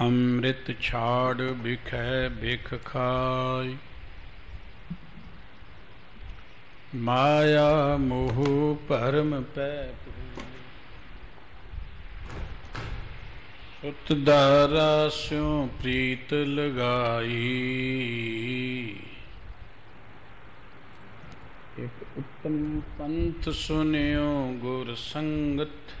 ਅੰਮ੍ਰਿਤ ਛਾੜ ਬਿਖੈ ਬਿਖ ਖਾਈ ਮਾਇਆ ਮੋਹ ਭਰਮ ਪੈ ਸੁਤ ਦਾਰਾ ਸਿਉ ਪ੍ਰੀਤ ਲਗਾਈ ਇਕ ਉਤਮ ਪੰਥ ਸੁਨਿਓ ਗੁਰ ਸੰਗਤ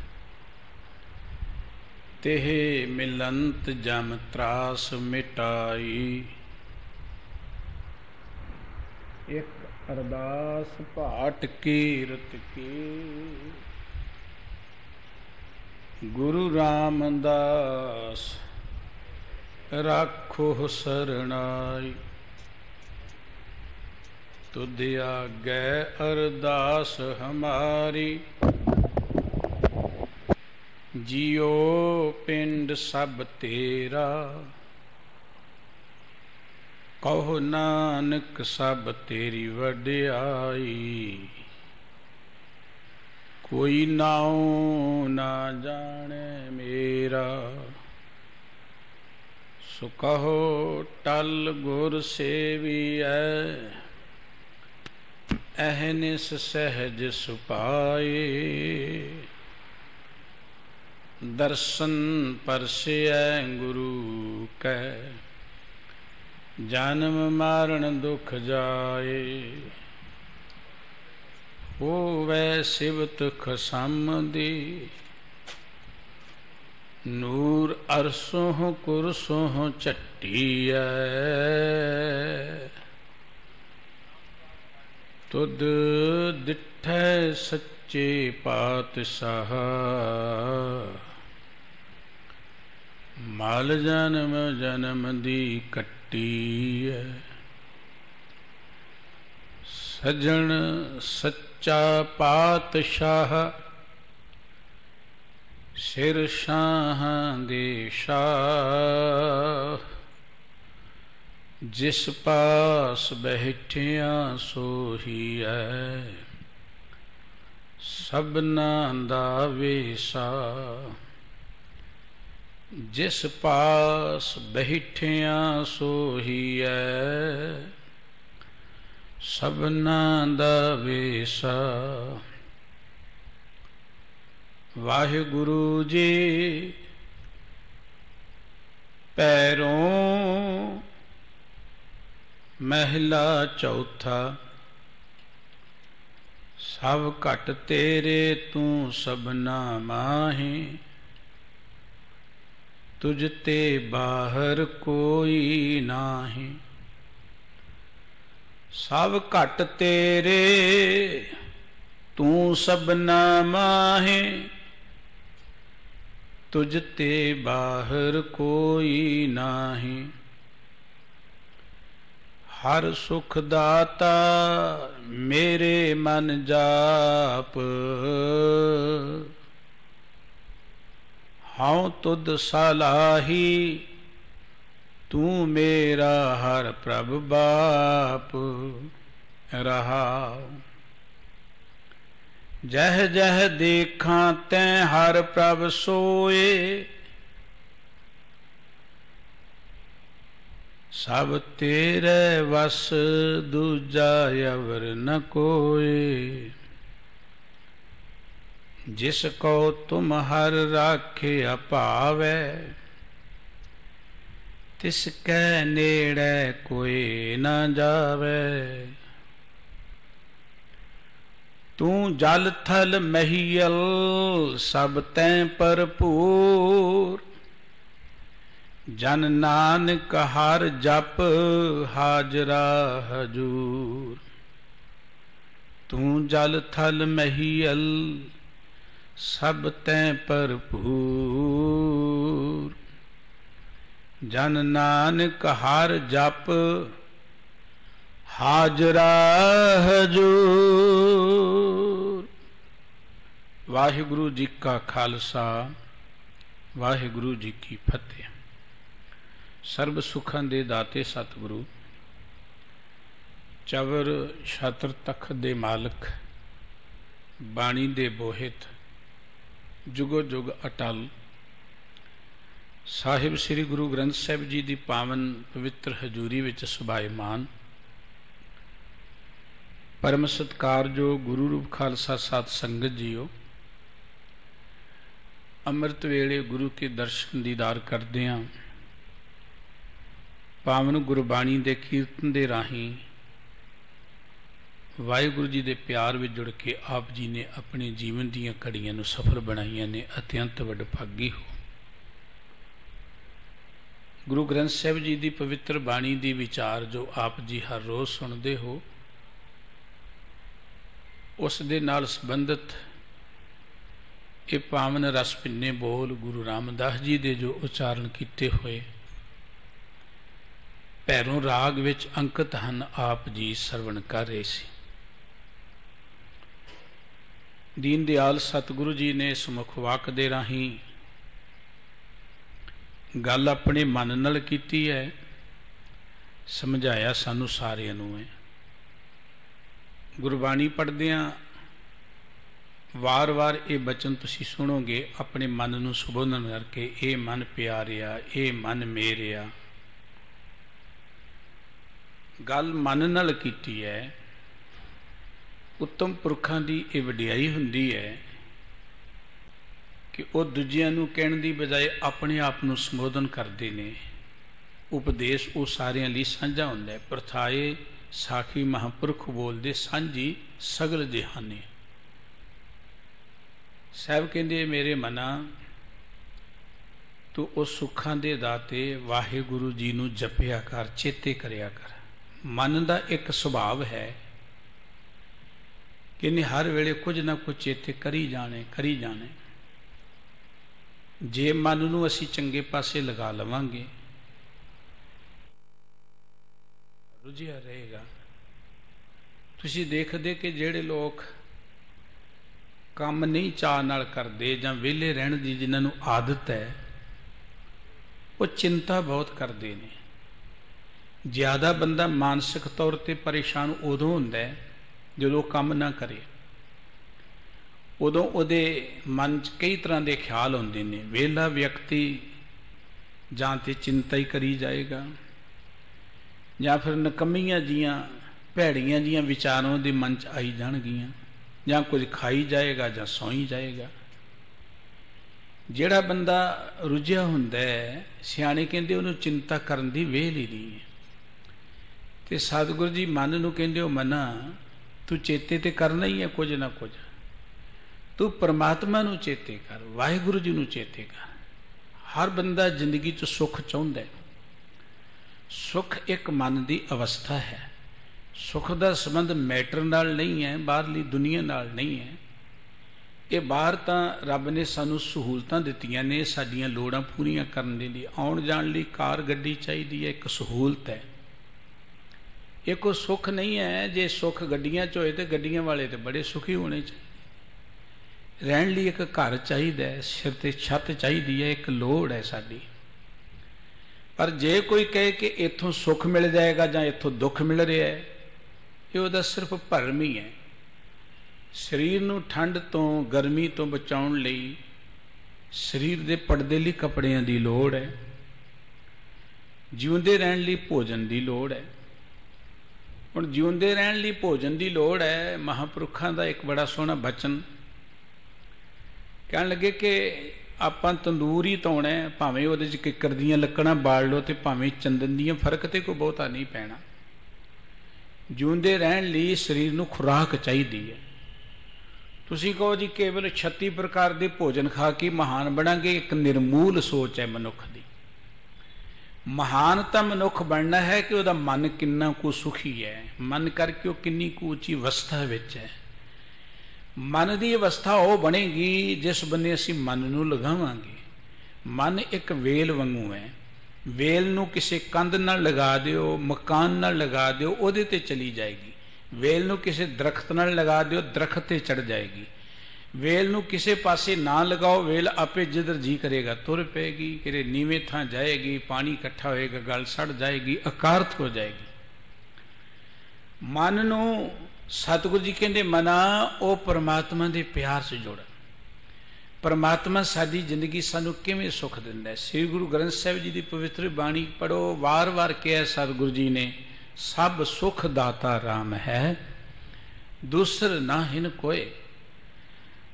ਤਿਹ ਮਿਲੰਤ ਜਮ ਤਰਾਸ ਮਿਟਾਈ। ਇੱਕ ਅਰਦਾਸ ਭਾਟ ਕੀਰਤ ਕੀ। ਗੁਰੂ ਰਾਮਦਾਸ, ਰਾਖੋ ਸਰਣਾਈ। ਤੁਧ ਆਗੈ ਅਰਦਾਸ ਹਮਾਰੀ। ਜਿਉ ਪਿੰਡ ਸਭ ਤੇਰਾ। ਕਹੋ ਨਾਨਕ ਸਭ ਤੇਰੀ ਵਡਿਆਈ। ਕੋਈ ਨਾਉ ਨਾ ਜਾਣੇ ਮੇਰਾ। ਸੋ ਕਹੋ ਟਲ ਗੁਰ ਸੇਵੀਐ। ਅਹਨਿਸ ਸਹਿਜ ਸੁਪਾਏ। ਦਰਸ਼ਨ ਪਰਸਿਐ ਗੁਰੂ ਕੈ। ਜਨਮ ਮਾਰਨ ਦੁਖ ਜਾਏ, ਹੋਵੇ ਸਿਵਤ ਖਸਮ ਦੀ ਨੂਰ ਅਰਸੋਂ ਕੁਰਸੋਂ ਚੱਟੀਐ ਤੁਧ ਦਿਠੈ ਸੱਚੇ ਪਾਤਸ਼ਾਹ। ਮਲ ਜਨਮ ਜਨਮ ਦੀ ਕੱਟੀ ਐ। ਸਜਣ ਸੱਚਾ ਪਾਤਸ਼ਾਹ, ਸਿਰ ਸ਼ਾਹ ਦੇ ਸ਼ਾਹ। ਜਿਸ ਪਾਸ ਬੈਠਿਆ ਸੋਹੀ ਐ। ਸਭਨਾ ਦਾ ਵੇਸਾ। ਜਿਸ ਪਾਸ ਬੈਠਿਆ ਸੋਹੀਐ, ਸਭਨਾ ਦਾ ਵੇਸਾ। ਵਾਹਿਗੁਰੂ ਜੀ, ਪੈਰੋਂ ਮਹਿਲਾ ਚੌਥਾ, ਸਭ ਘਟ ਤੇਰੇ ਤੂੰ ਸਭਨਾ ਮਾਹੀ। ਤੁਝ ਤੇ ਬਾਹਰ ਕੋਈ ਨਾਹੀ। ਸਭ ਘਟ ਤੇਰੇ, ਤੂੰ ਸਭਨਾ ਮਾਹੇ। ਤੁਝ ਤੇ ਬਾਹਰ ਕੋਈ ਨਾਹੀ। ਹਰ ਸੁਖ ਦਾਤਾ ਮੇਰੇ ਮਨ ਜਾਪ। ਹਉ ਤੁਧ ਸਲਾਹੀ, ਤੂੰ ਮੇਰਾ ਹਰ ਪ੍ਰਭ ਬਾਪ ਰਹਾ। ਜਹ ਜਹ ਦੇਖਾਂ ਤੈ ਹਰ ਪ੍ਰਭ ਸੋਏ, ਸਭ ਤੇਰੇ ਵਸ ਦੂਜਾ ਅਵਰ ਨ ਕੋਏ। ਜਿਸ ਕੋ ਤੁਮ ਹਰ ਰਾਖੇ ਭਾਵੇ ਤਿਸ ਕੈ ਨੇੜੇ ਕੋਈ ਨਾ ਜਾਵੇ। ਤੂੰ ਜਲ ਥਲ ਮਹੀਲ ਸਭ ਤੈ ਭਰਪੂਰ। ਜਨ ਨਾਨਕ ਹਰ ਜਪ ਹਾਜਰਾ ਹਜੂਰ। ਤੂੰ ਜਲ ਥਲ ਮਹੀਲ ਸਭ ਤੈ ਭਰਪੂਰ। ਜਨ ਨਾਨਕ ਹਰ ਜਪ, ਹਾਜਰਾ ਹਜੂਰ। ਵਾਹਿਗੁਰੂ ਜੀ ਕਾ ਖਾਲਸਾ, ਵਾਹਿਗੁਰੂ ਜੀ ਕੀ ਫਤਿਹ। ਸਰਬ ਸੁਖਾਂ ਦੇ ਦਾਤੇ ਸਤਿਗੁਰੂ, ਚਵਰ ਛਤਰ ਤਖਤ ਦੇ ਮਾਲਕ, ਬਾਣੀ ਦੇ ਬੋਹਿਤ ਜੁਗੋ ਜੁਗ ਅਟਲ। ਸਾਹਿਬ ਸ੍ਰੀ ਗੁਰੂ ਗ੍ਰੰਥ ਸਾਹਿਬ ਜੀ ਦੀ ਪਾਵਨ ਪਵਿੱਤਰ ਹਜ਼ੂਰੀ ਵਿੱਚ ਸੁਭਾਇਮਾਨ। ਪਰਮ ਸਤਕਾਰ ਗੁਰੂ ਰੂਪ ਖਾਲਸਾ ਸਾਧ ਸੰਗਤ ਜੀਓ, ਅੰਮ੍ਰਿਤ ਵੇਲੇ ਗੁਰੂ ਕੇ ਦਰਸ਼ਨ ਦੀਦਾਰ ਕਰਦੇ ਆਂ ਪਾਵਨ ਗੁਰਬਾਣੀ ਦੇ ਕੀਰਤਨ ਦੇ ਰਾਹੀਂ ਵਾਹਿਗੁਰੂ ਜੀ ਦੇ ਪਿਆਰ ਵਿੱਚ ਜੁੜ ਕੇ ਆਪ ਜੀ ਨੇ ਆਪਣੇ ਜੀਵਨ ਦੀਆਂ ਘੜੀਆਂ ਨੂੰ ਸਫਲ ਬਣਾਈਆਂ ਨੇ ਅਤਿਅੰਤ ਵਡਭਾਗੀ ਹੋ। ਗੁਰੂ ਗ੍ਰੰਥ ਸਾਹਿਬ ਜੀ ਦੀ ਪਵਿੱਤਰ ਬਾਣੀ ਦੀ ਵਿਚਾਰ ਜੋ ਆਪ ਜੀ ਹਰ ਰੋਜ਼ ਸੁਣਦੇ ਹੋ, ਉਸ ਦੇ ਨਾਲ ਸੰਬੰਧਿਤ ਇਹ ਪਾਵਨ ਰਸ ਪਿੰਨੇ ਬੋਲ ਗੁਰੂ ਰਾਮਦਾਸ ਜੀ ਦੇ ਜੋ ਉਚਾਰਨ ਕੀਤੇ ਹੋਏ ਪੈਰੋਂ ਰਾਗ ਵਿੱਚ ਅੰਕਿਤ ਹਨ ਆਪ ਜੀ ਸਰਵਣ ਕਰ ਰਹੇ ਸੀ। ਦੀਨ ਦਿਆਲ ਸਤਿਗੁਰੂ ਜੀ ਨੇ ਸਮੁਖ ਵਾਕ ਦੇ ਰਾਹੀਂ ਗੱਲ ਆਪਣੇ ਮਨ ਨਾਲ ਕੀਤੀ ਹੈ, ਸਮਝਾਇਆ ਸਾਨੂੰ ਸਾਰਿਆਂ ਨੂੰ ਹੈ। ਗੁਰਬਾਣੀ ਪੜ੍ਹਦਿਆਂ ਵਾਰ-ਵਾਰ ਇਹ ਬਚਨ ਤੁਸੀਂ ਸੁਣੋਗੇ, ਆਪਣੇ ਮਨ ਨੂੰ ਸੁਬੋਧਨ ਕਰਕੇ ਇਹ ਮਨ ਪਿਆਰਿਆ, ਇਹ ਮਨ ਮੇਰਿਆ। ਗੱਲ ਮਨ ਨਾਲ ਕੀਤੀ ਹੈ ਉੱਤਮ ਪੁਰਖਾਂ ਦੀ ਇਹ ਵਡਿਆਈ ਹੁੰਦੀ ਹੈ ਕਿ ਉਹ ਦੂਜਿਆਂ ਨੂੰ ਕਹਿਣ ਦੀ ਬਜਾਏ ਆਪਣੇ ਆਪ ਨੂੰ ਸੰਬੋਧਨ ਕਰਦੇ ਨੇ। ਉਪਦੇਸ਼ ਉਹ ਸਾਰਿਆਂ ਲਈ ਸਾਂਝਾ ਹੁੰਦਾ ਹੈ। ਪ੍ਰਥਾਏ ਸਾਖੀ ਮਹਾਪੁਰਖ ਬੋਲਦੇ ਸਾਂਝੀ ਸਗਲ ਜਹਾਨੇ। ਸਭ ਕਹਿੰਦੇ, ਮੇਰੇ ਮਨਾ, ਤੂੰ ਉਹ ਸੁੱਖਾਂ ਦੇ ਦਾਤੇ ਵਾਹਿਗੁਰੂ ਜੀ ਨੂੰ ਜਪਿਆ ਕਰ, ਚੇਤੇ ਕਰਿਆ ਕਰ। ਮਨ ਦਾ ਇੱਕ ਸੁਭਾਵ ਹੈ ਕਿ ਹਰ ਵੇਲੇ ਕੁਝ ਨਾ ਕੁਝ ਚੇਤੇ ਕਰੀ ਜਾਣੇ ਕਰੀ ਜਾਣੇ। ਜੇ ਮਨ ਨੂੰ ਅਸੀਂ ਚੰਗੇ ਪਾਸੇ ਲਗਾ ਲਵਾਂਗੇ, ਰੁਝਿਆ ਰਹੇਗਾ। ਤੁਸੀਂ ਦੇਖਦੇ ਕਿ ਜਿਹੜੇ ਲੋਕ ਕੰਮ ਨਹੀਂ ਚਾਹ ਨਾਲ ਕਰਦੇ ਜਾਂ ਵਿਹਲੇ ਰਹਿਣ ਦੀ ਜਿਨ੍ਹਾਂ ਨੂੰ ਆਦਤ ਹੈ, ਉਹ ਚਿੰਤਾ ਬਹੁਤ ਕਰਦੇ ਨੇ। ਜ਼ਿਆਦਾ ਬੰਦਾ ਮਾਨਸਿਕ ਤੌਰ ਤੇ ਪਰੇਸ਼ਾਨ ਉਦੋਂ ਹੁੰਦਾ ਹੈ ਜਦੋਂ ਕੰਮ ਨਾ ਕਰੇ, ਉਦੋਂ ਉਹਦੇ ਮਨ 'ਚ ਕਈ ਤਰ੍ਹਾਂ ਦੇ ਖਿਆਲ ਹੁੰਦੇ ਨੇ। ਵੇਲਾ ਵਿਅਕਤੀ ਜਾਂ ਤੇ ਚਿੰਤਾ ਹੀ ਕਰੀ ਜਾਏਗਾ, ਜਾਂ ਫਿਰ ਨਕਮੀਆਂ ਜੀਆਂ, ਭੈੜੀਆਂ ਜੀਆਂ ਵਿਚਾਰਾਂ ਦੇ ਮਨ 'ਚ ਆਈ ਜਾਣਗੀਆਂ, ਜਾਂ ਕੁਝ ਖਾਈ ਜਾਏਗਾ ਜਾਂ ਸੌਈ ਜਾਏਗਾ। ਜਿਹੜਾ ਬੰਦਾ ਰੁਝਿਆ ਹੁੰਦਾ ਹੈ, ਸਿਆਣੇ ਕਹਿੰਦੇ ਉਹਨੂੰ ਚਿੰਤਾ ਕਰਨ ਦੀ ਵੇਲ ਹੀ ਨਹੀਂ ਹੈ। ਤੇ ਸਤਿਗੁਰੂ ਜੀ ਮਨ ਨੂੰ ਕਹਿੰਦੇ ਉਹ ਮਨਾ ਤੂੰ ਚੇਤੇ ਤੇ ਕਰਨਾ ਹੀ ਹੈ ਕੁਝ ਨਾ ਕੁਝ? ਤੂੰ ਪਰਮਾਤਮਾ ਨੂੰ ਚੇਤੇ ਕਰ, ਵਾਹਿਗੁਰੂ ਜੀ ਨੂੰ ਚੇਤੇ ਕਰ। ਹਰ ਬੰਦਾ ਜ਼ਿੰਦਗੀ 'ਚ ਸੁੱਖ ਚਾਹੁੰਦਾ ਹੈ। ਸੁੱਖ ਇੱਕ ਮਨ ਦੀ ਅਵਸਥਾ ਹੈ। ਸੁੱਖ ਦਾ ਸੰਬੰਧ ਮੈਟਰ ਨਾਲ ਨਹੀਂ ਹੈ, ਬਾਹਰਲੀ ਦੁਨੀਆ ਨਾਲ ਨਹੀਂ ਹੈ। ਇਹ ਬਾਹਰ ਤਾਂ ਰੱਬ ਨੇ ਸਾਨੂੰ ਸਹੂਲਤਾਂ ਦਿੱਤੀਆਂ ਨੇ, ਸਾਡੀਆਂ ਲੋੜਾਂ ਪੂਰੀਆਂ ਕਰਨ ਦੇ ਲਈ। ਆਉਣ ਜਾਣ ਲਈ ਕਾਰ ਗੱਡੀ ਚਾਹੀਦੀ ਹੈ, ਇੱਕ ਸਹੂਲਤ ਹੈ। ਇਹ ਕੋ ਸੁੱਖ ਨਹੀਂ ਹੈ, ਜੇ ਸੁੱਖ ਗੱਡੀਆਂ 'ਚ ਹੋਏ ਤੇ ਗੱਡੀਆਂ ਵਾਲੇ ਤੇ ਬੜੇ ਸੁਖੀ ਹੋਣੇ ਚਾਹੀਦੇ। ਰਹਿਣ ਲਈ ਇੱਕ ਘਰ ਚਾਹੀਦਾ ਹੈ, ਸਿਰ ਤੇ ਛੱਤ ਚਾਹੀਦੀ ਹੈ, ਇੱਕ ਲੋੜ ਹੈ ਸਾਡੀ। ਪਰ ਜੇ ਕੋਈ ਕਹੇ ਕਿ ਇੱਥੋਂ ਸੁੱਖ ਮਿਲ ਜਾਏਗਾ ਜਾਂ ਇੱਥੋਂ ਦੁੱਖ ਮਿਲ ਰਿਹਾ ਹੈ, ਇਹ ਉਹਦਾ ਸਿਰਫ ਭਰਮ ਹੀ ਹੈ। ਸਰੀਰ ਨੂੰ ਠੰਡ ਤੋਂ, ਗਰਮੀ ਤੋਂ ਬਚਾਉਣ ਲਈ ਸਰੀਰ ਦੇ ਪਰਦੇ ਲਈ ਕੱਪੜਿਆਂ ਦੀ ਲੋੜ ਹੈ। ਜਿਉਂਦੇ ਰਹਿਣ ਲਈ ਭੋਜਨ ਦੀ ਲੋੜ ਹੈ। ਹੁਣ ਜਿਉਂਦੇ ਰਹਿਣ ਲਈ ਭੋਜਨ ਦੀ ਲੋੜ ਹੈ, ਮਹਾਪੁਰਖਾਂ ਦਾ ਇੱਕ ਬੜਾ ਸੋਹਣਾ ਬਚਨ। ਕਹਿਣ ਲੱਗੇ ਕਿ ਆਪਾਂ ਤੰਦੂਰ ਹੀ ਧੋਣਾ ਭਾਵੇਂ ਉਹਦੇ 'ਚ ਕਿੱਕਰ ਦੀਆਂ ਲੱਕੜਾਂ ਬਾਲ ਲਓ ਤੇ ਭਾਵੇਂ ਚੰਦਨ ਦੀਆਂ, ਫ਼ਰਕ ਤੇ ਕੋਈ ਬਹੁਤਾ ਨਹੀਂ ਪੈਣਾ। ਜਿਉਂਦੇ ਰਹਿਣ ਲਈ ਸਰੀਰ ਨੂੰ ਖੁਰਾਕ ਚਾਹੀਦੀ ਹੈ। ਤੁਸੀਂ ਕਹੋ ਜੀ ਕੇਵਲ 36 ਪ੍ਰਕਾਰ ਦੇ ਭੋਜਨ ਖਾ ਕੇ ਮਹਾਨ ਬਣਾਂਗੇ, ਇੱਕ ਨਿਰਮੂਲ ਸੋਚ ਹੈ ਮਨੁੱਖ ਦੀ। ਮਹਾਨ ਮਨੁੱਖ ਬਣਨਾ ਹੈ ਕਿ ਉਹਦਾ ਮਨ ਕਿੰਨਾ ਕੁ ਸੁਖੀ ਹੈ। ਮਨ ਕਰਕੇ ਉਹ ਕਿੰਨੀ ਕੁ ਉੱਚੀ ਅਵਸਥਾ ਵਿੱਚ ਹੈ। ਮਨ ਦੀ ਅਵਸਥਾ ਉਹ ਬਣੇਗੀ ਜਿਸ ਬੰਨੇ ਅਸੀਂ ਮਨ ਨੂੰ ਲਗਾਵਾਂਗੇ। ਮਨ ਇੱਕ ਵੇਲ ਵਾਂਗੂ ਹੈ। ਵੇਲ ਨੂੰ ਕਿਸੇ ਕੰਧ ਨਾਲ ਲਗਾ ਦਿਓ, ਮਕਾਨ ਨਾਲ ਲਗਾ ਦਿਓ, ਉਹਦੇ ਤੇ ਚਲੀ ਜਾਏਗੀ। ਵੇਲ ਨੂੰ ਕਿਸੇ ਦਰਖਤ ਨਾਲ ਲਗਾ ਦਿਓ, ਦਰਖਤ ਤੇ ਚੜ ਜਾਏਗੀ। ਵੇਲ ਨੂੰ ਕਿਸੇ ਪਾਸੇ ਨਾ ਲਗਾਓ, ਵੇਲ ਆਪੇ ਜਿੱਧਰ ਜੀ ਕਰੇਗਾ, ਤੁਰ ਪਏਗੀ ਕਿਰੇ ਨੀਵੇਂ ਥਾਂ ਜਾਏਗੀ, ਪਾਣੀ ਇਕੱਠਾ ਹੋਏਗਾ, ਗਲ ਸੜ ਜਾਏਗੀ ਅਕਾਰਤ ਹੋ ਜਾਏਗੀ। ਮਨ ਨੂੰ ਸਤਿਗੁਰੂ ਜੀ ਕਹਿੰਦੇ, ਮਨਾ, ਉਹ ਪਰਮਾਤਮਾ ਦੇ ਪਿਆਰ ਚ ਜੋੜ। ਪਰਮਾਤਮਾ ਸਾਡੀ ਜ਼ਿੰਦਗੀ ਸਾਨੂੰ ਕਿਵੇਂ ਸੁਖ ਦਿੰਦਾ ਹੈ? ਸ੍ਰੀ ਗੁਰੂ ਗ੍ਰੰਥ ਸਾਹਿਬ ਜੀ ਦੀ ਪਵਿੱਤਰ ਬਾਣੀ ਪੜੋ ਵਾਰ-ਵਾਰ ਕਿਹਾ ਸਤਿਗੁਰੂ ਜੀ ਨੇ, ਸਭ ਸੁਖ ਦਾਤਾ RAM ਹੈ, ਦੂਸਰ ਨਾ ਹਿਨ ਕੋਏ।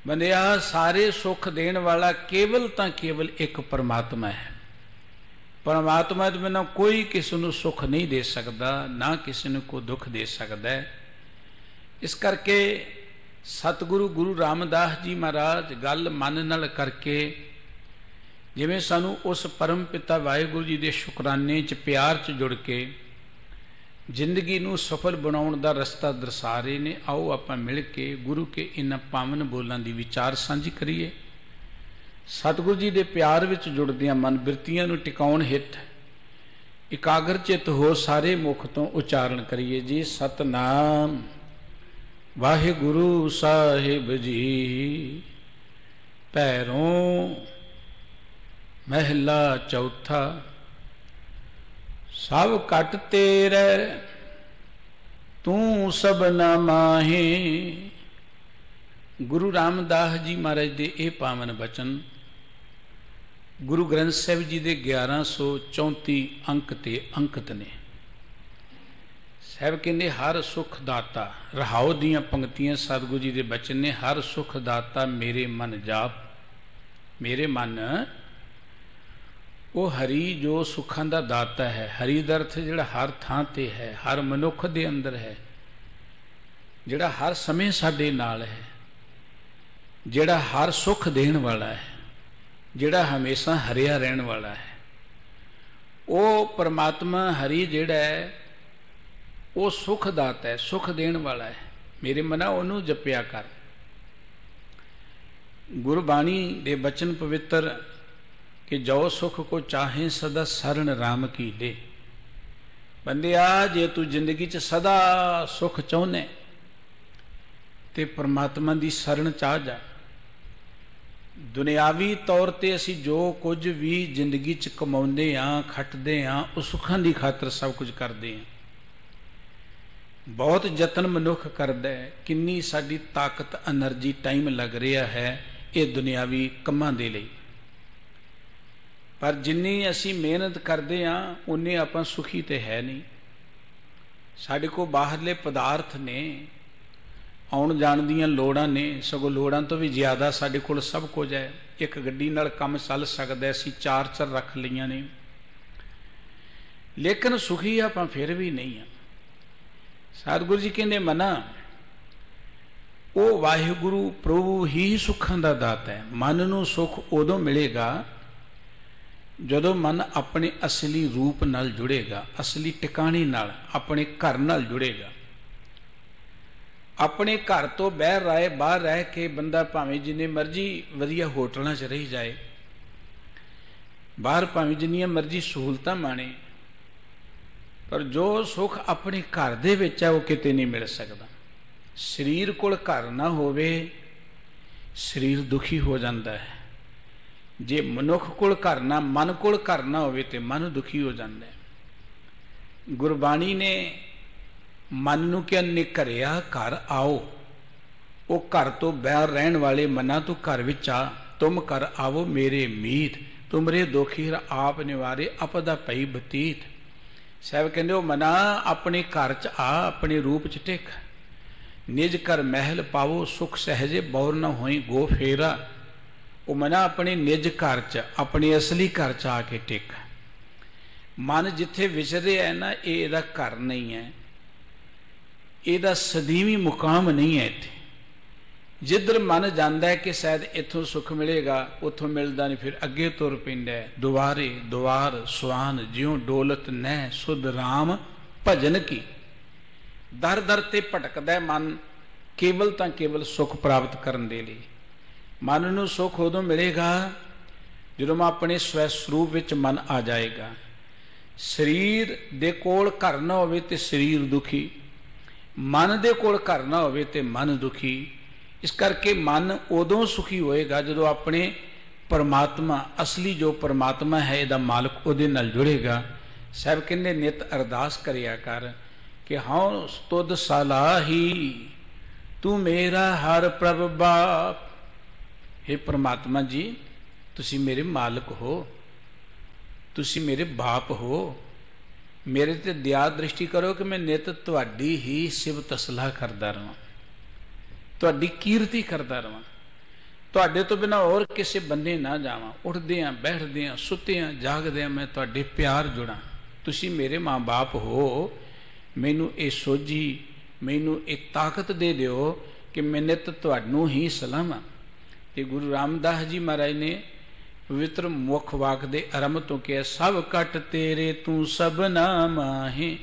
ਬੰਦਿਆ, ਸਾਰੇ ਸੁੱਖ ਦੇਣ ਵਾਲਾ ਕੇਵਲ ਤਾਂ ਕੇਵਲ ਇੱਕ ਪਰਮਾਤਮਾ ਹੈ। ਪਰਮਾਤਮਾ ਦੇ ਬਿਨਾਂ ਕੋਈ ਕਿਸੇ ਨੂੰ ਸੁੱਖ ਨਹੀਂ ਦੇ ਸਕਦਾ, ਨਾ ਕਿਸੇ ਨੂੰ ਕੋ ਦੁੱਖ ਦੇ ਸਕਦਾ ਇਸ ਕਰਕੇ ਸਤਿਗੁਰੂ ਗੁਰੂ ਰਾਮਦਾਸ ਜੀ ਮਹਾਰਾਜ ਗੱਲ ਮਨ ਨਾਲ ਕਰਕੇ ਜਿਵੇਂ ਸਾਨੂੰ ਉਸ ਪਰਮ ਪਿਤਾ ਵਾਹਿਗੁਰੂ ਜੀ ਦੇ ਸ਼ੁਕਰਾਨੇ 'ਚ ਪਿਆਰ 'ਚ ਜੁੜ ਕੇ ਜ਼ਿੰਦਗੀ ਨੂੰ ਸਫਲ ਬਣਾਉਣ ਦਾ ਰਸਤਾ ਦਰਸਾ ਰਹੇ ਨੇ ਆਓ ਆਪਾਂ ਮਿਲ ਕੇ ਗੁਰੂ ਕੇ ਇਨ ਪਾਵਨ ਬੋਲਾਂ ਦੀ ਵਿਚਾਰ ਸਾਂਝੀ ਕਰੀਏ ਸਤਿਗੁਰੂ ਜੀ ਦੇ ਪਿਆਰ ਵਿੱਚ ਜੁੜਦਿਆਂ ਮਨ ਬਿਰਤੀਆਂ ਨੂੰ ਟਿਕਾਉਣ ਹਿੱਤ ਇਕਾਗਰ ਚਿਤ ਹੋ ਸਾਰੇ ਮੁਖ ਤੋਂ ਉਚਾਰਨ ਕਰੀਏ ਜੀ ਸਤਨਾਮ ਵਾਹਿਗੁਰੂ ਸਾਹਿਬ ਜੀ ਪੈਰੋਂ ਮਹਿਲਾ ਚੌਥਾ ਸਭ ਕਟ ਤੇਰੇ, ਤੂੰ ਸਭਨਾ ਮਾਹੀ। ਗੁਰੂ ਰਾਮਦਾਸ ਜੀ ਮਹਾਰਾਜ ਦੇ ਇਹ ਪਾਵਨ ਬਚਨ, ਗੁਰੂ ਗ੍ਰੰਥ ਸਾਹਿਬ ਜੀ ਦੇ 1134 ਅੰਕ ਤੇ ਅੰਕਿਤ ਨੇ। ਸਾਹਿਬ ਕਹਿੰਦੇ, ਹਰ ਸੁਖ ਦਾਤਾ, ਰਹਾਉ ਦੀਆਂ ਪੰਕਤੀਆਂ ਸਤਿਗੁਰੂ ਜੀ ਦੇ ਬਚਨ ਨੇ, ਹਰ ਸੁਖ ਦਾਤਾ ਮੇਰੇ ਮਨ ਜਾਪ, ਮੇਰੇ ਮਨ ਉਹ ਹਰੀ ਜੋ ਸੁੱਖਾਂ ਦਾ ਦਾਤਾ ਹੈ। ਹਰੀ ਦਾ ਅਰਥ ਜਿਹੜਾ ਹਰ ਥਾਂ ਤੇ ਹੈ, ਹਰ ਮਨੁੱਖ ਦੇ ਅੰਦਰ ਹੈ। ਜਿਹੜਾ ਹਰ ਸਮੇਂ ਸਾਡੇ ਨਾਲ ਹੈ। ਜਿਹੜਾ ਹਰ ਸੁੱਖ ਦੇਣ ਵਾਲਾ ਹੈ। ਜਿਹੜਾ ਹਮੇਸ਼ਾ ਹਰਿਆ ਰਹਿਣ ਵਾਲਾ ਹੈ। ਉਹ ਪਰਮਾਤਮਾ ਹਰੀ ਜਿਹੜਾ ਹੈ, ਉਹ ਸੁਖ ਦਾਤਾ ਹੈ, ਸੁਖ ਦੇਣ ਵਾਲਾ ਹੈ। ਮੇਰੇ ਮਨਾ ਉਹਨੂੰ ਜਪਿਆ ਕਰ। ਗੁਰਬਾਣੀ ਦੇ ਬਚਨ ਪਵਿੱਤਰ ਕਿ ਜੋ ਸੁਖ ਕੋ ਚਾਹੇ ਸਦਾ ਸਰਣ ਰਾਮ ਕੀ ਦੇ। ਬੰਦਿਆ, ਜੇ ਤੂੰ ਜ਼ਿੰਦਗੀ 'ਚ ਸਦਾ ਸੁਖ ਚਾਹੁੰਨੇ ਤੇ ਪਰਮਾਤਮਾ ਦੀ ਸਰਣ ਚਾਹ ਜਾ। ਦੁਨਿਆਵੀ ਤੌਰ ਤੇ ਅਸੀਂ ਜੋ ਕੁਝ ਵੀ ਜ਼ਿੰਦਗੀ 'ਚ ਕਮਾਉਂਦੇ ਆਂ ਖੱਟਦੇ ਆਂ ਉਹ ਸੁੱਖਾਂ ਦੀ ਖਾਤਰ ਸਭ ਕੁਝ ਕਰਦੇ ਆਂ ਬਹੁਤ ਯਤਨ ਮਨੁੱਖ ਕਰਦਾ ਕਿੰਨੀ ਸਾਡੀ ਤਾਕਤ એનર્ਜੀ ਟਾਈਮ ਲੱਗ ਰਿਹਾ ਹੈ ਇਹ ਦੁਨਿਆਵੀ ਕੰਮਾਂ ਦੇ ਲਈ। ਪਰ ਜਿੰਨੀ ਅਸੀਂ ਮਿਹਨਤ ਕਰਦੇ ਆਂ, ਉਨੇ ਆਪਾਂ ਸੁਖੀ ਤੇ ਹੈ ਨਹੀਂ। ਸਾਡੇ ਕੋ ਬਾਹਰਲੇ ਪਦਾਰਥ ਨੇ, ਆਉਣ ਜਾਣ ਦੀਆਂ ਲੋੜਾਂ ਨੇ, ਸਗੋਂ ਲੋੜਾਂ ਤੋਂ ਵੀ ਜ਼ਿਆਦਾ ਸਾਡੇ ਕੋਲ ਸਭ ਕੁਝ ਹੈ। ਇੱਕ ਗੱਡੀ ਨਾਲ ਕੰਮ ਚੱਲ ਸਕਦਾ, ਅਸੀਂ ਚਾਰ ਚਾਰ ਰੱਖ ਲਈਆਂ ਨੇ। ਲੇਕਿਨ ਸੁਖੀ ਆਪਾਂ ਫਿਰ ਵੀ ਨਹੀਂ ਆ। ਸਤਿਗੁਰੂ ਜੀ ਕਹਿੰਦੇ, ਮਨਾ, ਉਹ ਵਾਹਿਗੁਰੂ ਪ੍ਰਭੂ ਹੀ ਸੁੱਖਾਂ ਦਾ ਦਾਤਾ ਹੈ। ਮਨ ਨੂੰ ਸੁਖ ਉਦੋਂ ਮਿਲੇਗਾ ਜਦੋਂ ਮਨ ਆਪਣੇ ਅਸਲੀ ਰੂਪ ਨਾਲ ਜੁੜੇਗਾ, ਅਸਲੀ ਟਿਕਾਣੇ ਨਾਲ, ਆਪਣੇ ਘਰ ਨਾਲ ਜੁੜੇਗਾ। ਆਪਣੇ ਘਰ ਤੋਂ ਬਾਹਰ ਰਹੇ ਬਾਹਰ ਰਹਿ ਕੇ ਬੰਦਾ ਭਾਵੇਂ ਜਿੰਨੇ ਮਰਜ਼ੀ ਵਧੀਆ ਹੋਟਲਾਂ 'ਚ ਰਹੀ ਜਾਏ, ਬਾਹਰ ਭਾਵੇਂ ਜਿੰਨੀਆਂ ਮਰਜ਼ੀ ਸਹੂਲਤਾਂ ਮਾਣੇ, ਪਰ ਜੋ ਸੁੱਖ ਆਪਣੇ ਘਰ ਦੇ ਵਿੱਚ ਹੈ ਉਹ ਕਿਤੇ ਨਹੀਂ ਮਿਲ ਸਕਦਾ। ਸਰੀਰ ਕੋਲ ਘਰ ਨਾ ਹੋਵੇ, ਸਰੀਰ ਦੁਖੀ ਹੋ ਜਾਂਦਾ ਹੈ। ਜੇ ਮਨੁੱਖ ਕੋਲ ਘਰ ਨਾ, ਮਨ ਕੋਲ ਘਰ ਨਾ ਹੋਵੇ ਤੇ ਮਨ ਦੁਖੀ ਹੋ ਜਾਂਦਾ ਹੈ। ਗੁਰਬਾਣੀ ਨੇ ਮਨ ਨੂੰ ਕਿਹਾ, ਨਿਕਰਿਆ ਘਰ ਆਓ। ਉਹ ਘਰ ਤੋਂ ਬਾਹਰ ਰਹਿਣ ਵਾਲੇ ਮਨਾਂ ਤੋਂ ਘਰ ਵਿੱਚ ਆ, ਤੁਮ ਕਰ ਆਵੋ ਮੇਰੇ ਮੀਤ। ਤੁਮਰੇ ਦੋਖੀ ਆਪ ਨਿਵਾਰੇ, ਅਪਦਾ ਪਈ ਬਤੀਤ। ਸਾਹਿਬ ਕਹਿੰਦੇ, ਉਹ ਮਨਾ ਆਪਣੇ ਘਰ ਚ ਆ, ਆਪਣੇ ਰੂਪ ਚ ਟਿਕ। ਨਿਜ ਕਰ ਮਹਿਲ ਪਾਵੋ, ਸੁਖ ਸਹਜੇ ਬੌਰ ਨਾ ਹੋਈ, ਗੋ ਫੇਰਾ। ਉਹ ਮਨਾ ਆਪਣੇ ਨਿਜ ਘਰ ਚ, ਆਪਣੇ ਅਸਲੀ ਘਰ ਚ ਆ ਕੇ ਟਿਕ। ਮਨ ਜਿੱਥੇ ਵਿਚਰੇ ਹੈ ਨਾ, ਇਹ ਇਹਦਾ ਘਰ ਨਹੀਂ ਹੈ ਇਹਦਾ ਸਦੀਵੀ ਮੁਕਾਮ ਨਹੀਂ ਹੈ ਇੱਥੇ। ਜਿੱਧਰ ਮਨ ਜਾਂਦਾ ਹੈ ਕਿ ਸ਼ਾਇਦ ਇੱਥੋਂ ਸੁੱਖ ਮਿਲੇਗਾ, ਉੱਥੋਂ ਮਿਲਦਾ ਨਹੀਂ, ਫਿਰ ਅੱਗੇ ਤੁਰ ਪੈਂਦਾ ਦੁਆਰੇ, ਦੁਆਰ, ਸੁਆਨ, ਜਿਉ ਡੋਲਤ ਨਹਿ, ਸੁਧ ਰਾਮ, ਭਜਨ ਕੀ। ਦਰ ਦਰ ਤੇ ਭਟਕਦਾ ਮਨ, ਕੇਵਲ ਤਾਂ ਕੇਵਲ ਸੁੱਖ ਪ੍ਰਾਪਤ ਕਰਨ ਦੇ ਲਈ। ਮਨ ਨੂੰ ਸੁੱਖ ਉਦੋਂ ਮਿਲੇਗਾ ਜਦੋਂ ਮੈਂ ਆਪਣੇ ਸਵੈ ਸਰੂਪ ਵਿੱਚ ਮਨ ਆ ਜਾਏਗਾ। ਸਰੀਰ ਦੇ ਕੋਲ ਘਰ ਨਾ ਹੋਵੇ ਤੇ ਸਰੀਰ ਦੁਖੀ। ਮਨ ਦੇ ਕੋਲ ਘਰ ਨਾ ਹੋਵੇ ਤੇ ਮਨ ਦੁਖੀ। ਇਸ ਕਰਕੇ ਮਨ ਉਦੋਂ ਸੁਖੀ ਹੋਏਗਾ ਜਦੋਂ ਆਪਣੇ ਪਰਮਾਤਮਾ, ਅਸਲੀ ਜੋ ਪਰਮਾਤਮਾ ਹੈ, ਇਹਦਾ ਮਾਲਕ ਉਹਦੇ ਨਾਲ ਜੁੜੇਗਾ। ਸਭ ਕਹਿੰਦੇ, ਨਿਤ ਅਰਦਾਸ ਕਰਿਆ ਕਰ ਕਿ ਹਉ ਤੁਧ ਸਲਾਹੀ, ਤੂੰ ਮੇਰਾ ਹਰ ਪ੍ਰਭ ਬਾਪ। हे ਪ੍ਰਮਾਤਮਾ ਜੀ, ਤੁਸੀਂ ਮੇਰੇ ਮਾਲਕ ਹੋ। ਤੁਸੀਂ ਮੇਰੇ ਬਾਪ ਹੋ। ਮੇਰੇ ਤੇ ਦਇਆ ਦ੍ਰਿਸ਼ਟੀ ਕਰੋ ਕਿ ਮੈਂ ਨਿਤ ਤੁਹਾਡੀ ਹੀ ਸਿਫਤ ਸਲਾਹ ਕਰਦਾ ਰਵਾਂ। ਤੁਹਾਡੀ ਕੀਰਤੀ ਕਰਦਾ ਰਵਾਂ। ਤੁਹਾਡੇ ਤੋਂ ਬਿਨਾ ਹੋਰ ਕਿਸੇ ਬੰਦੇ ਨਾ ਜਾਵਾਂ। ਉੱਠਦੇ ਆਂ, ਬੈਠਦੇ ਆਂ, ਸੁੱਤੇ ਆਂ, ਜਾਗਦੇ ਆਂ, ਮੈਂ ਤੁਹਾਡੇ ਪਿਆਰ ਜੁੜਾਂ। ਤੁਸੀਂ ਮੇਰੇ ਮਾਂ-ਬਾਪ ਹੋ। ਮੈਨੂੰ ਇਹ ਸੋਝੀ, ਮੈਨੂੰ ਇਹ ਤਾਕਤ ਦੇ ਦਿਓ ਕਿ ਮੈਂ ਨਿਤ ਤੁਹਾਨੂੰ ਹੀ ਸਲਾਹਾਂ ਤੇ ਗੁਰੂ ਰਾਮਦਾਸ ਜੀ ਮਹਾਰਾਜ ਨੇ ਪਵਿੱਤਰ ਮੁਖ ਵਾਕ ਦੇ ਆਰੰਭ ਤੋਂ ਕਿਹਾ, ਸਭ ਕਟ ਤੇਰੇ ਤੂੰ ਸਭਨਾ ਮਾਹੇ।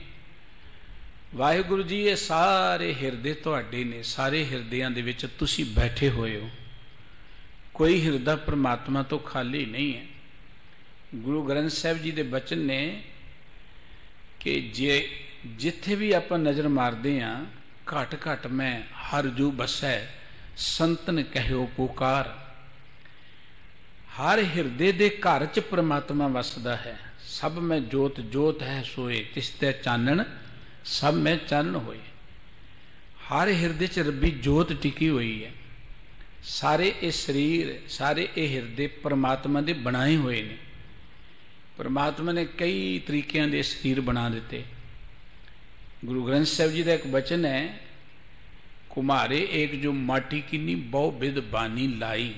ਵਾਹਿਗੁਰੂ ਜੀ, ਇਹ ਸਾਰੇ ਹਿਰਦੇ ਤੁਹਾਡੇ ਨੇ, ਸਾਰੇ ਹਿਰਦਿਆਂ ਦੇ ਵਿੱਚ ਤੁਸੀਂ ਬੈਠੇ ਹੋਏ ਹੋ। ਕੋਈ ਹਿਰਦਾ ਪ੍ਰਮਾਤਮਾ ਤੋਂ ਖਾਲੀ ਨਹੀਂ ਹੈ। ਗੁਰੂ ਗ੍ਰੰਥ ਸਾਹਿਬ ਜੀ ਦੇ ਬਚਨ ਨੇ ਕਿ ਜੇ ਜਿੱਥੇ ਵੀ ਆਪਾਂ ਨਜ਼ਰ ਮਾਰਦੇ ਆਂ ਘਟ ਘਟ ਮੈਂ ਹਰ ਜੂ ਬਸੈ ਸੰਤਨ ਕਹਿਓ ਪੁਕਾਰ। ਹਰ ਹਿਰਦੇ ਦੇ ਘਰ ਚ ਪ੍ਰਮਾਤਮਾ ਵਸਦਾ ਹੈ। ਸਭ ਮੈਂ ਜੋਤ ਜੋਤ ਹੈ ਸੋਏ, ਤਿਸ ਤੇ ਚਾਨਣ, ਸਭ ਮੈਂ ਚਾਨਣ ਹੋਏ। ਹਰ ਹਿਰਦੇ ਚ ਰੱਬੀ ਜੋਤ ਟਿਕੀ ਹੋਈ ਹੈ। ਸਾਰੇ ਇਹ ਸਰੀਰ, ਸਾਰੇ ਇਹ ਹਿਰਦੇ ਪ੍ਰਮਾਤਮਾ ਦੇ ਬਣਾਏ ਹੋਏ ਨੇ। ਪ੍ਰਮਾਤਮਾ ਨੇ ਕਈ ਤਰੀਕਿਆਂ ਦੇ ਸਰੀਰ ਬਣਾ ਦਿੱਤੇ। ਗੁਰੂ ਗ੍ਰੰਥ ਸਾਹਿਬ ਜੀ ਦਾ ਇੱਕ ਬਚਨ ਹੈ ਕੁਮਾਰੇ ਇੱਕ ਜੋ ਮਾਟੀ ਕਿੰਨੀ ਬਹੁ ਬਿਦ ਬਾਨੀ ਲਾਈ।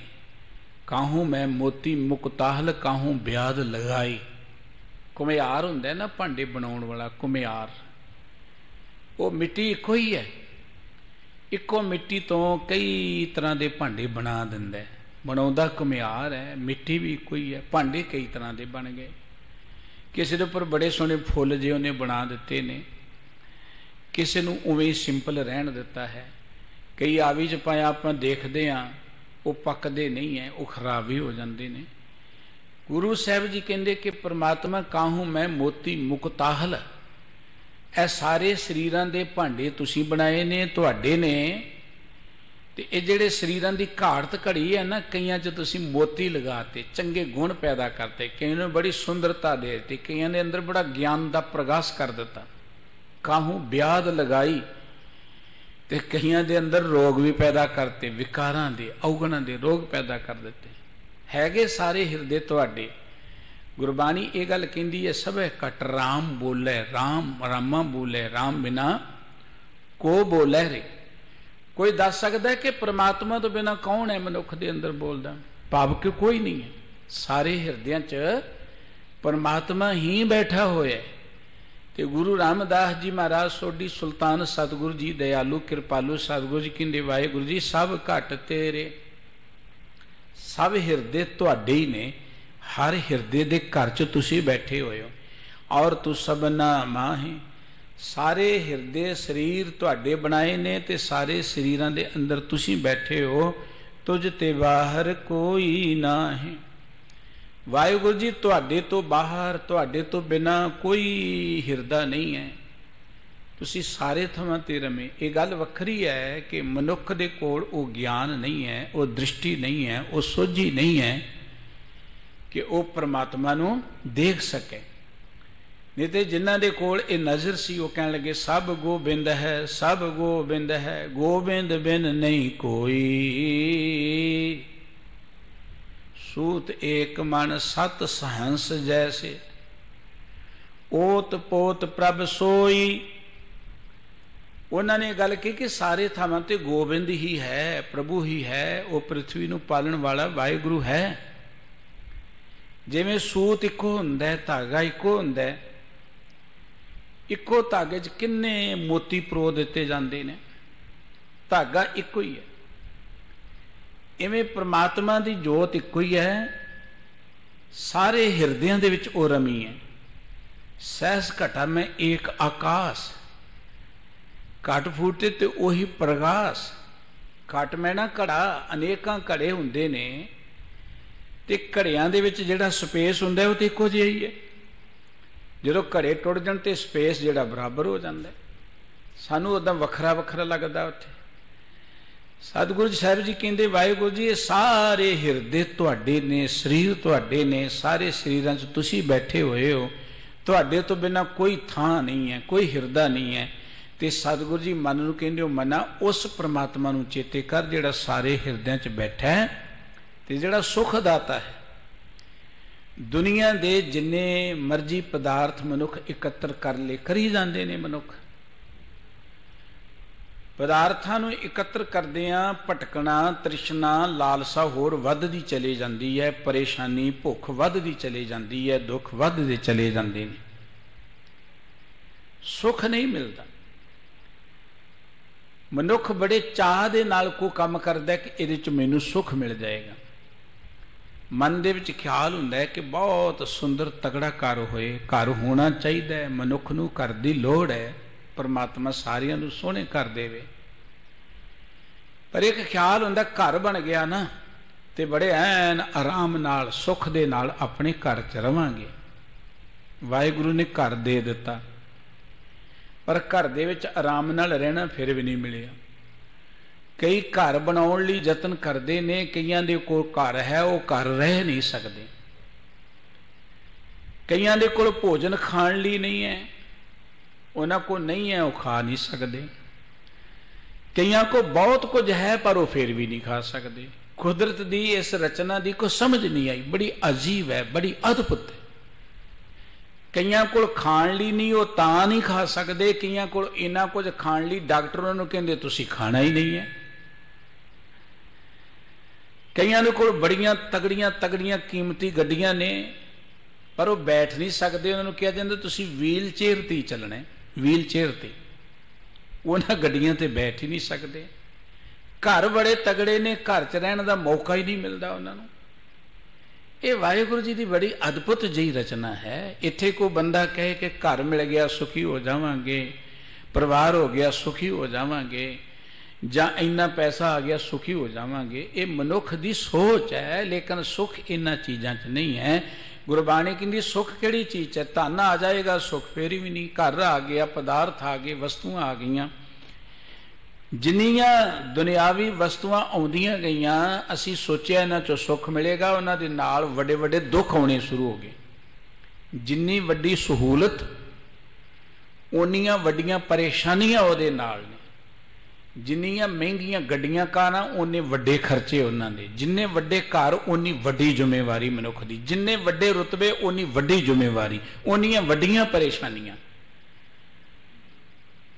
ਕਾਹੂ ਮੈਂ ਮੋਤੀ ਮੁਕਤਾਹਲ ਕਾਹੂ ਬਿਆਦ ਲਗਾਈ। ਕੁਮਿਆਰ ਹੁੰਦਾ ਨਾ ਭਾਂਡੇ ਬਣਾਉਣ ਵਾਲਾ ਕੁਮਿਆਰ ਉਹ ਮਿੱਟੀ ਇੱਕੋ ਹੀ ਹੈ। ਇੱਕੋ ਮਿੱਟੀ ਤੋਂ ਕਈ ਤਰ੍ਹਾਂ ਦੇ ਭਾਂਡੇ ਬਣਾ ਦਿੰਦਾ ਬਣਾਉਂਦਾ ਕੁਮਿਆਰ ਹੈ, ਮਿੱਟੀ ਵੀ ਇੱਕੋ ਹੀ ਹੈ। ਭਾਂਡੇ ਕਈ ਤਰ੍ਹਾਂ ਦੇ ਬਣ ਗਏ। ਕਿਸੇ ਦੇ ਉੱਪਰ ਬੜੇ ਸੋਹਣੇ ਫੁੱਲ ਜਿਹੇ ਉਹਨੇ ਬਣਾ ਦਿੱਤੇ ਨੇ। ਕਿਸੇ ਨੂੰ ਉਵੇਂ ਸਿੰਪਲ ਰਹਿਣ ਦਿੱਤਾ ਹੈ। ਕਈ ਆਵੀ ਚ ਪਾਇਆ ਆਪਾਂ ਦੇਖਦੇ ਆਂ, ਉਹ ਪੱਕਦੇ ਨਹੀਂ ਐ, ਉਹ ਖਰਾਬ ਵੀ ਹੋ ਜਾਂਦੇ ਨੇ। ਗੁਰੂ ਸਾਹਿਬ ਜੀ ਕਹਿੰਦੇ ਕਿ ਪ੍ਰਮਾਤਮਾ ਕਾਹੂ ਮੈਂ ਮੋਤੀ ਮੁਕਤਾਹਲ। ਇਹ ਸਾਰੇ ਸਰੀਰਾਂ ਦੇ ਭਾਂਡੇ ਤੁਸੀਂ ਬਣਾਏ ਨੇ, ਤੁਹਾਡੇ ਨੇ। ਤੇ ਇਹ ਜਿਹੜੇ ਸਰੀਰਾਂ ਦੀ ਘਾੜਤ ਘੜੀ ਹੈ ਨਾ, ਕਈਆਂ 'ਚ ਤੁਸੀਂ ਮੋਤੀ ਲਗਾਤੇ ਚੰਗੇ ਗੁਣ ਪੈਦਾ ਕਰਤੇ। ਕਈਆਂ ਨੂੰ ਬੜੀ ਸੁੰਦਰਤਾ ਦੇ ਦਿੱਤੀ, ਕਈਆਂ ਦੇ ਅੰਦਰ ਬੜਾ ਗਿਆਨ ਦਾ ਪ੍ਰਗਾਸ ਕਰ ਦਿੱਤਾ। ਕਾਹੂ ਬਿਆਦ ਲਗਾਈ ਤੇ ਕਈਆਂ ਦੇ ਅੰਦਰ ਰੋਗ ਵੀ ਪੈਦਾ ਕਰਤੇ, ਵਿਕਾਰਾਂ ਦੇ, ਔਗਣਾਂ ਦੇ ਰੋਗ ਪੈਦਾ ਕਰ ਦਿੱਤੇ। ਹੈਗੇ ਸਾਰੇ ਹਿਰਦੇ ਤੁਹਾਡੇ। ਗੁਰਬਾਣੀ ਇਹ ਗੱਲ ਕਹਿੰਦੀ ਹੈ, ਸਭੇ ਕਟ ਰਾਮ ਬੋਲੇ, ਰਾਮ ਰਾਮਾ ਬੋਲੇ, ਰਾਮ ਬਿਨਾ ਕੋ ਬੋਲੇ ਰੇ। ਕੋਈ ਦੱਸ ਸਕਦਾ ਕਿ ਪ੍ਰਮਾਤਮਾ ਤੋਂ ਬਿਨਾ ਕੌਣ ਹੈ ਮਨੁੱਖ ਦੇ ਅੰਦਰ ਬੋਲਦਾ? ਭਾਵ ਕਿ ਕੋਈ ਨਹੀਂ ਹੈ। ਸਾਰੇ ਹਿਰਦਿਆਂ 'ਚ ਪਰਮਾਤਮਾ ਹੀ ਬੈਠਾ ਹੋਇਆ ਹੈ। ਤੇ ਗੁਰੂ ਰਾਮਦਾਸ ਜੀ ਮਹਾਰਾਜ, ਸੋਢੀ ਸੁਲਤਾਨ ਸਤਗੁਰੂ ਜੀ ਦਇਆਲੂ ਕਿਰਪਾਲੂ ਸਤਗੁਰੂ ਜੀ ਕਹਿੰਦੇ ਵਾਹਿਗੁਰੂ ਜੀ, ਸਭ ਘਟ ਤੇਰੇ। ਸਭ ਹਿਰਦੇ ਤੁਹਾਡੇ ਹੀ ਨੇ। ਹਰ ਹਿਰਦੇ ਦੇ ਘਰ 'ਚ ਤੁਸੀਂ ਬੈਠੇ ਹੋਏ ਹੋ। ਔਰ ਤੂੰ ਸਭਨਾ ਮਾਹੀ। ਸਾਰੇ ਹਿਰਦੇ ਸਰੀਰ ਤੁਹਾਡੇ ਬਣਾਏ ਨੇ ਤੇ ਸਾਰੇ ਸਰੀਰਾਂ ਦੇ ਅੰਦਰ ਤੁਸੀਂ ਬੈਠੇ ਹੋ। ਤੁਝ ਤੇ ਬਾਹਰ ਕੋਈ ਨਾ ਹੈ ਵਾਹਿਗੁਰੂ ਜੀ, ਤੁਹਾਡੇ ਤੋਂ ਬਾਹਰ, ਤੁਹਾਡੇ ਤੋਂ ਬਿਨਾ ਕੋਈ ਹਿਰਦਾ ਨਹੀਂ ਹੈ। ਤੁਸੀਂ ਸਾਰੇ ਥਾਵਾਂ ਤੇ ਰਮੇ। ਇਹ ਗੱਲ ਵੱਖਰੀ ਹੈ ਕਿ ਮਨੁੱਖ ਦੇ ਕੋਲ ਉਹ ਗਿਆਨ ਨਹੀਂ ਹੈ, ਉਹ ਦ੍ਰਿਸ਼ਟੀ ਨਹੀਂ ਹੈ, ਉਹ ਸੋਝੀ ਨਹੀਂ ਹੈ ਕਿ ਉਹ ਪ੍ਰਮਾਤਮਾ ਨੂੰ ਦੇਖ ਸਕੇ। ਨਹੀਂ ਤੇ ਜਿਨ੍ਹਾਂ ਦੇ ਕੋਲ ਇਹ ਨਜ਼ਰ ਸੀ, ਉਹ ਕਹਿਣ ਲੱਗੇ, ਸਭ ਗੋਬਿੰਦ ਹੈ, ਸਭ ਗੋਬਿੰਦ ਹੈ, ਗੋਬਿੰਦ ਬਿਨ ਨਹੀਂ ਕੋਈ। ਸੂਤ ਏਕ ਮਨ ਸਤ ਸਹੰਸ ਜੈਸੇ। ਓਤ ਪੋਤ ਪ੍ਰਭ ਸੋਈ। ਉਹਨਾਂ ਨੇ ਗੱਲ ਕੀਤੀ ਕਿ ਸਾਰੇ ਥਾਵਾਂ ਤੇ ਗੋਬਿੰਦ ਹੀ ਹੈ, ਪ੍ਰਭੂ ਹੀ ਹੈ, ਉਹ ਪ੍ਰithvi ਨੂੰ ਪਾਲਣ ਵਾਲਾ ਵਾਹਿਗੁਰੂ ਹੈ। ਜਿਵੇਂ ਸੂਤ ਇੱਕੋ ਹੁੰਦਾ ਹੈ, ਧਾਗਾ ਇੱਕੋ ਹੁੰਦਾ ਹੈ, ਇੱਕੋ ਧਾਗੇ 'ਚ ਕਿੰਨੇ ਮੋਤੀ ਪਰੋ ਦਿੱਤੇ ਜਾਂਦੇ ਨੇ। ਧਾਗਾ ਇੱਕੋ ਹੀ ਹੈ। ਇਵੇਂ ਪ੍ਰਮਾਤਮਾ ਦੀ ਜੋਤ ਇੱਕੋ ਹੀ ਹੈ, ਸਾਰੇ ਹਿਰਦਿਆਂ ਦੇ ਵਿੱਚ ਉਹ ਰਮੀ ਹੈ। ਸਹਿਸ ਘਟਾ ਮੈਂ ਏਕ ਆਕਾਸ਼, ਘਟ ਫੂਟੇ ਤੇ ਉਹੀ ਪ੍ਰਗਾਸ। ਘਟ ਮੈਂ ਨਾ ਘੜਾ, ਅਨੇਕਾਂ ਘੜੇ ਹੁੰਦੇ ਨੇ ਤੇ ਘੜਿਆਂ ਦੇ ਵਿੱਚ ਜਿਹੜਾ ਸਪੇਸ ਹੁੰਦਾ ਉਹ ਤੇ ਇੱਕੋ ਜਿਹਾ ਹੀ ਹੈ। ਜਦੋਂ ਘੜੇ ਟੁੱਟ ਜਾਣ ਤੇ ਸਪੇਸ ਜਿਹੜਾ ਬਰਾਬਰ ਹੋ ਜਾਂਦਾ ਸਾਨੂੰ ਉਦਾਂ ਵੱਖਰਾ ਵੱਖਰਾ ਲੱਗਦਾ ਉੱਥੇ। ਸਤਿਗੁਰੂ ਜੀ ਸਾਹਿਬ ਜੀ ਕਹਿੰਦੇ, ਵਾਹਿਗੁਰੂ ਜੀ, ਇਹ ਸਾਰੇ ਹਿਰਦੇ ਤੁਹਾਡੇ ਨੇ, ਸਰੀਰ ਤੁਹਾਡੇ ਨੇ, ਸਾਰੇ ਸਰੀਰਾਂ 'ਚ ਤੁਸੀਂ ਬੈਠੇ ਹੋਏ ਹੋ। ਤੁਹਾਡੇ ਤੋਂ ਬਿਨਾ ਕੋਈ ਥਾਂ ਨਹੀਂ ਹੈ, ਕੋਈ ਹਿਰਦਾ ਨਹੀਂ ਹੈ। ਤੇ ਸਤਿਗੁਰੂ ਜੀ ਮਨ ਨੂੰ ਕਹਿੰਦੇ ਹੋ, ਮਨਾ, ਉਸ ਪ੍ਰਮਾਤਮਾ ਨੂੰ ਚੇਤੇ ਕਰ ਜਿਹੜਾ ਸਾਰੇ ਹਿਰਦਿਆਂ 'ਚ ਬੈਠਾ ਹੈ ਤੇ ਜਿਹੜਾ ਸੁਖ ਦਾਤਾ ਹੈ। ਦੁਨੀਆ ਦੇ ਜਿੰਨੇ ਮਰਜ਼ੀ ਪਦਾਰਥ ਮਨੁੱਖ ਇਕੱਤਰ ਕਰ ਲੇ, ਕਰੀ ਜਾਂਦੇ ਨੇ ਮਨੁੱਖ। ਪਦਾਰਥਾਂ ਨੂੰ ਇਕੱਤਰ ਕਰਦਿਆਂ ਭਟਕਣਾ, ਤ੍ਰਿਸ਼ਨਾ, ਲਾਲਸਾ ਹੋਰ ਵੱਧਦੀ ਚਲੇ ਜਾਂਦੀ ਹੈ, ਪਰੇਸ਼ਾਨੀ, ਭੁੱਖ ਵੱਧਦੀ ਚਲੇ ਜਾਂਦੀ ਹੈ, ਦੁੱਖ ਵੱਧਦੇ ਚਲੇ ਜਾਂਦੇ ਨੇ। ਸੁੱਖ ਨਹੀਂ ਮਿਲਦਾ। ਮਨੁੱਖ ਬੜੇ ਚਾਹ ਦੇ ਨਾਲ ਕੋ ਕੰਮ ਕਰਦਾ ਕਿ ਇਹਦੇ ਚ ਮੈਨੂੰ ਸੁੱਖ ਮਿਲ ਜਾਏਗਾ। ਮਨ ਦੇ ਵਿੱਚ ਖਿਆਲ ਹੁੰਦਾ ਹੈ ਕਿ ਬਹੁਤ ਸੁੰਦਰ ਤਗੜਾ ਘਰ ਹੋਏ, ਘਰ ਹੋਣਾ ਚਾਹੀਦਾ ਹੈ, ਮਨੁੱਖ ਨੂੰ ਘਰ ਦੀ ਲੋੜ ਹੈ। ਪਰਮਾਤਮਾ ਸਾਰਿਆਂ ਨੂੰ ਸੋਹਣੇ ਕਰ ਦੇਵੇ। ਪਰ ਇੱਕ ਖਿਆਲ ਹੁੰਦਾ, ਘਰ ਬਣ ਗਿਆ ਨਾ, ਤੇ ਬੜੇ ਐਨ ਆਰਾਮ ਨਾਲ, ਸੁੱਖ ਦੇ ਨਾਲ ਆਪਣੇ ਘਰ 'ਚ ਰਵਾਂਗੇ। ਵਾਹਿਗੁਰੂ ਨੇ ਘਰ ਦੇ ਦਿੱਤਾ। ਪਰ ਘਰ ਦੇ ਵਿੱਚ ਆਰਾਮ ਨਾਲ ਰਹਿਣਾ ਫਿਰ ਵੀ ਨਹੀਂ ਮਿਲਿਆ। ਕਈ ਘਰ ਬਣਾਉਣ ਲਈ ਯਤਨ ਕਰਦੇ ਨੇ, ਕਈਆਂ ਦੇ ਕੋਲ ਘਰ ਹੈ, ਉਹ ਘਰ ਰਹਿ ਨਹੀਂ ਸਕਦੇ। ਕਈਆਂ ਦੇ ਕੋਲ ਭੋਜਨ ਖਾਣ ਲਈ ਨਹੀਂ ਹੈ। ਉਹਨਾਂ ਕੋ ਨਹੀਂ ਹੈ, ਉਹ ਖਾ ਨਹੀਂ ਸਕਦੇ। ਕਈਆਂ ਕੋ ਬਹੁਤ ਕੁਝ ਹੈ, ਪਰ ਉਹ ਫੇਰ ਵੀ ਨਹੀਂ ਖਾ ਸਕਦੇ। ਕੁਦਰਤ ਦੀ ਇਸ ਰਚਨਾ ਦੀ ਕੋ ਸਮਝ ਨਹੀਂ ਆਈ। ਬੜੀ ਅਜੀਬ ਹੈ, ਬੜੀ ਅਦਭੁਤ ਹੈ। ਕਈਆਂ ਕੋਲ ਖਾਣ ਲਈ ਨਹੀਂ, ਉਹ ਤਾਂ ਨਹੀਂ ਖਾ ਸਕਦੇ। ਕਈਆਂ ਕੋਲ ਇੰਨਾ ਕੁਝ ਖਾਣ ਲਈ ਡਾਕਟਰ ਉਹਨਾਂ ਨੂੰ ਕਹਿੰਦੇ, ਤੁਸੀਂ ਖਾਣਾ ਹੀ ਨਹੀਂ ਹੈ। ਕਈਆਂ ਦੇ ਕੋਲ ਬੜੀਆਂ ਤਗੜੀਆਂ ਤਗੜੀਆਂ ਕੀਮਤੀ ਗੱਡੀਆਂ ਨੇ, ਪਰ ਉਹ ਬੈਠ ਨਹੀਂ ਸਕਦੇ। ਉਹਨਾਂ ਨੂੰ ਕਿਹਾ ਜਾਂਦਾ, ਤੁਸੀਂ ਵੀਲ ਚੇਅਰ ਤੇ ਚੱਲਣਾ ਵੀਲ ਚੇਅਰ ਤੇ। ਉਹਨਾਂ ਗੱਡੀਆਂ ਤੇ ਬੈਠ ਹੀ ਨਹੀਂ ਸਕਦੇ। ਘਰ ਬੜੇ ਤਗੜੇ ਨੇ, ਘਰ 'ਚ ਰਹਿਣ ਦਾ ਮੌਕਾ ਹੀ ਨਹੀਂ ਮਿਲਦਾ ਉਹਨਾਂ ਨੂੰ। ਇਹ ਵਾਹਿਗੁਰੂ ਜੀ ਦੀ ਬੜੀ ਅਦਭੁਤ ਜਿਹੀ ਰਚਨਾ ਹੈ। ਇੱਥੇ ਕੋ ਬੰਦਾ ਕਹੇ ਕਿ ਘਰ ਮਿਲ ਗਿਆ, ਸੁਖੀ ਹੋ ਜਾਵਾਂਗੇ, ਪਰਿਵਾਰ ਹੋ ਗਿਆ, ਸੁਖੀ ਹੋ ਜਾਵਾਂਗੇ, ਜਾਂ ਇੰਨਾ ਪੈਸਾ ਆ ਗਿਆ, ਸੁਖੀ ਹੋ ਜਾਵਾਂਗੇ। ਇਹ ਮਨੁੱਖ ਦੀ ਸੋਚ ਹੈ, ਲੇਕਿਨ ਸੁਖ ਇਹਨਾਂ ਚੀਜ਼ਾਂ 'ਚ ਨਹੀਂ ਹੈ। ਗੁਰਬਾਣੀ ਕਹਿੰਦੀ, ਸੁਖ ਕਿਹੜੀ ਚੀਜ਼ ਹੈ? ਧਨ ਆ ਜਾਏਗਾ, ਸੁਖ ਫੇਰੀ ਵੀ ਨਹੀਂ। ਘਰ ਆ ਗਿਆ, ਪਦਾਰਥ ਆ ਗਏ, ਵਸਤੂਆਂ ਆ ਗਈਆਂ। ਜਿੰਨੀਆਂ ਦੁਨਿਆਵੀ ਵਸਤੂਆਂ ਆਉਂਦੀਆਂ ਗਈਆਂ, ਅਸੀਂ ਸੋਚਿਆ ਇਹਨਾਂ ਚੋਂ ਸੁੱਖ ਮਿਲੇਗਾ, ਉਹਨਾਂ ਦੇ ਨਾਲ ਵੱਡੇ ਵੱਡੇ ਦੁੱਖ ਆਉਣੇ ਸ਼ੁਰੂ ਹੋ ਗਏ। ਜਿੰਨੀ ਵੱਡੀ ਸਹੂਲਤ, ਓਨੀਆਂ ਵੱਡੀਆਂ ਪਰੇਸ਼ਾਨੀਆਂ ਉਹਦੇ ਨਾਲ ਜਿੰਨੀਆਂ ਮਹਿੰਗੀਆਂ ਗੱਡੀਆਂ ਕਾਰਾਂ ਉਹਨੇ ਵੱਡੇ ਖਰਚੇ ਉਹਨਾਂ ਦੇ। ਜਿੰਨੇ ਵੱਡੇ ਘਰ, ਓਨੀ ਵੱਡੀ ਜ਼ਿੰਮੇਵਾਰੀ ਮਨੁੱਖ ਦੀ। ਜਿੰਨੇ ਵੱਡੇ ਰੁਤਬੇ, ਓਨੀ ਵੱਡੀ ਜ਼ਿੰਮੇਵਾਰੀ। ਓਨੀਆਂ ਵੱਡੀਆਂ ਪਰੇਸ਼ਾਨੀਆਂ।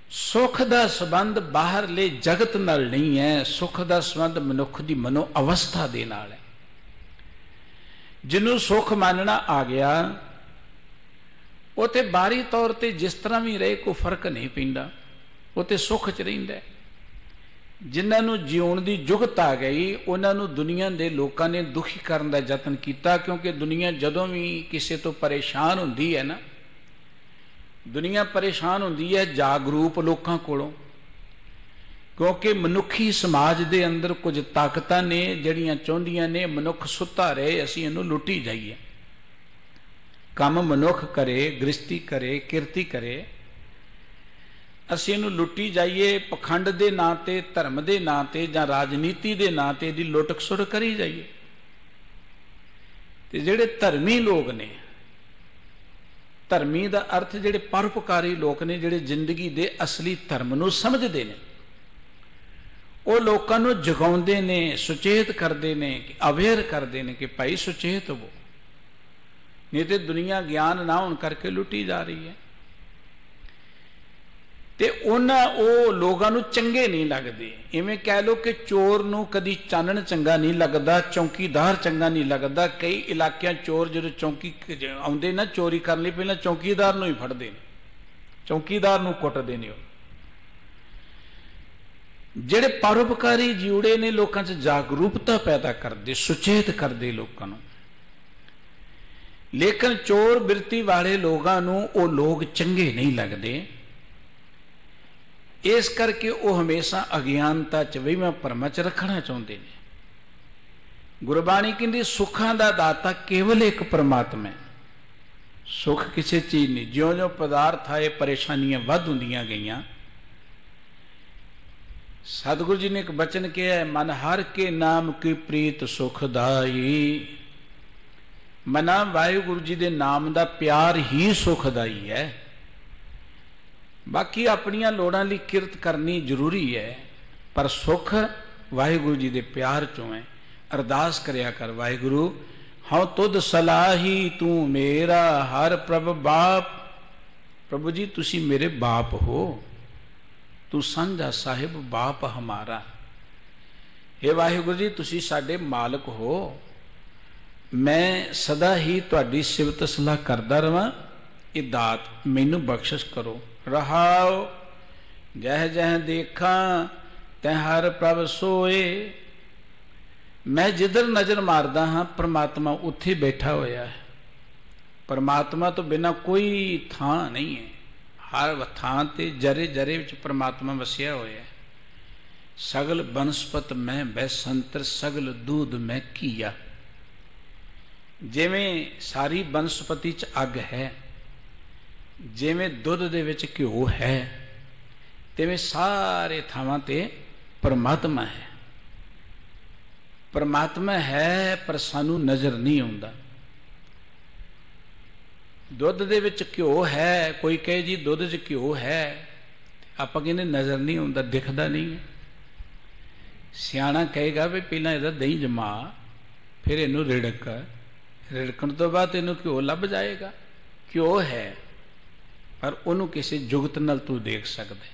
ਸੁਖ ਦਾ ਸਬੰਧ ਬਾਹਰਲੇ ਜਗਤ ਨਾਲ ਨਹੀਂ ਹੈ। ਸੁਖ ਦਾ ਸਬੰਧ ਮਨੁੱਖ ਦੀ ਮਨੋ ਅਵਸਥਾ ਦੇ ਨਾਲ ਹੈ। ਜਿਹਨੂੰ ਸੁਖ ਮੰਨਣਾ ਆ ਗਿਆ, ਉਹ ਤੇ ਬਾਹਰੀ ਤੌਰ ਤੇ ਜਿਸ ਤਰ੍ਹਾਂ ਵੀ ਰਹੇ, ਕੋਈ ਫ਼ਰਕ ਨਹੀਂ ਪੈਂਦਾ। ਉਹ ਤੇ ਸੁਖ ਚ ਰਹਿੰਦਾ ਹੈ। ਜਿਨ੍ਹਾਂ ਨੂੰ ਜਿਉਣ ਦੀ ਜੁਗਤ ਆ ਗਈ, ਉਹਨਾਂ ਨੂੰ ਦੁਨੀਆ ਦੇ ਲੋਕਾਂ ਨੇ ਦੁਖੀ ਕਰਨ ਦਾ ਯਤਨ ਕੀਤਾ, ਕਿਉਂਕਿ ਦੁਨੀਆ ਜਦੋਂ ਵੀ ਕਿਸੇ ਤੋਂ ਪਰੇਸ਼ਾਨ ਹੁੰਦੀ ਹੈ ਨਾ, ਦੁਨੀਆ ਪਰੇਸ਼ਾਨ ਹੁੰਦੀ ਹੈ ਜਾਗਰੂਕ ਲੋਕਾਂ ਕੋਲੋਂ, ਕਿਉਂਕਿ ਮਨੁੱਖੀ ਸਮਾਜ ਦੇ ਅੰਦਰ ਕੁਝ ਤਾਕਤਾਂ ਨੇ, ਜਿਹੜੀਆਂ ਚਾਹੁੰਦੀਆਂ ਨੇ, ਮਨੁੱਖ ਸੁੱਤਾ ਰਹੇ, ਅਸੀਂ ਇਹਨੂੰ ਲੁੱਟੀ ਜਾਈਏ। ਕੰਮ ਮਨੁੱਖ ਕਰੇ ਗ੍ਰਸਤੀ ਕਰੇ, ਕਿਰਤੀ ਕਰੇ ਅਸੀਂ ਇਹਨੂੰ ਲੁੱਟੀ ਜਾਈਏ, ਪਖੰਡ ਦੇ ਨਾਂ ਤੇ, ਧਰਮ ਦੇ ਨਾਂ ਤੇ ਜਾਂ ਰਾਜਨੀਤੀ ਦੇ ਨਾਂ ਤੇ ਇਹਦੀ ਲੁੱਟ ਖਸੁਰ ਕਰੀ ਜਾਈਏ। ਤੇ ਜਿਹੜੇ ਧਰਮੀ ਲੋਕ ਨੇ, ਧਰਮੀ ਦਾ ਅਰਥ ਜਿਹੜੇ ਪਰਉਪਕਾਰੀ ਲੋਕ ਨੇ, ਜਿਹੜੇ ਜ਼ਿੰਦਗੀ ਦੇ ਅਸਲੀ ਧਰਮ ਨੂੰ ਸਮਝਦੇ ਨੇ, ਉਹ ਲੋਕਾਂ ਨੂੰ ਜਗਾਉਂਦੇ ਨੇ, ਸੁਚੇਤ ਕਰਦੇ ਨੇ, ਕਿ ਅਵੇਅਰ ਕਰਦੇ ਨੇ ਕਿ ਭਾਈ ਸੁਚੇਤ ਹੋ। ਨਹੀਂ ਤੇ ਦੁਨੀਆ ਗਿਆਨ ਨਾ ਹੋਣ ਕਰਕੇ ਲੁੱਟੀ ਜਾ ਰਹੀ ਹੈ। ਤੇ ਉਹਨਾਂ ਉਹ ਲੋਕਾਂ ਨੂੰ ਚੰਗੇ ਨਹੀਂ ਲੱਗਦੇ। ਇਵੇਂ ਕਹਿ ਲੋ ਕਿ ਚੋਰ ਨੂੰ ਕਦੀ ਚਾਨਣ ਚੰਗਾ ਨਹੀਂ ਲੱਗਦਾ, ਚੌਕੀਦਾਰ ਚੰਗਾ ਨਹੀਂ ਲੱਗਦਾ। ਕਈ ਇਲਾਕਿਆਂ ਚੋਰ ਜਦੋਂ ਚੌਕੀ ਆਉਂਦੇ ਨਾ, ਚੋਰੀ ਕਰਨ ਲਈ ਪਹਿਲਾਂ ਚੌਕੀਦਾਰ ਨੂੰ ਹੀ ਫੜਦੇ ਨੇ। ਚੌਕੀਦਾਰ ਨੂੰ ਕੁੱਟਦੇ ਨੇ ਉਹ। ਜਿਹੜੇ ਪਰਉਪਕਾਰੀ ਜੀਉੜੇ ਨੇ ਲੋਕਾਂ 'ਚ ਜਾਗਰੂਕਤਾ ਪੈਦਾ ਕਰਦੇ, ਸੁਚੇਤ ਕਰਦੇ ਲੋਕਾਂ ਨੂੰ। ਲੇਕਿਨ ਚੋਰ ਬਿਰਤੀ ਵਾਲੇ ਲੋਕਾਂ ਨੂੰ ਉਹ ਲੋਕ ਚੰਗੇ ਨਹੀਂ ਲੱਗਦੇ। ਇਸ ਕਰਕੇ ਉਹ ਹਮੇਸ਼ਾ ਅਗਿਆਨਤਾ ਚ ਵਹਿਮਾਂ ਭਰਮਾਂ ਚ ਰੱਖਣਾ ਚਾਹੁੰਦੇ ਨੇ। ਗੁਰਬਾਣੀ ਕਹਿੰਦੀ, ਸੁੱਖਾਂ ਦਾ ਦਾਤਾ ਕੇਵਲ ਇੱਕ ਪਰਮਾਤਮਾ ਹੈ। ਸੁੱਖ ਕਿਸੇ ਚੀਜ਼ ਨਹੀਂ। ਜਿਉਂ-ਜਿਉਂ ਪਦਾਰਥ ਆਏ, ਪਰੇਸ਼ਾਨੀਆਂ ਵੱਧ ਹੁੰਦੀਆਂ ਗਈਆਂ। ਸਤਿਗੁਰੂ ਜੀ ਨੇ ਇੱਕ ਬਚਨ ਕਿਹਾ ਮਨ ਹਰ ਕੇ ਨਾਮ ਕੀ ਪ੍ਰੀਤ ਸੁਖਦਾਈ ਮਨਾ ਵਾਹਿਗੁਰੂ ਜੀ ਦੇ ਨਾਮ ਦਾ ਪਿਆਰ ਹੀ ਸੁਖਦਾਈ ਹੈ। ਬਾਕੀ ਆਪਣੀਆਂ ਲੋੜਾਂ ਲਈ ਕਿਰਤ ਕਰਨੀ ਜ਼ਰੂਰੀ ਹੈ, ਪਰ ਸੁਖ ਵਾਹਿਗੁਰੂ ਜੀ ਦੇ ਪਿਆਰ ਚੋਂ ਹੈ। ਅਰਦਾਸ ਕਰਿਆ ਕਰ ਵਾਹਿਗੁਰੂ, ਹਉ ਤੁਧ ਸਲਾਹੀ ਤੂੰ ਮੇਰਾ, ਹਰ ਪ੍ਰਭ ਬਾਪ। ਪ੍ਰਭੂ ਜੀ, ਤੁਸੀਂ ਮੇਰੇ ਬਾਪ ਹੋ। ਤੂੰ ਸਾਂਝਾ ਸਾਹਿਬ, ਬਾਪ ਹਮਾਰਾ। हे ਵਾਹਿਗੁਰੂ ਜੀ, ਤੁਸੀਂ ਸਾਡੇ ਮਾਲਕ ਹੋ। ਮੈਂ ਸਦਾ ਹੀ ਤੁਹਾਡੀ ਸਿਫਤ ਸਲਾਹ ਕਰਦਾ ਰਵਾਂ। ਇਹ ਦਾਤ ਮੈਨੂੰ ਬਖਸ਼ਿਸ਼ ਕਰੋ। ਰਹਾਓ ਜਹ ਜਹ ਦੇਖਾਂ, ਤੈ ਹਰ ਪ੍ਰਭ ਸੋਏ। ਮੈਂ ਜਿੱਧਰ ਨਜ਼ਰ ਮਾਰਦਾ ਹਾਂ, ਪ੍ਰਮਾਤਮਾ ਉੱਥੇ ਬੈਠਾ ਹੋਇਆ ਹੈ। ਪਰਮਾਤਮਾ ਤੋਂ ਬਿਨਾ ਕੋਈ ਥਾਂ ਨਹੀਂ ਹੈ। ਹਰ ਥਾਂ ਤੇ ਜਰੇ ਜਰੇ ਵਿੱਚ ਪਰਮਾਤਮਾ ਵਸਿਆ ਹੋਇਆ ਹੈ। ਸਗਲ ਬਨਸਪਤ ਮੈਂ ਬੈਸੰਤਰ, ਸਗਲ ਦੂਧ ਮੈਂ ਕੀਆ ਜਿਵੇਂ ਸਾਰੀ ਬਨਸਪਤੀ ਚ ਅੱਗ ਹੈ ਜਿਵੇਂ ਦੁੱਧ ਦੇ ਵਿੱਚ ਘਿਓ ਹੈ, ਤਿਵੇਂ ਸਾਰੇ ਥਾਵਾਂ ਤੇ ਪਰਮਾਤਮਾ ਹੈ। ਪਰਮਾਤਮਾ ਹੈ, ਪਰ ਸਾਨੂੰ ਨਜ਼ਰ ਨਹੀਂ ਆਉਂਦਾ। ਦੁੱਧ ਦੇ ਵਿੱਚ ਘਿਓ ਹੈ, ਕੋਈ ਕਹੇ ਜੀ ਦੁੱਧ 'ਚ ਘਿਓ ਹੈ, ਆਪਾਂ ਕਹਿੰਦੇ ਨਜ਼ਰ ਨਹੀਂ ਆਉਂਦਾ, ਦਿਖਦਾ ਨਹੀਂ ਸਿਆਣਾ ਕਹੇਗਾ ਵੀ ਪਹਿਲਾਂ ਇਹਦਾ ਦਹੀਂ ਜਮਾ, ਫਿਰ ਇਹਨੂੰ ਰਿੜਕ। ਰਿੜਕਣ ਤੋਂ ਬਾਅਦ ਇਹਨੂੰ ਘਿਓ ਲੱਭ ਜਾਏਗਾ। ਘਿਓ ਹੈ। ਪਰ ਉਹਨੂੰ ਕਿਸੇ ਜੁਗਤ ਨਾਲ ਤੂੰ ਦੇਖ ਸਕਦਾ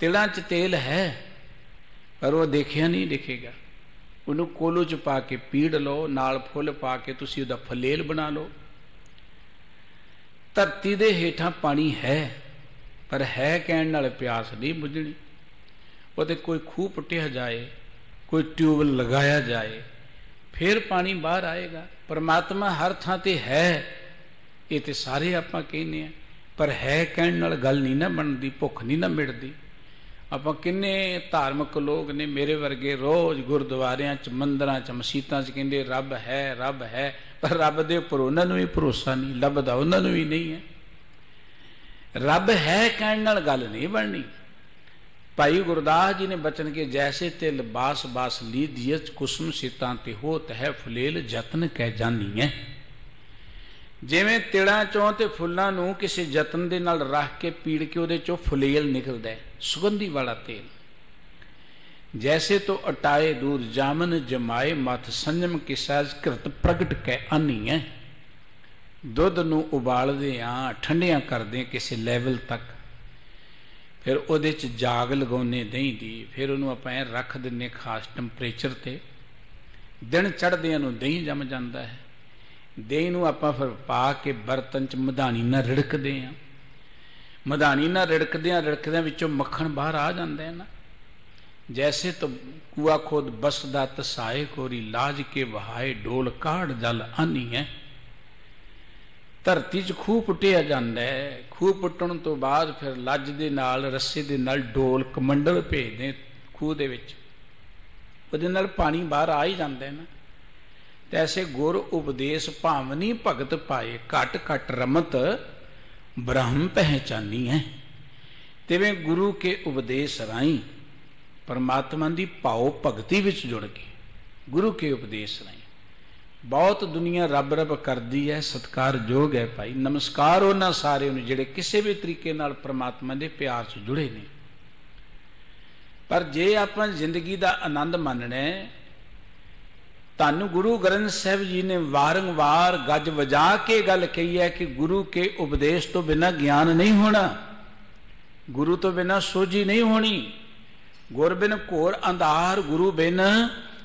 ਤਿਲਾਂ 'ਚ ਤੇਲ ਹੈ, ਪਰ ਉਹ ਦੇਖਿਆ ਨਹੀਂ ਦਿਖੇਗਾ। ਉਹਨੂੰ ਕੋਲੂ 'ਚ ਪਾ ਕੇ ਪੀੜ ਲਓ, ਨਾਲ ਫੁੱਲ ਪਾ ਕੇ ਤੁਸੀਂ ਉਹਦਾ ਫਲੇਲ ਬਣਾ ਲਓ। ਧਰਤੀ ਦੇ ਹੇਠਾਂ ਪਾਣੀ ਹੈ, ਪਰ ਹੈ ਕਹਿਣ ਨਾਲ ਪਿਆਸ ਨਹੀਂ ਬੁਝਣੀ। ਉਹਦੇ ਕੋਈ ਖੂਹ ਪੁੱਟਿਆ ਜਾਏ, ਕੋਈ ਟਿਊਬਲ ਲਗਾਇਆ ਜਾਏ, ਫਿਰ ਪਾਣੀ ਬਾਹਰ ਆਏਗਾ। ਪਰਮਾਤਮਾ ਹਰ ਥਾਂ ਤੇ ਹੈ, ਇਹ ਤੇ ਸਾਰੇ ਆਪਾਂ ਕਹਿੰਦੇ ਆ ਪਰ ਹੈ ਕਹਿਣ ਨਾਲ ਗੱਲ ਨਹੀਂ ਨਾ ਬਣਦੀ, ਭੁੱਖ ਨਹੀਂ ਨਾ ਮਿਟਦੀ। ਆਪਾਂ ਕਿੰਨੇ ਧਾਰਮਿਕ ਲੋਕ ਨੇ ਮੇਰੇ ਵਰਗੇ ਰੋਜ਼ ਗੁਰਦੁਆਰਿਆਂ 'ਚ, ਮੰਦਰਾਂ 'ਚ, ਮਸੀਤਾਂ 'ਚ ਕਹਿੰਦੇ ਰੱਬ ਹੈ ਰੱਬ ਹੈ, ਪਰ ਰੱਬ ਦੇ ਉੱਪਰ ਉਹਨਾਂ ਨੂੰ ਵੀ ਭਰੋਸਾ ਨਹੀਂ, ਲੱਭਦਾ ਉਹਨਾਂ ਨੂੰ ਵੀ ਨਹੀਂ ਹੈ। ਰੱਬ ਹੈ ਕਹਿਣ ਨਾਲ ਗੱਲ ਨਹੀਂ ਬਣਨੀ। ਭਾਈ ਗੁਰਦਾਸ ਜੀ ਨੇ ਬਚਨ ਕੇ ਜੈਸੇ ਤੇ ਲਿਬਾਸ ਬਾਸ ਲੀਧੀਅਤ ਕੁਸਮ ਸਿਤਾਂ ਤੇ ਹੋਤ ਹੈ ਫੁਲੇਲ ਯਤਨ ਕਹਿ ਜਾਨੀ ਹੈ ਜਿਵੇਂ ਤਿਲਾਂ ਚੋਂ ਤੇ ਫੁੱਲਾਂ ਨੂੰ ਕਿਸੇ ਯਤਨ ਦੇ ਨਾਲ ਰੱਖ ਕੇ ਪੀੜ ਕੇ ਉਹਦੇ ਚੋਂ ਫੁਲੇਲ ਨਿਕਲਦਾ ਹੈ, ਸੁਗੰਧੀ ਵਾਲਾ ਤੇਲ। ਜੈਸੇ ਤੋ ਅਟਾਏ ਦੂਰ ਜਾਮਨ ਜਮਾਏ ਮਤ ਸੰਜਮ ਕੇ ਸਾਜ ਕਰਤ ਪ੍ਰਗਟ ਕੈ ਆਨੀ ਹੈ ਦੁੱਧ ਨੂੰ ਉਬਾਲਦੇ ਆ, ਠੰਡਿਆਂ ਕਰਦੇ ਕਿਸੇ ਲੈਵਲ ਤੱਕ। ਫਿਰ ਉਹਦੇ ਚ ਜਾਗ ਲਗਾਉਨੇ ਦਹੀਂ ਦੀ, ਫਿਰ ਉਹਨੂੰ ਆਪਾਂ ਐ ਰੱਖ ਦਿੰਨੇ ਖਾਸ ਟੈਂਪਰੇਚਰ ਤੇ। ਦਿਨ ਚੜਦਿਆਂ ਨੂੰ ਦਹੀਂ ਜੰਮ ਜਾਂਦਾ ਹੈ। ਦਹੀਂ ਨੂੰ ਆਪਾਂ ਫਿਰ ਪਾ ਕੇ ਬਰਤਨ ਚ ਮਧਾਣੀ ਨਾਲ ਰਿੜਕਦੇ ਆ। ਮਧਾਣੀ ਨਾਲ ਰਿੜਕਦਿਆਂ ਰਿੜਕਦਿਆਂ ਵਿੱਚੋਂ ਮੱਖਣ ਬਾਹਰ ਆ ਜਾਂਦਾ ਹੈ ਨਾ ਜੈਸੇ ਤੋ ਕੂਆ ਖੋਦ ਬਸਦਾ ਤਸਾਏ ਕੋਰੀ ਲਾਜ ਕੇ ਵਹਾਏ ਡੋਲ ਕਾੜ ਜਲ ਆਨੀ ਹੈ। ਧਰਤੀ 'ਚ ਖੂਹ ਪੁੱਟਿਆ ਜਾਂਦਾ ਹੈ। ਖੂਹ ਪੁੱਟਣ ਤੋਂ ਬਾਅਦ ਫਿਰ ਲੱਜ ਦੇ ਨਾਲ, ਰੱਸੇ ਦੇ ਨਾਲ ਡੋਲ ਕਮੰਡਲ ਭੇਜਦੇ ਖੂਹ ਦੇ ਵਿੱਚ। ਉਹਦੇ ਨਾਲ ਪਾਣੀ ਬਾਹਰ ਆ ਹੀ ਜਾਂਦਾ ਹੈ ਨਾ। ਤੈਸੇ ਗੁਰ ਉਪਦੇਸ਼ ਭਾਵਨੀ ਭਗਤ ਪਾਏ, ਘਟ ਘਟ ਰਮਤ, ਬ੍ਰਹਮ ਪਹਿਚਾਨੀ ਹੈ। ਤਿਵੇਂ ਗੁਰੂ ਕੇ ਉਪਦੇਸ਼ ਰਾਈ ਪਰਮਾਤਮਾ ਦੀ ਭਾਉ ਭਗਤੀ ਵਿੱਚ ਜੁੜ ਕੇ ਗੁਰੂ ਕੇ ਉਪਦੇਸ਼ ਰਾਈ ਬਹੁਤ ਦੁਨੀਆ ਰੱਬ ਰੱਬ ਕਰਦੀ ਹੈ ਸਤਕਾਰਯੋਗ ਹੈ ਭਾਈ। ਨਮਸਕਾਰ ਉਹਨਾਂ ਸਾਰਿਆਂ ਨੂੰ ਜਿਹੜੇ ਕਿਸੇ ਵੀ ਤਰੀਕੇ ਨਾਲ ਪਰਮਾਤਮਾ ਦੇ ਪਿਆਰ 'ਚ ਜੁੜੇ ਨੇ। ਪਰ ਜੇ ਆਪਾਂ ਜ਼ਿੰਦਗੀ ਦਾ ਆਨੰਦ ਮੰਨਣਾ ਹੈ ਤੁਹਾਨੂੰ ਗੁਰੂ ਗ੍ਰੰਥ ਸਾਹਿਬ ਜੀ ਨੇ ਵਾਰੰਵਾਰ ਗੱਜ ਵਜਾ ਕੇ ਗੱਲ ਕਹੀ ਹੈ ਕਿ ਗੁਰੂ ਕੇ ਉਪਦੇਸ਼ ਤੋਂ ਬਿਨਾ ਗਿਆਨ ਨਹੀਂ ਹੋਣਾ, ਗੁਰੂ ਤੋਂ ਬਿਨਾ ਸੋਝੀ ਨਹੀਂ ਹੋਣੀ। ਗੁਰ ਬਿਨ ਘੋਰ ਅੰਧਾਰ, ਗੁਰੂ ਬਿਨ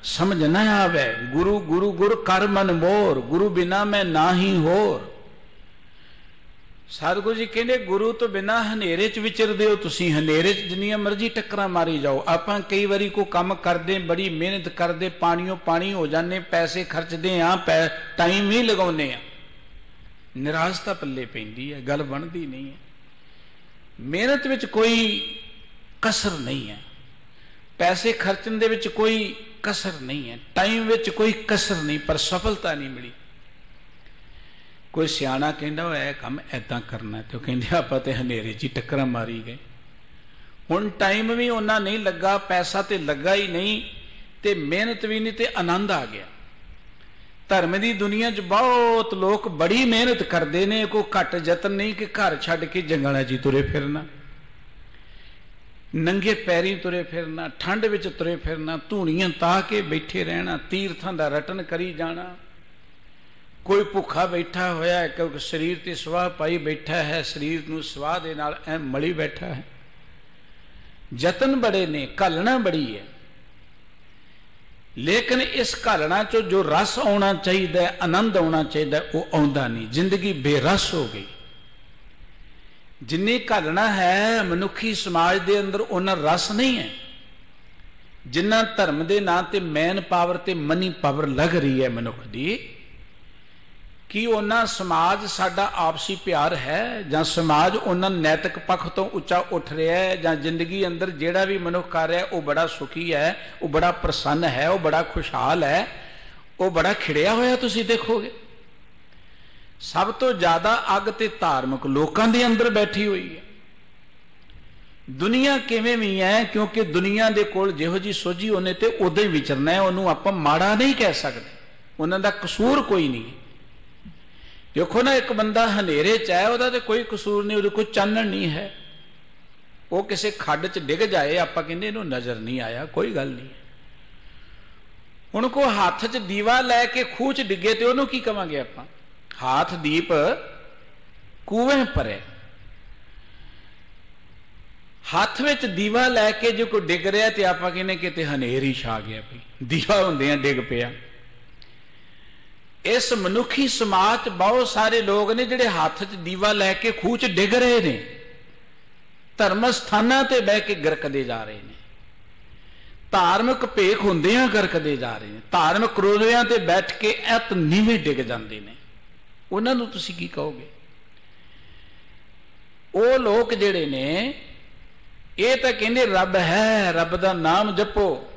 ਸਮਝ ਨਾ ਆਵੇ। ਗੁਰੂ ਗੁਰੂ ਗੁਰ ਕਰ ਮਨ ਮੋਰ, ਗੁਰੂ ਬਿਨਾ ਮੈਂ ਨਾਹੀ ਹੋਰ। ਸਤਿਗੁਰੂ ਜੀ ਕਹਿੰਦੇ, ਗੁਰੂ ਤੋਂ ਬਿਨਾ ਹਨੇਰੇ 'ਚ ਵਿਚਰਦੇ ਹੋ ਤੁਸੀਂ। ਹਨੇਰੇ 'ਚ ਜਿੰਨੀਆਂ ਮਰਜ਼ੀ ਟੱਕਰਾਂ ਮਾਰੀ ਜਾਓ। ਆਪਾਂ ਕਈ ਵਾਰੀ ਕੋ ਕੰਮ ਕਰਦੇ, ਬੜੀ ਮਿਹਨਤ ਕਰਦੇ, ਪਾਣੀਓ ਪਾਣੀ ਹੋ ਜਾਂਦੇ, ਪੈਸੇ ਖਰਚਦੇ ਆ ਟਾਈਮ ਹੀ ਲਗਾਉਂਦੇ ਆ। ਨਿਰਾਸ਼ਤਾ ਪੱਲੇ ਪੈਂਦੀ ਹੈ, ਗੱਲ ਬਣਦੀ ਨਹੀਂ ਹੈ। ਮਿਹਨਤ ਵਿੱਚ ਕੋਈ ਕਸਰ ਨਹੀਂ ਹੈ। ਪੈਸੇ ਖਰਚਣ ਦੇ ਵਿੱਚ ਕੋਈ ਕਸਰ ਨਹੀਂ ਹੈ। ਟਾਈਮ ਵਿੱਚ ਕੋਈ ਕਸਰ ਨਹੀਂ, ਪਰ ਸਫਲਤਾ ਨਹੀਂ ਮਿਲੀ। ਕੋਈ ਸਿਆਣਾ ਕਹਿੰਦਾ ਉਹ ਇਹ ਕੰਮ ਐਦਾਂ ਕਰਨਾ ਤੇ ਉਹ ਕਹਿੰਦੇ ਆਪਾਂ ਤੇ ਹਨੇਰੇ 'ਚ ਟੱਕਰਾਂ ਮਾਰੀ ਗਏ। ਹੁਣ ਟਾਈਮ ਵੀ ਉਹਨਾਂ ਨਹੀਂ ਲੱਗਾ, ਪੈਸਾ ਤੇ ਲੱਗਾ ਹੀ ਨਹੀਂ, ਤੇ ਮਿਹਨਤ ਵੀ ਨਹੀਂ ਤੇ ਆਨੰਦ ਆ ਗਿਆ। ਧਰਮ ਦੀ ਦੁਨੀਆ 'ਚ ਬਹੁਤ ਲੋਕ ਬੜੀ ਮਿਹਨਤ ਕਰਦੇ ਨੇ, ਕੋਈ ਘੱਟ ਯਤਨ ਨਹੀਂ ਕਿ ਘਰ ਛੱਡ ਕੇ ਜੰਗਲਾਂ 'ਚ ਤੁਰੇ ਫਿਰਨਾ। ਨੰਗੇ ਪੈਰੀ ਤੁਰੇ ਫਿਰਨਾ, ਠੰਡ ਵਿੱਚ ਤੁਰੇ ਫਿਰਨਾ, ਧੂਣੀਆਂ ਤਾ ਕੇ ਬੈਠੇ ਰਹਿਣਾ, ਤੀਰਥਾਂ ਦਾ ਰਟਨ ਕਰੀ ਜਾਣਾ। ਕੋਈ ਭੁੱਖਾ ਬੈਠਾ ਹੋਇਆ ਹੈ, ਕਿਉਂਕਿ ਸਰੀਰ ਤੇ ਸਵਾਹ ਪਾਈ ਬੈਠਾ ਹੈ, ਸਰੀਰ ਨੂੰ ਸਵਾਹ ਦੇ ਨਾਲ ਐ ਮਲੀ ਬੈਠਾ ਹੈ। ਯਤਨ ਬੜੇ ਨੇ, ਘਲਣਾ ਬੜੀ ਹੈ। ਲੇਕਿਨ ਇਸ ਘਲਣਾ ਚੋਂ ਜੋ ਰਸ ਆਉਣਾ ਚਾਹੀਦਾ ਆਨੰਦ ਆਉਣਾ ਚਾਹੀਦਾ ਉਹ ਆਉਂਦਾ ਨਹੀਂ। ਜ਼ਿੰਦਗੀ ਬੇਰਸ ਹੋ ਗਈ। ਜਿੰਨੀ ਘਲਣਾ ਹੈ, ਮਨੁੱਖੀ ਸਮਾਜ ਦੇ ਅੰਦਰ ਉਹਨਾਂ ਰਸ ਨਹੀਂ ਹੈ। ਜਿੰਨਾ ਧਰਮ ਦੇ ਨਾਂ ਤੇ ਮੈਨ ਪਾਵਰ ਤੇ ਮਨੀ ਪਾਵਰ ਲੱਗ ਰਹੀ ਹੈ ਮਨੁੱਖ ਦੀ ਕੀ ਉਹਨਾਂ ਸਮਾਜ ਸਾਡਾ ਆਪਸੀ ਪਿਆਰ ਹੈ ਜਾਂ ਸਮਾਜ ਉਹਨਾਂ ਨੈਤਿਕ ਪੱਖ ਤੋਂ ਉੱਚਾ ਉੱਠ ਰਿਹਾ ਹੈ ਜਾਂ ਜ਼ਿੰਦਗੀ ਅੰਦਰ ਜਿਹੜਾ ਵੀ ਮਨੁੱਖ ਕਰ ਰਿਹਾ ਉਹ ਬੜਾ ਸੁਖੀ ਹੈ, ਉਹ ਬੜਾ ਪ੍ਰਸੰਨ ਹੈ, ਉਹ ਬੜਾ ਖੁਸ਼ਹਾਲ ਹੈ, ਉਹ ਬੜਾ ਖਿੜਿਆ ਹੋਇਆ ਤੁਸੀਂ ਦੇਖੋਗੇ। ਸਭ ਤੋਂ ਜ਼ਿਆਦਾ ਅੱਗ ਤੇ ਧਾਰਮਿਕ ਲੋਕਾਂ ਦੇ ਅੰਦਰ ਬੈਠੀ ਹੋਈ ਹੈ। ਦੁਨੀਆ ਕਿਵੇਂ ਵੀ ਹੈ, ਕਿਉਂਕਿ ਦੁਨੀਆ ਦੇ ਕੋਲ ਜਿਹੋ ਜੀ ਸੋਝੀ ਉਹਨੇ ਤੇ ਉਦੋਂ ਹੀ ਵਿਚਰਨਾ ਹੈ, ਉਹਨੂੰ ਆਪਾਂ ਮਾੜਾ ਨਹੀਂ ਕਹਿ ਸਕਦੇ। ਉਹਨਾਂ ਦਾ ਕਸੂਰ ਕੋਈ ਨਹੀਂ ਦੇਖੋ ਨਾ, ਇੱਕ ਬੰਦਾ ਹਨੇਰੇ ਚ ਹੈ ਉਹਦਾ ਤੇ ਕੋਈ ਕਸੂਰ ਨਹੀਂ, ਉਹਦੇ ਕੋਈ ਚਾਨਣ ਨਹੀਂ ਹੈ। ਉਹ ਕਿਸੇ ਖੱਡ 'ਚ ਡਿੱਗ ਜਾਏ, ਆਪਾਂ ਕਹਿੰਦੇ ਇਹਨੂੰ ਨਜ਼ਰ ਨਹੀਂ ਆਇਆ, ਕੋਈ ਗੱਲ ਨਹੀਂ। ਹੁਣ ਕੋ ਹੱਥ 'ਚ ਦੀਵਾ ਲੈ ਕੇ ਖੂਹ 'ਚ ਡਿੱਗੇ ਤੇ ਉਹਨੂੰ ਕੀ ਕਵਾਂਗੇ ਆਪਾਂ? ਹਾਥ ਦੀਪ ਕੂਵੇਂ ਪਰੇ ਹੱਥ ਵਿੱਚ ਦੀਵਾ ਲੈ ਕੇ ਜੇ ਕੋਈ ਡਿੱਗ ਰਿਹਾ ਤੇ ਆਪਾਂ ਕਹਿੰਨੇ ਕਿਤੇ ਹਨੇਰ ਹੀ ਛਾ ਗਿਆ ਭਈ। ਦੀਵਾ ਹੁੰਦੇ ਆ ਡਿੱਗ ਪਿਆ। ਇਸ ਮਨੁੱਖੀ ਸਮਾਜ 'ਚ ਬਹੁਤ ਸਾਰੇ ਲੋਕ ਨੇ ਜਿਹੜੇ ਹੱਥ 'ਚ ਦੀਵਾ ਲੈ ਕੇ ਖੂਹ 'ਚ ਡਿੱਗ ਰਹੇ ਨੇ। ਧਰਮ ਸਥਾਨਾਂ ਤੇ ਬਹਿ ਕੇ ਗਰਕਦੇ ਜਾ ਰਹੇ ਨੇ। ਧਾਰਮਿਕ ਭੇਖ ਹੁੰਦਿਆਂ ਗਰਕਦੇ ਜਾ ਰਹੇ ਨੇ। ਧਾਰਮਿਕ ਰੋਜ਼ਿਆਂ ਤੇ ਬੈਠ ਕੇ ਐਤ ਨੀਵੇਂ ਡਿੱਗ ਜਾਂਦੇ ਨੇ। ਉਹਨਾਂ ਨੂੰ ਤੁਸੀਂ ਕੀ ਕਹੋਗੇ? ਉਹ ਲੋਕ ਜਿਹੜੇ ਨੇ, ਇਹ ਤਾਂ ਕਹਿੰਦੇ, ਰੱਬ ਹੈ, ਰੱਬ ਦਾ ਨਾਮ ਜਪੋ।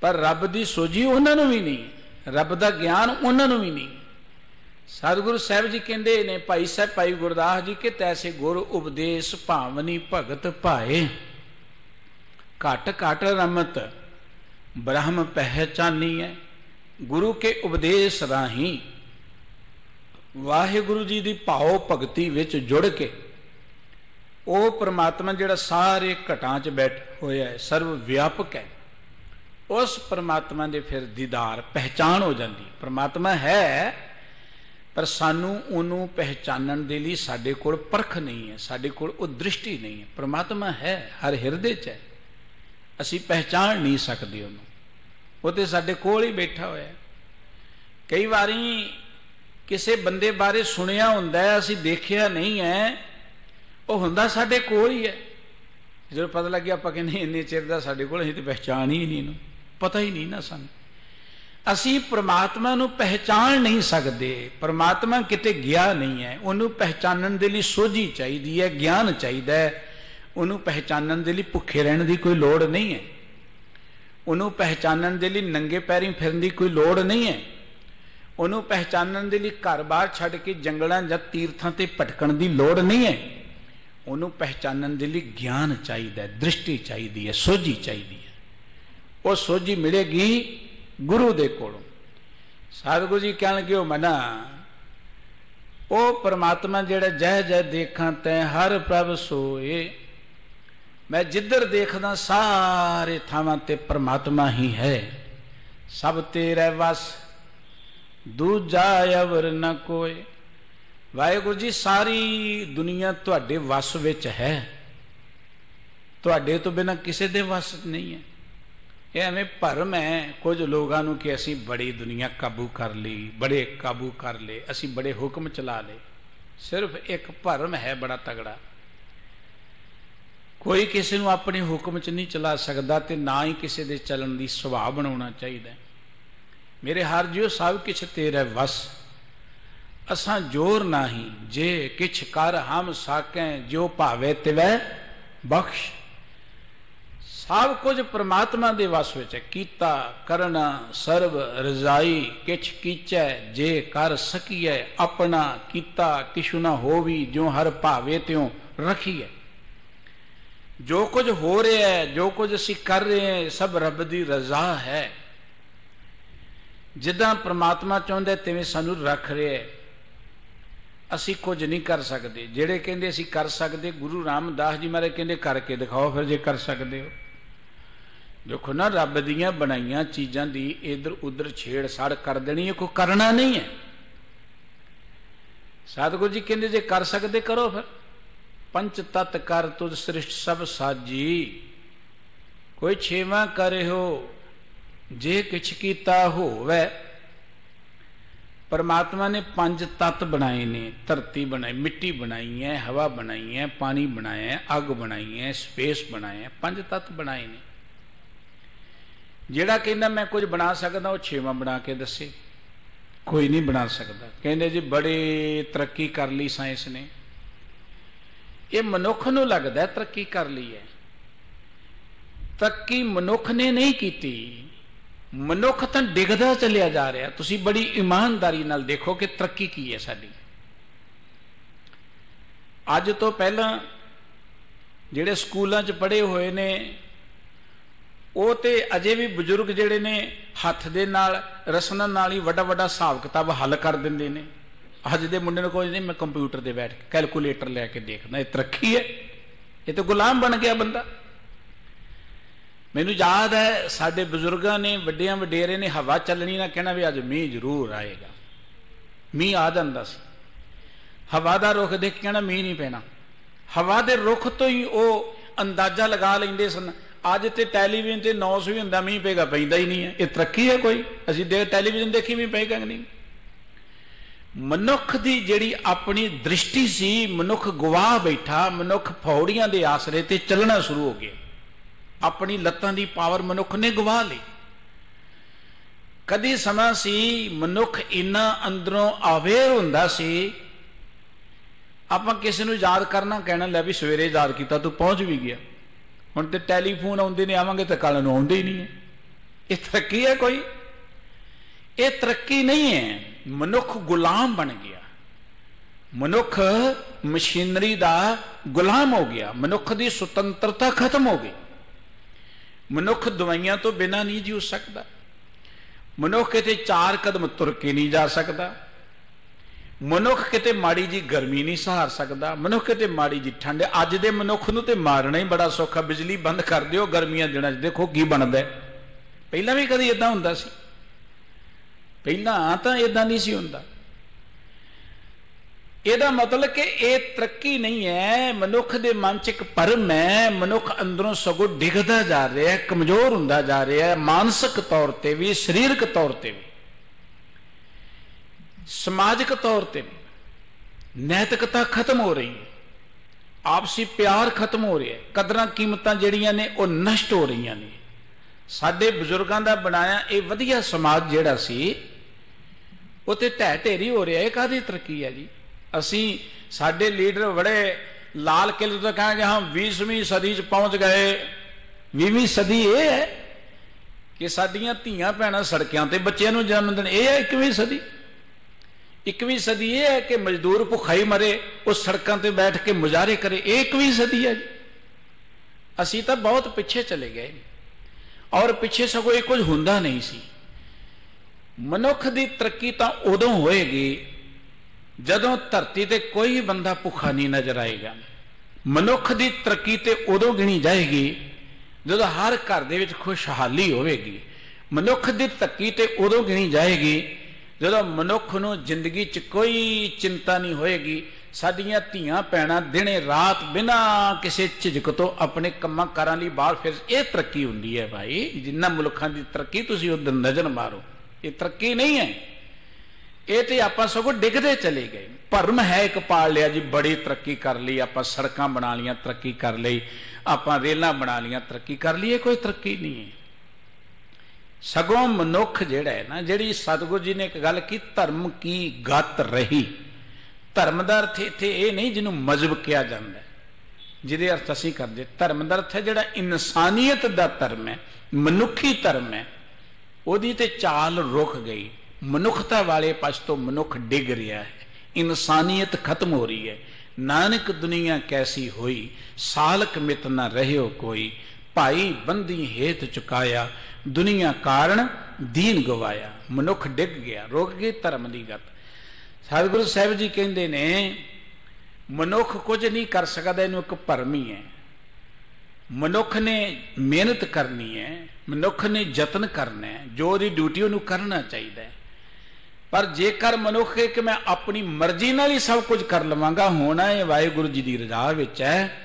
ਪਰ ਰੱਬ ਦੀ ਸੋਝੀ ਉਹਨਾਂ ਨੂੰ ਵੀ ਨਹੀਂ। ਰੱਬ ਦਾ ਗਿਆਨ ਉਹਨਾਂ ਨੂੰ ਵੀ ਨਹੀਂ। ਸਤਿਗੁਰੂ ਸਾਹਿਬ ਜੀ ਕਹਿੰਦੇ ਨੇ, ਭਾਈ ਸਾਹਿਬ, ਭਾਈ ਗੁਰਦਾਸ ਜੀ, ਕਿ ਤੈਸੇ ਗੁਰ ਉਪਦੇਸ਼ ਭਾਵਨੀ ਭਗਤ ਭਾਏ। ਘਟ ਘਟ ਰਮਤ, ਬ੍ਰਹਮ ਪਹਿਚਾਨੀ ਹੈ ਗੁਰੂ ਕੇ ਉਪਦੇਸ਼ ਰਾਹੀਂ ਵਾਹਿਗੁਰੂ ਜੀ ਦੀ ਭਾਉ ਭਗਤੀ ਵਿੱਚ ਜੁੜ ਕੇ ਉਹ ਪ੍ਰਮਾਤਮਾ ਜਿਹੜਾ ਸਾਰੇ ਘਟਾਂ 'ਚ ਬੈਠ ਹੋਇਆ ਹੈ, ਸਰਵ ਵਿਆਪਕ ਹੈ। ਉਸ ਪਰਮਾਤਮਾ ਦੇ ਫਿਰ ਦੀਦਾਰ ਪਹਿਚਾਨ ਹੋ ਜਾਂਦੀ। ਪਰਮਾਤਮਾ ਹੈ, ਪਰ ਸਾਨੂੰ ਉਹਨੂੰ ਪਹਿਚਾਨਣ ਦੇ ਲਈ ਸਾਡੇ ਕੋਲ ਪਰਖ ਨਹੀਂ ਹੈ, ਸਾਡੇ ਕੋਲ ਉਹ ਦ੍ਰਿਸ਼ਟੀ ਨਹੀਂ ਹੈ। ਪਰਮਾਤਮਾ ਹੈ, ਹਰ ਹਿਰਦੇ 'ਚ ਹੈ। ਅਸੀਂ ਪਹਿਚਾਨ ਨਹੀਂ ਸਕਦੇ ਉਹਨੂੰ। ਉਹ ਤੇ ਸਾਡੇ ਕੋਲ ਹੀ ਬੈਠਾ ਹੋਇਆ ਹੈ। ਕਈ ਵਾਰੀ ਕਿਸੇ ਬੰਦੇ ਬਾਰੇ ਸੁਣਿਆ ਹੁੰਦਾ ਹੈ, ਅਸੀਂ ਦੇਖਿਆ ਨਹੀਂ ਹੈ, ਉਹ ਹੁੰਦਾ ਸਾਡੇ ਕੋਲ ਹੀ ਹੈ। ਜਦੋਂ ਪਤਾ ਲੱਗਿਆ ਆਪਾਂ ਕਹਿੰਦੇ ਇੰਨੇ ਚਿਰ ਦਾ ਸਾਡੇ ਕੋਲ, ਅਸੀਂ ਤੇ ਪਹਿਚਾਨ ਹੀ ਨਹੀਂ ਇਹਨੂੰ। ਪਤਾ ਹੀ ਨਹੀਂ ਨਾ ਸਾਨੂੰ। ਅਸੀਂ ਪ੍ਰਮਾਤਮਾ ਨੂੰ ਪਹਿਚਾਨ ਨਹੀਂ ਸਕਦੇ। ਪ੍ਰਮਾਤਮਾ ਕਿਤੇ ਗਿਆ ਨਹੀਂ ਹੈ। ਉਹਨੂੰ ਪਹਿਚਾਨਣ ਦੇ ਲਈ ਸੋਝੀ ਚਾਹੀਦੀ ਹੈ, ਗਿਆਨ ਚਾਹੀਦਾ ਹੈ। ਉਹਨੂੰ ਪਹਿਚਾਨਣ ਦੇ ਲਈ ਭੁੱਖੇ ਰਹਿਣ ਦੀ ਕੋਈ ਲੋੜ ਨਹੀਂ ਹੈ। ਉਹਨੂੰ ਪਹਿਚਾਨਣ ਦੇ ਲਈ ਨੰਗੇ ਪੈਰੀਂ ਫਿਰਨ ਦੀ ਕੋਈ ਲੋੜ ਨਹੀਂ ਹੈ। ਉਹਨੂੰ ਪਹਿਚਾਨਣ ਦੇ ਲਈ ਘਰ-ਬਾਰ ਛੱਡ ਕੇ ਜੰਗਲਾਂ ਜਾਂ ਤੀਰਥਾਂ ਤੇ ਭਟਕਣ ਦੀ ਲੋੜ ਨਹੀਂ ਹੈ। ਉਹਨੂੰ ਪਹਿਚਾਨਣ ਦੇ ਲਈ ਗਿਆਨ ਚਾਹੀਦਾ ਹੈ, ਦ੍ਰਿਸ਼ਟੀ ਚਾਹੀਦੀ ਹੈ, ਸੋਝੀ ਚਾਹੀਦੀ ਹੈ। ਉਹ ਸੋਝੀ ਮਿਲੇਗੀ ਗੁਰੂ ਦੇ ਕੋਲੋਂ। ਸਤਿਗੁਰੂ ਜੀ ਕਹਿਣਗੇ ਉਹ ਮਨਾ, ਉਹ ਪਰਮਾਤਮਾ ਜਿਹੜਾ ਜਹ ਜਹ ਦੇਖਾਂ ਤੈ ਹਰ ਪ੍ਰਭ ਸੋਏ। ਮੈਂ ਜਿੱਧਰ ਦੇਖਦਾ ਸਾਰੇ ਥਾਵਾਂ ਤੇ ਪਰਮਾਤਮਾ ਹੀ ਹੈ। ਸਭ ਤੇਰੇ ਵਸ, ਦੂਜਾ ਅਵਰ ਨ ਕੋਏ। ਵਾਹਿਗੁਰੂ ਜੀ, ਸਾਰੀ ਦੁਨੀਆ ਤੁਹਾਡੇ ਵਸ ਵਿੱਚ ਹੈ। ਤੁਹਾਡੇ ਤੋਂ ਬਿਨਾ ਕਿਸੇ ਦੇ ਵਸ ਨਹੀਂ ਹੈ। ਇਹ ਐਵੇਂ ਭਰਮ ਹੈ, ਕੁਝ ਲੋਕਾਂ ਨੂੰ ਕਿ ਅਸੀਂ ਬੜੀ ਦੁਨੀਆ ਕਾਬੂ ਕਰ ਲਈ, ਬੜੇ ਕਾਬੂ ਕਰ ਲਏ, ਅਸੀਂ ਬੜੇ ਹੁਕਮ ਚਲਾ ਲਏ। ਸਿਰਫ ਇੱਕ ਭਰਮ ਹੈ ਬੜਾ ਤਗੜਾ। ਕੋਈ ਕਿਸੇ ਨੂੰ ਆਪਣੇ ਹੁਕਮ 'ਚ ਨਹੀਂ ਚਲਾ ਸਕਦਾ ਤੇ ਨਾ ਹੀ ਕਿਸੇ ਦੇ ਚੱਲਣ ਦੀ ਸੁਭਾਅ ਬਣਾਉਣਾ ਚਾਹੀਦਾ ਮੇਰੇ ਹਰ ਜਿਉ ਸਭ ਕਿਛ ਤੇਰੇ ਵਸ ਅਸਾਂ ਜੋਰ ਨਹੀਂ, ਜੇ ਕਿਛ ਕਰ ਹਮ ਸਾਕੈ, ਜੋ ਭਾਵੇ ਤਿਵੈ ਬਖਸ਼। ਸਭ ਕੁਝ ਪ੍ਰਮਾਤਮਾ ਦੇ ਵਸ ਵਿੱਚ ਹੈ। ਕੀਤਾ, ਕਰਨਾ, ਸਰਬ, ਰਜ਼ਾਈ, ਕਿਛ ਕੀਚੈ, ਜੇ ਕਰ ਸਕੀਐ, ਆਪਣਾ ਕੀਤਾ, ਕਿਛੁ ਨਾ ਹੋਵੀ ਜੋ ਹਰ ਭਾਵੇ ਤਿਉ ਰਖੀਐ। ਜੋ ਕੁਝ ਹੋ ਰਿਹਾ ਹੈ ਜੋ ਕੁਝ ਅਸੀਂ ਕਰ ਰਹੇ ਹਾਂ ਸਭ ਰੱਬ ਦੀ ਰਜ਼ਾ ਹੈ। ਜਿੱਦਾਂ ਪ੍ਰਮਾਤਮਾ ਚਾਹੁੰਦਾ ਤਿਵੇਂ ਸਾਨੂੰ ਰੱਖ ਰਿਹਾ। ਹੈ ਅਸੀਂ ਕੁਝ ਨਹੀਂ ਕਰ ਸਕਦੇ। ਜਿਹੜੇ ਕਹਿੰਦੇ ਅਸੀਂ ਕਰ ਸਕਦੇ, ਗੁਰੂ ਰਾਮਦਾਸ ਜੀ ਮਾਰੇ ਕਹਿੰਦੇ, ਕਰਕੇ ਦਿਖਾਓ, ਫਿਰ ਜੇ ਕਰ ਸਕਦੇ ਹੋ। ਦੇਖੋ ਨਾ, ਰੱਬ ਦੀਆਂ ਬਣਾਈਆਂ ਚੀਜ਼ਾਂ ਦੀ ਇਧਰ ਉਧਰ ਛੇੜ ਛਾੜ ਕਰ ਦੇਣੀ ਹੈ ਕੋਈ ਕਰਨਾ ਨਹੀਂ ਹੈ। ਸਤਿਗੁਰੂ ਜੀ ਕਹਿੰਦੇ, ਜੇ ਕਰ ਸਕਦੇ ਕਰੋ ਫਿਰ। ਪੰਚ ਤਤ ਕਰ ਤੁਧ ਸ੍ਰਿਸ਼ਟ ਸਭ ਸਾਜੀ। ਕੋਈ ਛੇਵਾਂ ਕਰਿਓ ਜੇ ਕਿਛ ਕੀਤਾ ਹੋਵੇ। ਪਰਮਾਤਮਾ ਨੇ ਪੰਜ ਤਤ ਬਣਾਏ ਨੇ, ਧਰਤੀ ਬਣਾਈ, ਮਿੱਟੀ ਬਣਾਈ ਹੈ, ਹਵਾ ਬਣਾਈ ਹੈ, ਪਾਣੀ ਬਣਾਇਆ ਹੈ, ਅੱਗ ਬਣਾਈ ਹੈ, ਸਪੇਸ ਬਣਾਇਆ ਹੈ, ਪੰਜ ਤਤ ਬਣਾਏ ਨੇ। ਜਿਹੜਾ ਕਹਿੰਦਾ ਮੈਂ ਕੁਝ ਬਣਾ ਸਕਦਾ, ਉਹ ਛੇਵਾਂ ਬਣਾ ਕੇ ਦੱਸੇ। ਕੋਈ ਨਹੀਂ ਬਣਾ ਸਕਦਾ। ਕਹਿੰਦੇ ਜੀ, ਬੜੇ ਤਰੱਕੀ ਕਰ ਲਈ ਸਾਇੰਸ ਨੇ। ਇਹ ਮਨੁੱਖ ਨੂੰ ਲੱਗਦਾ ਤਰੱਕੀ ਕਰ ਲਈ ਹੈ। ਤਰੱਕੀ ਮਨੁੱਖ ਨੇ ਨਹੀਂ ਕੀਤੀ। ਮਨੁੱਖ ਤਾਂ ਡਿੱਗਦਾ ਚੱਲਿਆ ਜਾ ਰਿਹਾ। ਤੁਸੀਂ ਬੜੀ ਇਮਾਨਦਾਰੀ ਨਾਲ ਦੇਖੋ ਕਿ ਤਰੱਕੀ ਕੀ ਹੈ ਸਾਡੀ। ਅੱਜ ਤੋਂ ਪਹਿਲਾਂ ਜਿਹੜੇ ਸਕੂਲਾਂ 'ਚ ਪੜ੍ਹੇ ਹੋਏ ਨੇ ਉਹ ਤੇ ਅਜੇ ਵੀ ਬਜ਼ੁਰਗ ਜਿਹੜੇ ਨੇ ਹੱਥ ਦੇ ਨਾਲ, ਰਸਨਾ ਨਾਲ ਹੀ ਵੱਡਾ ਵੱਡਾ ਹਿਸਾਬ ਕਿਤਾਬ ਹੱਲ ਕਰ ਦਿੰਦੇ ਨੇ। ਅੱਜ ਦੇ ਮੁੰਡੇ ਨੂੰ ਕੋਈ ਨਹੀਂ, ਮੈਂ ਕੰਪਿਊਟਰ ਤੇ ਬੈਠ ਕੇ ਕੈਲਕੂਲੇਟਰ ਲੈ ਕੇ ਦੇਖਦਾ, ਇਹ ਤਰੱਕੀ ਹੈ। ਇਹ ਤਾਂ ਗੁਲਾਮ ਬਣ ਗਿਆ ਬੰਦਾ। ਮੈਨੂੰ ਯਾਦ ਹੈ, ਸਾਡੇ ਬਜ਼ੁਰਗਾਂ ਨੇ, ਵੱਡਿਆਂ ਵਡੇਰੇ ਨੇ ਹਵਾ ਚੱਲਣੀ ਨਾ ਕਹਿਣਾ ਵੀ ਅੱਜ ਮੀਂਹ ਜ਼ਰੂਰ ਆਏਗਾ। ਮੀਂਹ ਆ ਜਾਂਦਾ ਸੀ। ਹਵਾ ਦਾ ਰੁਖ ਦੇਖ ਕਹਿਣਾ ਮੀਂਹ ਨਹੀਂ ਪੈਣਾ। ਹਵਾ ਦੇ ਰੁਖ ਤੋਂ ਹੀ ਉਹ ਅੰਦਾਜ਼ਾ ਲਗਾ ਲੈਂਦੇ ਸਨ ਅੱਜ ਤੇ ਟੈਲੀਵਿਜ਼ਨ ਤੇ 900 ਹੀ ਹੁੰਦਾ, ਮੀਂਹ ਪਏਗਾ, ਪੈਂਦਾ ਹੀ ਨਹੀਂ ਹੈ। ਇਹ ਤਰੱਕੀ ਹੈ ਕੋਈ? ਅਸੀਂ ਦੇ ਟੈਲੀਵਿਜ਼ਨ ਦੇਖੀ ਵੀ ਪਏਗਾ ਕਿ ਨਹੀਂ? ਮਨੁੱਖ ਦੀ ਜਿਹੜੀ ਆਪਣੀ ਦ੍ਰਿਸ਼ਟੀ ਸੀ, ਮਨੁੱਖ ਗਵਾਹ ਬੈਠਾ, ਮਨੁੱਖ ਫੌੜੀਆਂ ਦੇ ਆਸਰੇ ਤੇ ਚੱਲਣਾ ਸ਼ੁਰੂ ਹੋ ਗਿਆ। ਆਪਣੀ ਲੱਤਾਂ ਦੀ ਪਾਵਰ ਮਨੁੱਖ ਨੇ ਗਵਾ ਲਈ। ਕਦੀ ਸਮਾਂ ਸੀ, ਮਨੁੱਖ ਇੰਨਾ ਅੰਦਰੋਂ ਆਵੇਰ ਹੁੰਦਾ ਸੀ, ਆਪਾਂ ਕਿਸੇ ਨੂੰ ਯਾਦ ਕਰਨਾ ਕਹਿਣਾ ਲੈ ਵੀ ਸਵੇਰੇ ਯਾਦ ਕੀਤਾ, ਤੂੰ ਪਹੁੰਚ ਵੀ ਗਿਆ। ਹੁਣ ਤੇ ਟੈਲੀਫੋਨ ਆਉਂਦੇ ਨੇ, ਆਵਾਂਗੇ ਤਾਂ ਕੱਲ ਨੂੰ ਆਉਂਦੇ ਹੀ ਨਹੀਂ ਹੈ। ਇਹ ਤਰੱਕੀ ਹੈ ਕੋਈ? ਇਹ ਤਰੱਕੀ ਨਹੀਂ ਹੈ। ਮਨੁੱਖ ਗੁਲਾਮ ਬਣ ਗਿਆ। ਮਨੁੱਖ ਮਸ਼ੀਨਰੀ ਦਾ ਗੁਲਾਮ ਹੋ ਗਿਆ। ਮਨੁੱਖ ਦੀ ਸੁਤੰਤਰਤਾ ਖਤਮ ਹੋ ਗਈ। ਮਨੁੱਖ ਦਵਾਈਆਂ ਤੋਂ ਬਿਨਾਂ ਨਹੀਂ ਜੀਉ ਸਕਦਾ। ਮਨੁੱਖ ਕਿਤੇ ਚਾਰ ਕਦਮ ਤੁਰ ਕੇ ਨਹੀਂ ਜਾ ਸਕਦਾ। ਮਨੁੱਖ ਕਿਤੇ ਮਾੜੀ ਜੀ ਗਰਮੀ ਨਹੀਂ ਸਹਾਰ ਸਕਦਾ, ਮਨੁੱਖ ਕਿਤੇ ਮਾੜੀ ਜੀ ਠੰਡ ਅੱਜ ਦੇ ਮਨੁੱਖ ਨੂੰ ਤੇ ਮਾਰਨਾ ਹੀ ਬੜਾ ਸੌਖਾ, ਬਿਜਲੀ ਬੰਦ ਕਰ ਦਿਓ ਗਰਮੀਆਂ ਦਿਨਾਂ 'ਚ। ਦੇਖੋ ਕੀ ਬਣਦਾ ਪਹਿਲਾਂ ਵੀ ਕਦੀ ਇਦਾਂ ਹੁੰਦਾ ਸੀ। ਪਹਿਲਾਂ ਤਾਂ ਇਦਾਂ ਨਹੀਂ ਸੀ ਹੁੰਦਾ। ਇਹਦਾ ਮਤਲਬ ਕਿ ਇਹ ਤਰੱਕੀ ਨਹੀਂ ਹੈ। ਮਨੁੱਖ ਦੇ ਮਨ 'ਚ ਇੱਕ ਪਰਮ ਹੈ। ਮਨੁੱਖ ਅੰਦਰੋਂ ਸਗੋਂ ਡਿੱਗਦਾ ਜਾ ਰਿਹਾ ਹੈ, ਕਮਜ਼ੋਰ ਹੁੰਦਾ ਜਾ ਰਿਹਾ ਹੈ। ਮਾਨਸਿਕ ਤੌਰ ਤੇ ਵੀ, ਸਰੀਰਕ ਤੌਰ ਤੇ ਵੀ। ਸਮਾਜਿਕ ਤੌਰ ਤੇ ਨੈਤਿਕਤਾ ਖਤਮ ਹੋ ਰਹੀ ਹੈ ਆਪਸੀ ਪਿਆਰ ਖਤਮ ਹੋ ਰਿਹਾ ਹੈ ਕਦਰਾਂ ਕੀਮਤਾਂ ਜਿਹੜੀਆਂ ਨੇ ਉਹ ਨਸ਼ਟ ਹੋ ਰਹੀਆਂ ਨੇ ਸਾਡੇ ਬਜ਼ੁਰਗਾਂ ਦਾ ਬਣਾਇਆ ਇਹ ਵਧੀਆ ਸਮਾਜ ਜਿਹੜਾ ਸੀ ਉਹ ਤੇ ਢਹਿ ਢੇਰੀ ਹੋ ਰਿਹਾ ਇਹ ਕਾਦੀ ਤਰੱਕੀ ਹੈ ਜੀ ਅਸੀਂ ਸਾਡੇ ਲੀਡਰ ਬੜੇ ਲਾਲ ਕਿਲੇ ਤੋਂ ਕਹਾਂਗੇ ਹਾਂ 20ਵੀਂ ਸਦੀ 'ਚ ਪਹੁੰਚ ਗਏ 20ਵੀਂ ਸਦੀ ਇਹ ਹੈ ਕਿ ਸਾਡੀਆਂ ਧੀਆਂ ਭੈਣਾਂ ਸੜਕਾਂ ਤੇ ਬੱਚਿਆਂ ਨੂੰ ਜਨਮ ਦੇਣ ਇਹ ਹੈ 21ਵੀਂ ਸਦੀ 21ਵੀਂ ਸਦੀ ਇਹ ਹੈ ਕਿ ਮਜ਼ਦੂਰ ਭੁੱਖਾ ਮਰੇ ਉਹ ਸੜਕਾਂ ਤੇ ਬੈਠ ਕੇ ਮੁਜ਼ਾਹਰੇ ਕਰੇ, ਇਹ 21ਵੀਂ ਸਦੀ ਹੈ ਜੀ। ਅਸੀਂ ਤਾਂ ਬਹੁਤ ਪਿੱਛੇ ਚਲੇ ਗਏ। ਔਰ ਪਿੱਛੇ ਸਗੋਂ ਇਹ ਕੁਝ ਹੁੰਦਾ ਨਹੀਂ ਸੀ। ਮਨੁੱਖ ਦੀ ਤਰੱਕੀ ਤਾਂ ਉਦੋਂ ਹੋਏਗੀ ਜਦੋਂ ਧਰਤੀ ਤੇ ਕੋਈ ਬੰਦਾ ਭੁੱਖਾ ਨਹੀਂ ਨਜ਼ਰ ਆਏਗਾ। ਮਨੁੱਖ ਦੀ ਤਰੱਕੀ ਤੇ ਉਦੋਂ ਗਿਣੀ ਜਾਏਗੀ ਜਦੋਂ ਹਰ ਘਰ ਦੇ ਵਿੱਚ ਖੁਸ਼ਹਾਲੀ ਹੋਵੇਗੀ। ਮਨੁੱਖ ਦੀ ਤਰੱਕੀ ਤੇ ਉਦੋਂ ਗਿਣੀ ਜਾਏਗੀ ਜਦੋਂ ਮਨੁੱਖ ਨੂੰ ਜ਼ਿੰਦਗੀ 'ਚ ਕੋਈ ਚਿੰਤਾ ਨਹੀਂ ਹੋਏਗੀ, ਸਾਡੀਆਂ ਧੀਆਂ ਪੈਣਾ ਦਿਨੇ ਰਾਤ ਬਿਨਾ ਕਿਸੇ ਝਿਜਕ ਤੋਂ ਆਪਣੇ ਕੰਮਾਂ ਕਾਰਾਂ ਲਈ ਬਾਹਰ ਫਿਰ ਇਹ ਤਰੱਕੀ ਹੁੰਦੀ ਹੈ ਭਾਈ, ਜਿੰਨਾ ਮੁਲਕਾਂ ਦੀ ਤਰੱਕੀ ਤੁਸੀਂ ਉਹ ਨਜ਼ਰ ਮਾਰੋ। ਇਹ ਤਰੱਕੀ ਨਹੀਂ ਹੈ। ਇਹ ਤੇ ਆਪਾਂ ਸਗੋਂ ਡਿੱਗਦੇ ਚਲੇ ਗਏ। ਭਰਮ ਹੈ ਇੱਕ ਪਾਲ ਲਿਆ ਜੀ, ਬੜੀ ਤਰੱਕੀ ਕਰ ਲਈ, ਆਪਾਂ ਸੜਕਾਂ ਬਣਾ ਲੀਆਂ ਤਰੱਕੀ ਕਰ ਲਈ, ਆਪਾਂ ਰੇਲਾਂ ਬਣਾ ਲੀਆਂ ਤਰੱਕੀ ਕਰ ਲਈ ਇਹ ਕੋਈ ਤਰੱਕੀ ਨਹੀਂ ਹੈ। ਸਗੋਂ ਮਨੁੱਖ ਜਿਹੜਾ ਹੈ ਨਾ, ਜਿਹੜੀ ਸਤਗੁਰ ਜੀ ਨੇ ਇੱਕ ਗੱਲ ਕੀ, ਧਰਮ ਕੀ ਗਤ ਰਹੀ? ਧਰਮ ਦਾ ਅਰਥ ਇੱਥੇ ਇਹ ਨਹੀਂ ਜਿਹਨੂੰ ਮਜ਼ਹਬ ਕਿਹਾ ਜਾਂਦਾ ਜਿਹਦੇ ਅਰਥ ਅਸੀਂ ਕਰਦੇ ਧਰਮ ਦਾ ਅਰਥ ਹੈ ਜਿਹੜਾ ਇਨਸਾਨੀਅਤ ਦਾ ਧਰਮ ਹੈ, ਮਨੁੱਖੀ ਧਰਮ ਹੈ, ਉਹਦੀ ਤੇ ਚਾਲ ਰੁਕ ਗਈ। ਮਨੁੱਖਤਾ ਵਾਲੇ ਪਾਸ ਤੋਂ ਮਨੁੱਖ ਡਿੱਗ ਰਿਹਾ ਹੈ, ਇਨਸਾਨੀਅਤ ਖਤਮ ਹੋ ਰਹੀ ਹੈ। ਨਾਨਕ ਦੁਨੀਆ ਕੈਸੀ ਹੋਈ, ਸਾਲਕ ਮਿਤ ਨਾ ਰਹਿਓ ਕੋਈ ਭਾਈ ਬੰਦੀ ਹੇਤ ਚੁਕਾਇਆ, ਦੁਨੀਆ ਕਾਰਨ ਦੀਨ ਗਵਾਇਆ, ਮਨੁੱਖ ਡਿੱਗ ਗਿਆ, ਰੁਕ ਗਈ ਧਰਮ ਦੀ ਗੱਤ। ਸਤਿਗੁਰੂ ਸਾਹਿਬ ਜੀ ਕਹਿੰਦੇ ਨੇ, ਮਨੁੱਖ ਕੁਝ ਨਹੀਂ ਕਰ ਸਕਦਾ, ਇਹਨੂੰ ਇੱਕ ਭਰਮ ਹੀ। ਹੈ ਮਨੁੱਖ ਨੇ ਮਿਹਨਤ ਕਰਨੀ ਹੈ, ਮਨੁੱਖ ਨੇ ਯਤਨ ਕਰਨਾ ਹੈ, ਜੋ ਉਹਦੀ ਡਿਊਟੀ ਉਹਨੂੰ ਕਰਨਾ ਚਾਹੀਦਾ ਹੈ। ਪਰ ਜੇਕਰ ਮਨੁੱਖ ਹੈ ਕਿ ਮੈਂ ਆਪਣੀ ਮਰਜ਼ੀ ਨਾਲ ਹੀ ਸਭ ਕੁਝ ਕਰ ਲਵਾਂਗਾ, ਹੋਣਾ ਇਹ ਵਾਹਿਗੁਰੂ ਜੀ ਦੀ ਰਜ਼ਾ ਵਿੱਚ ਹੈ।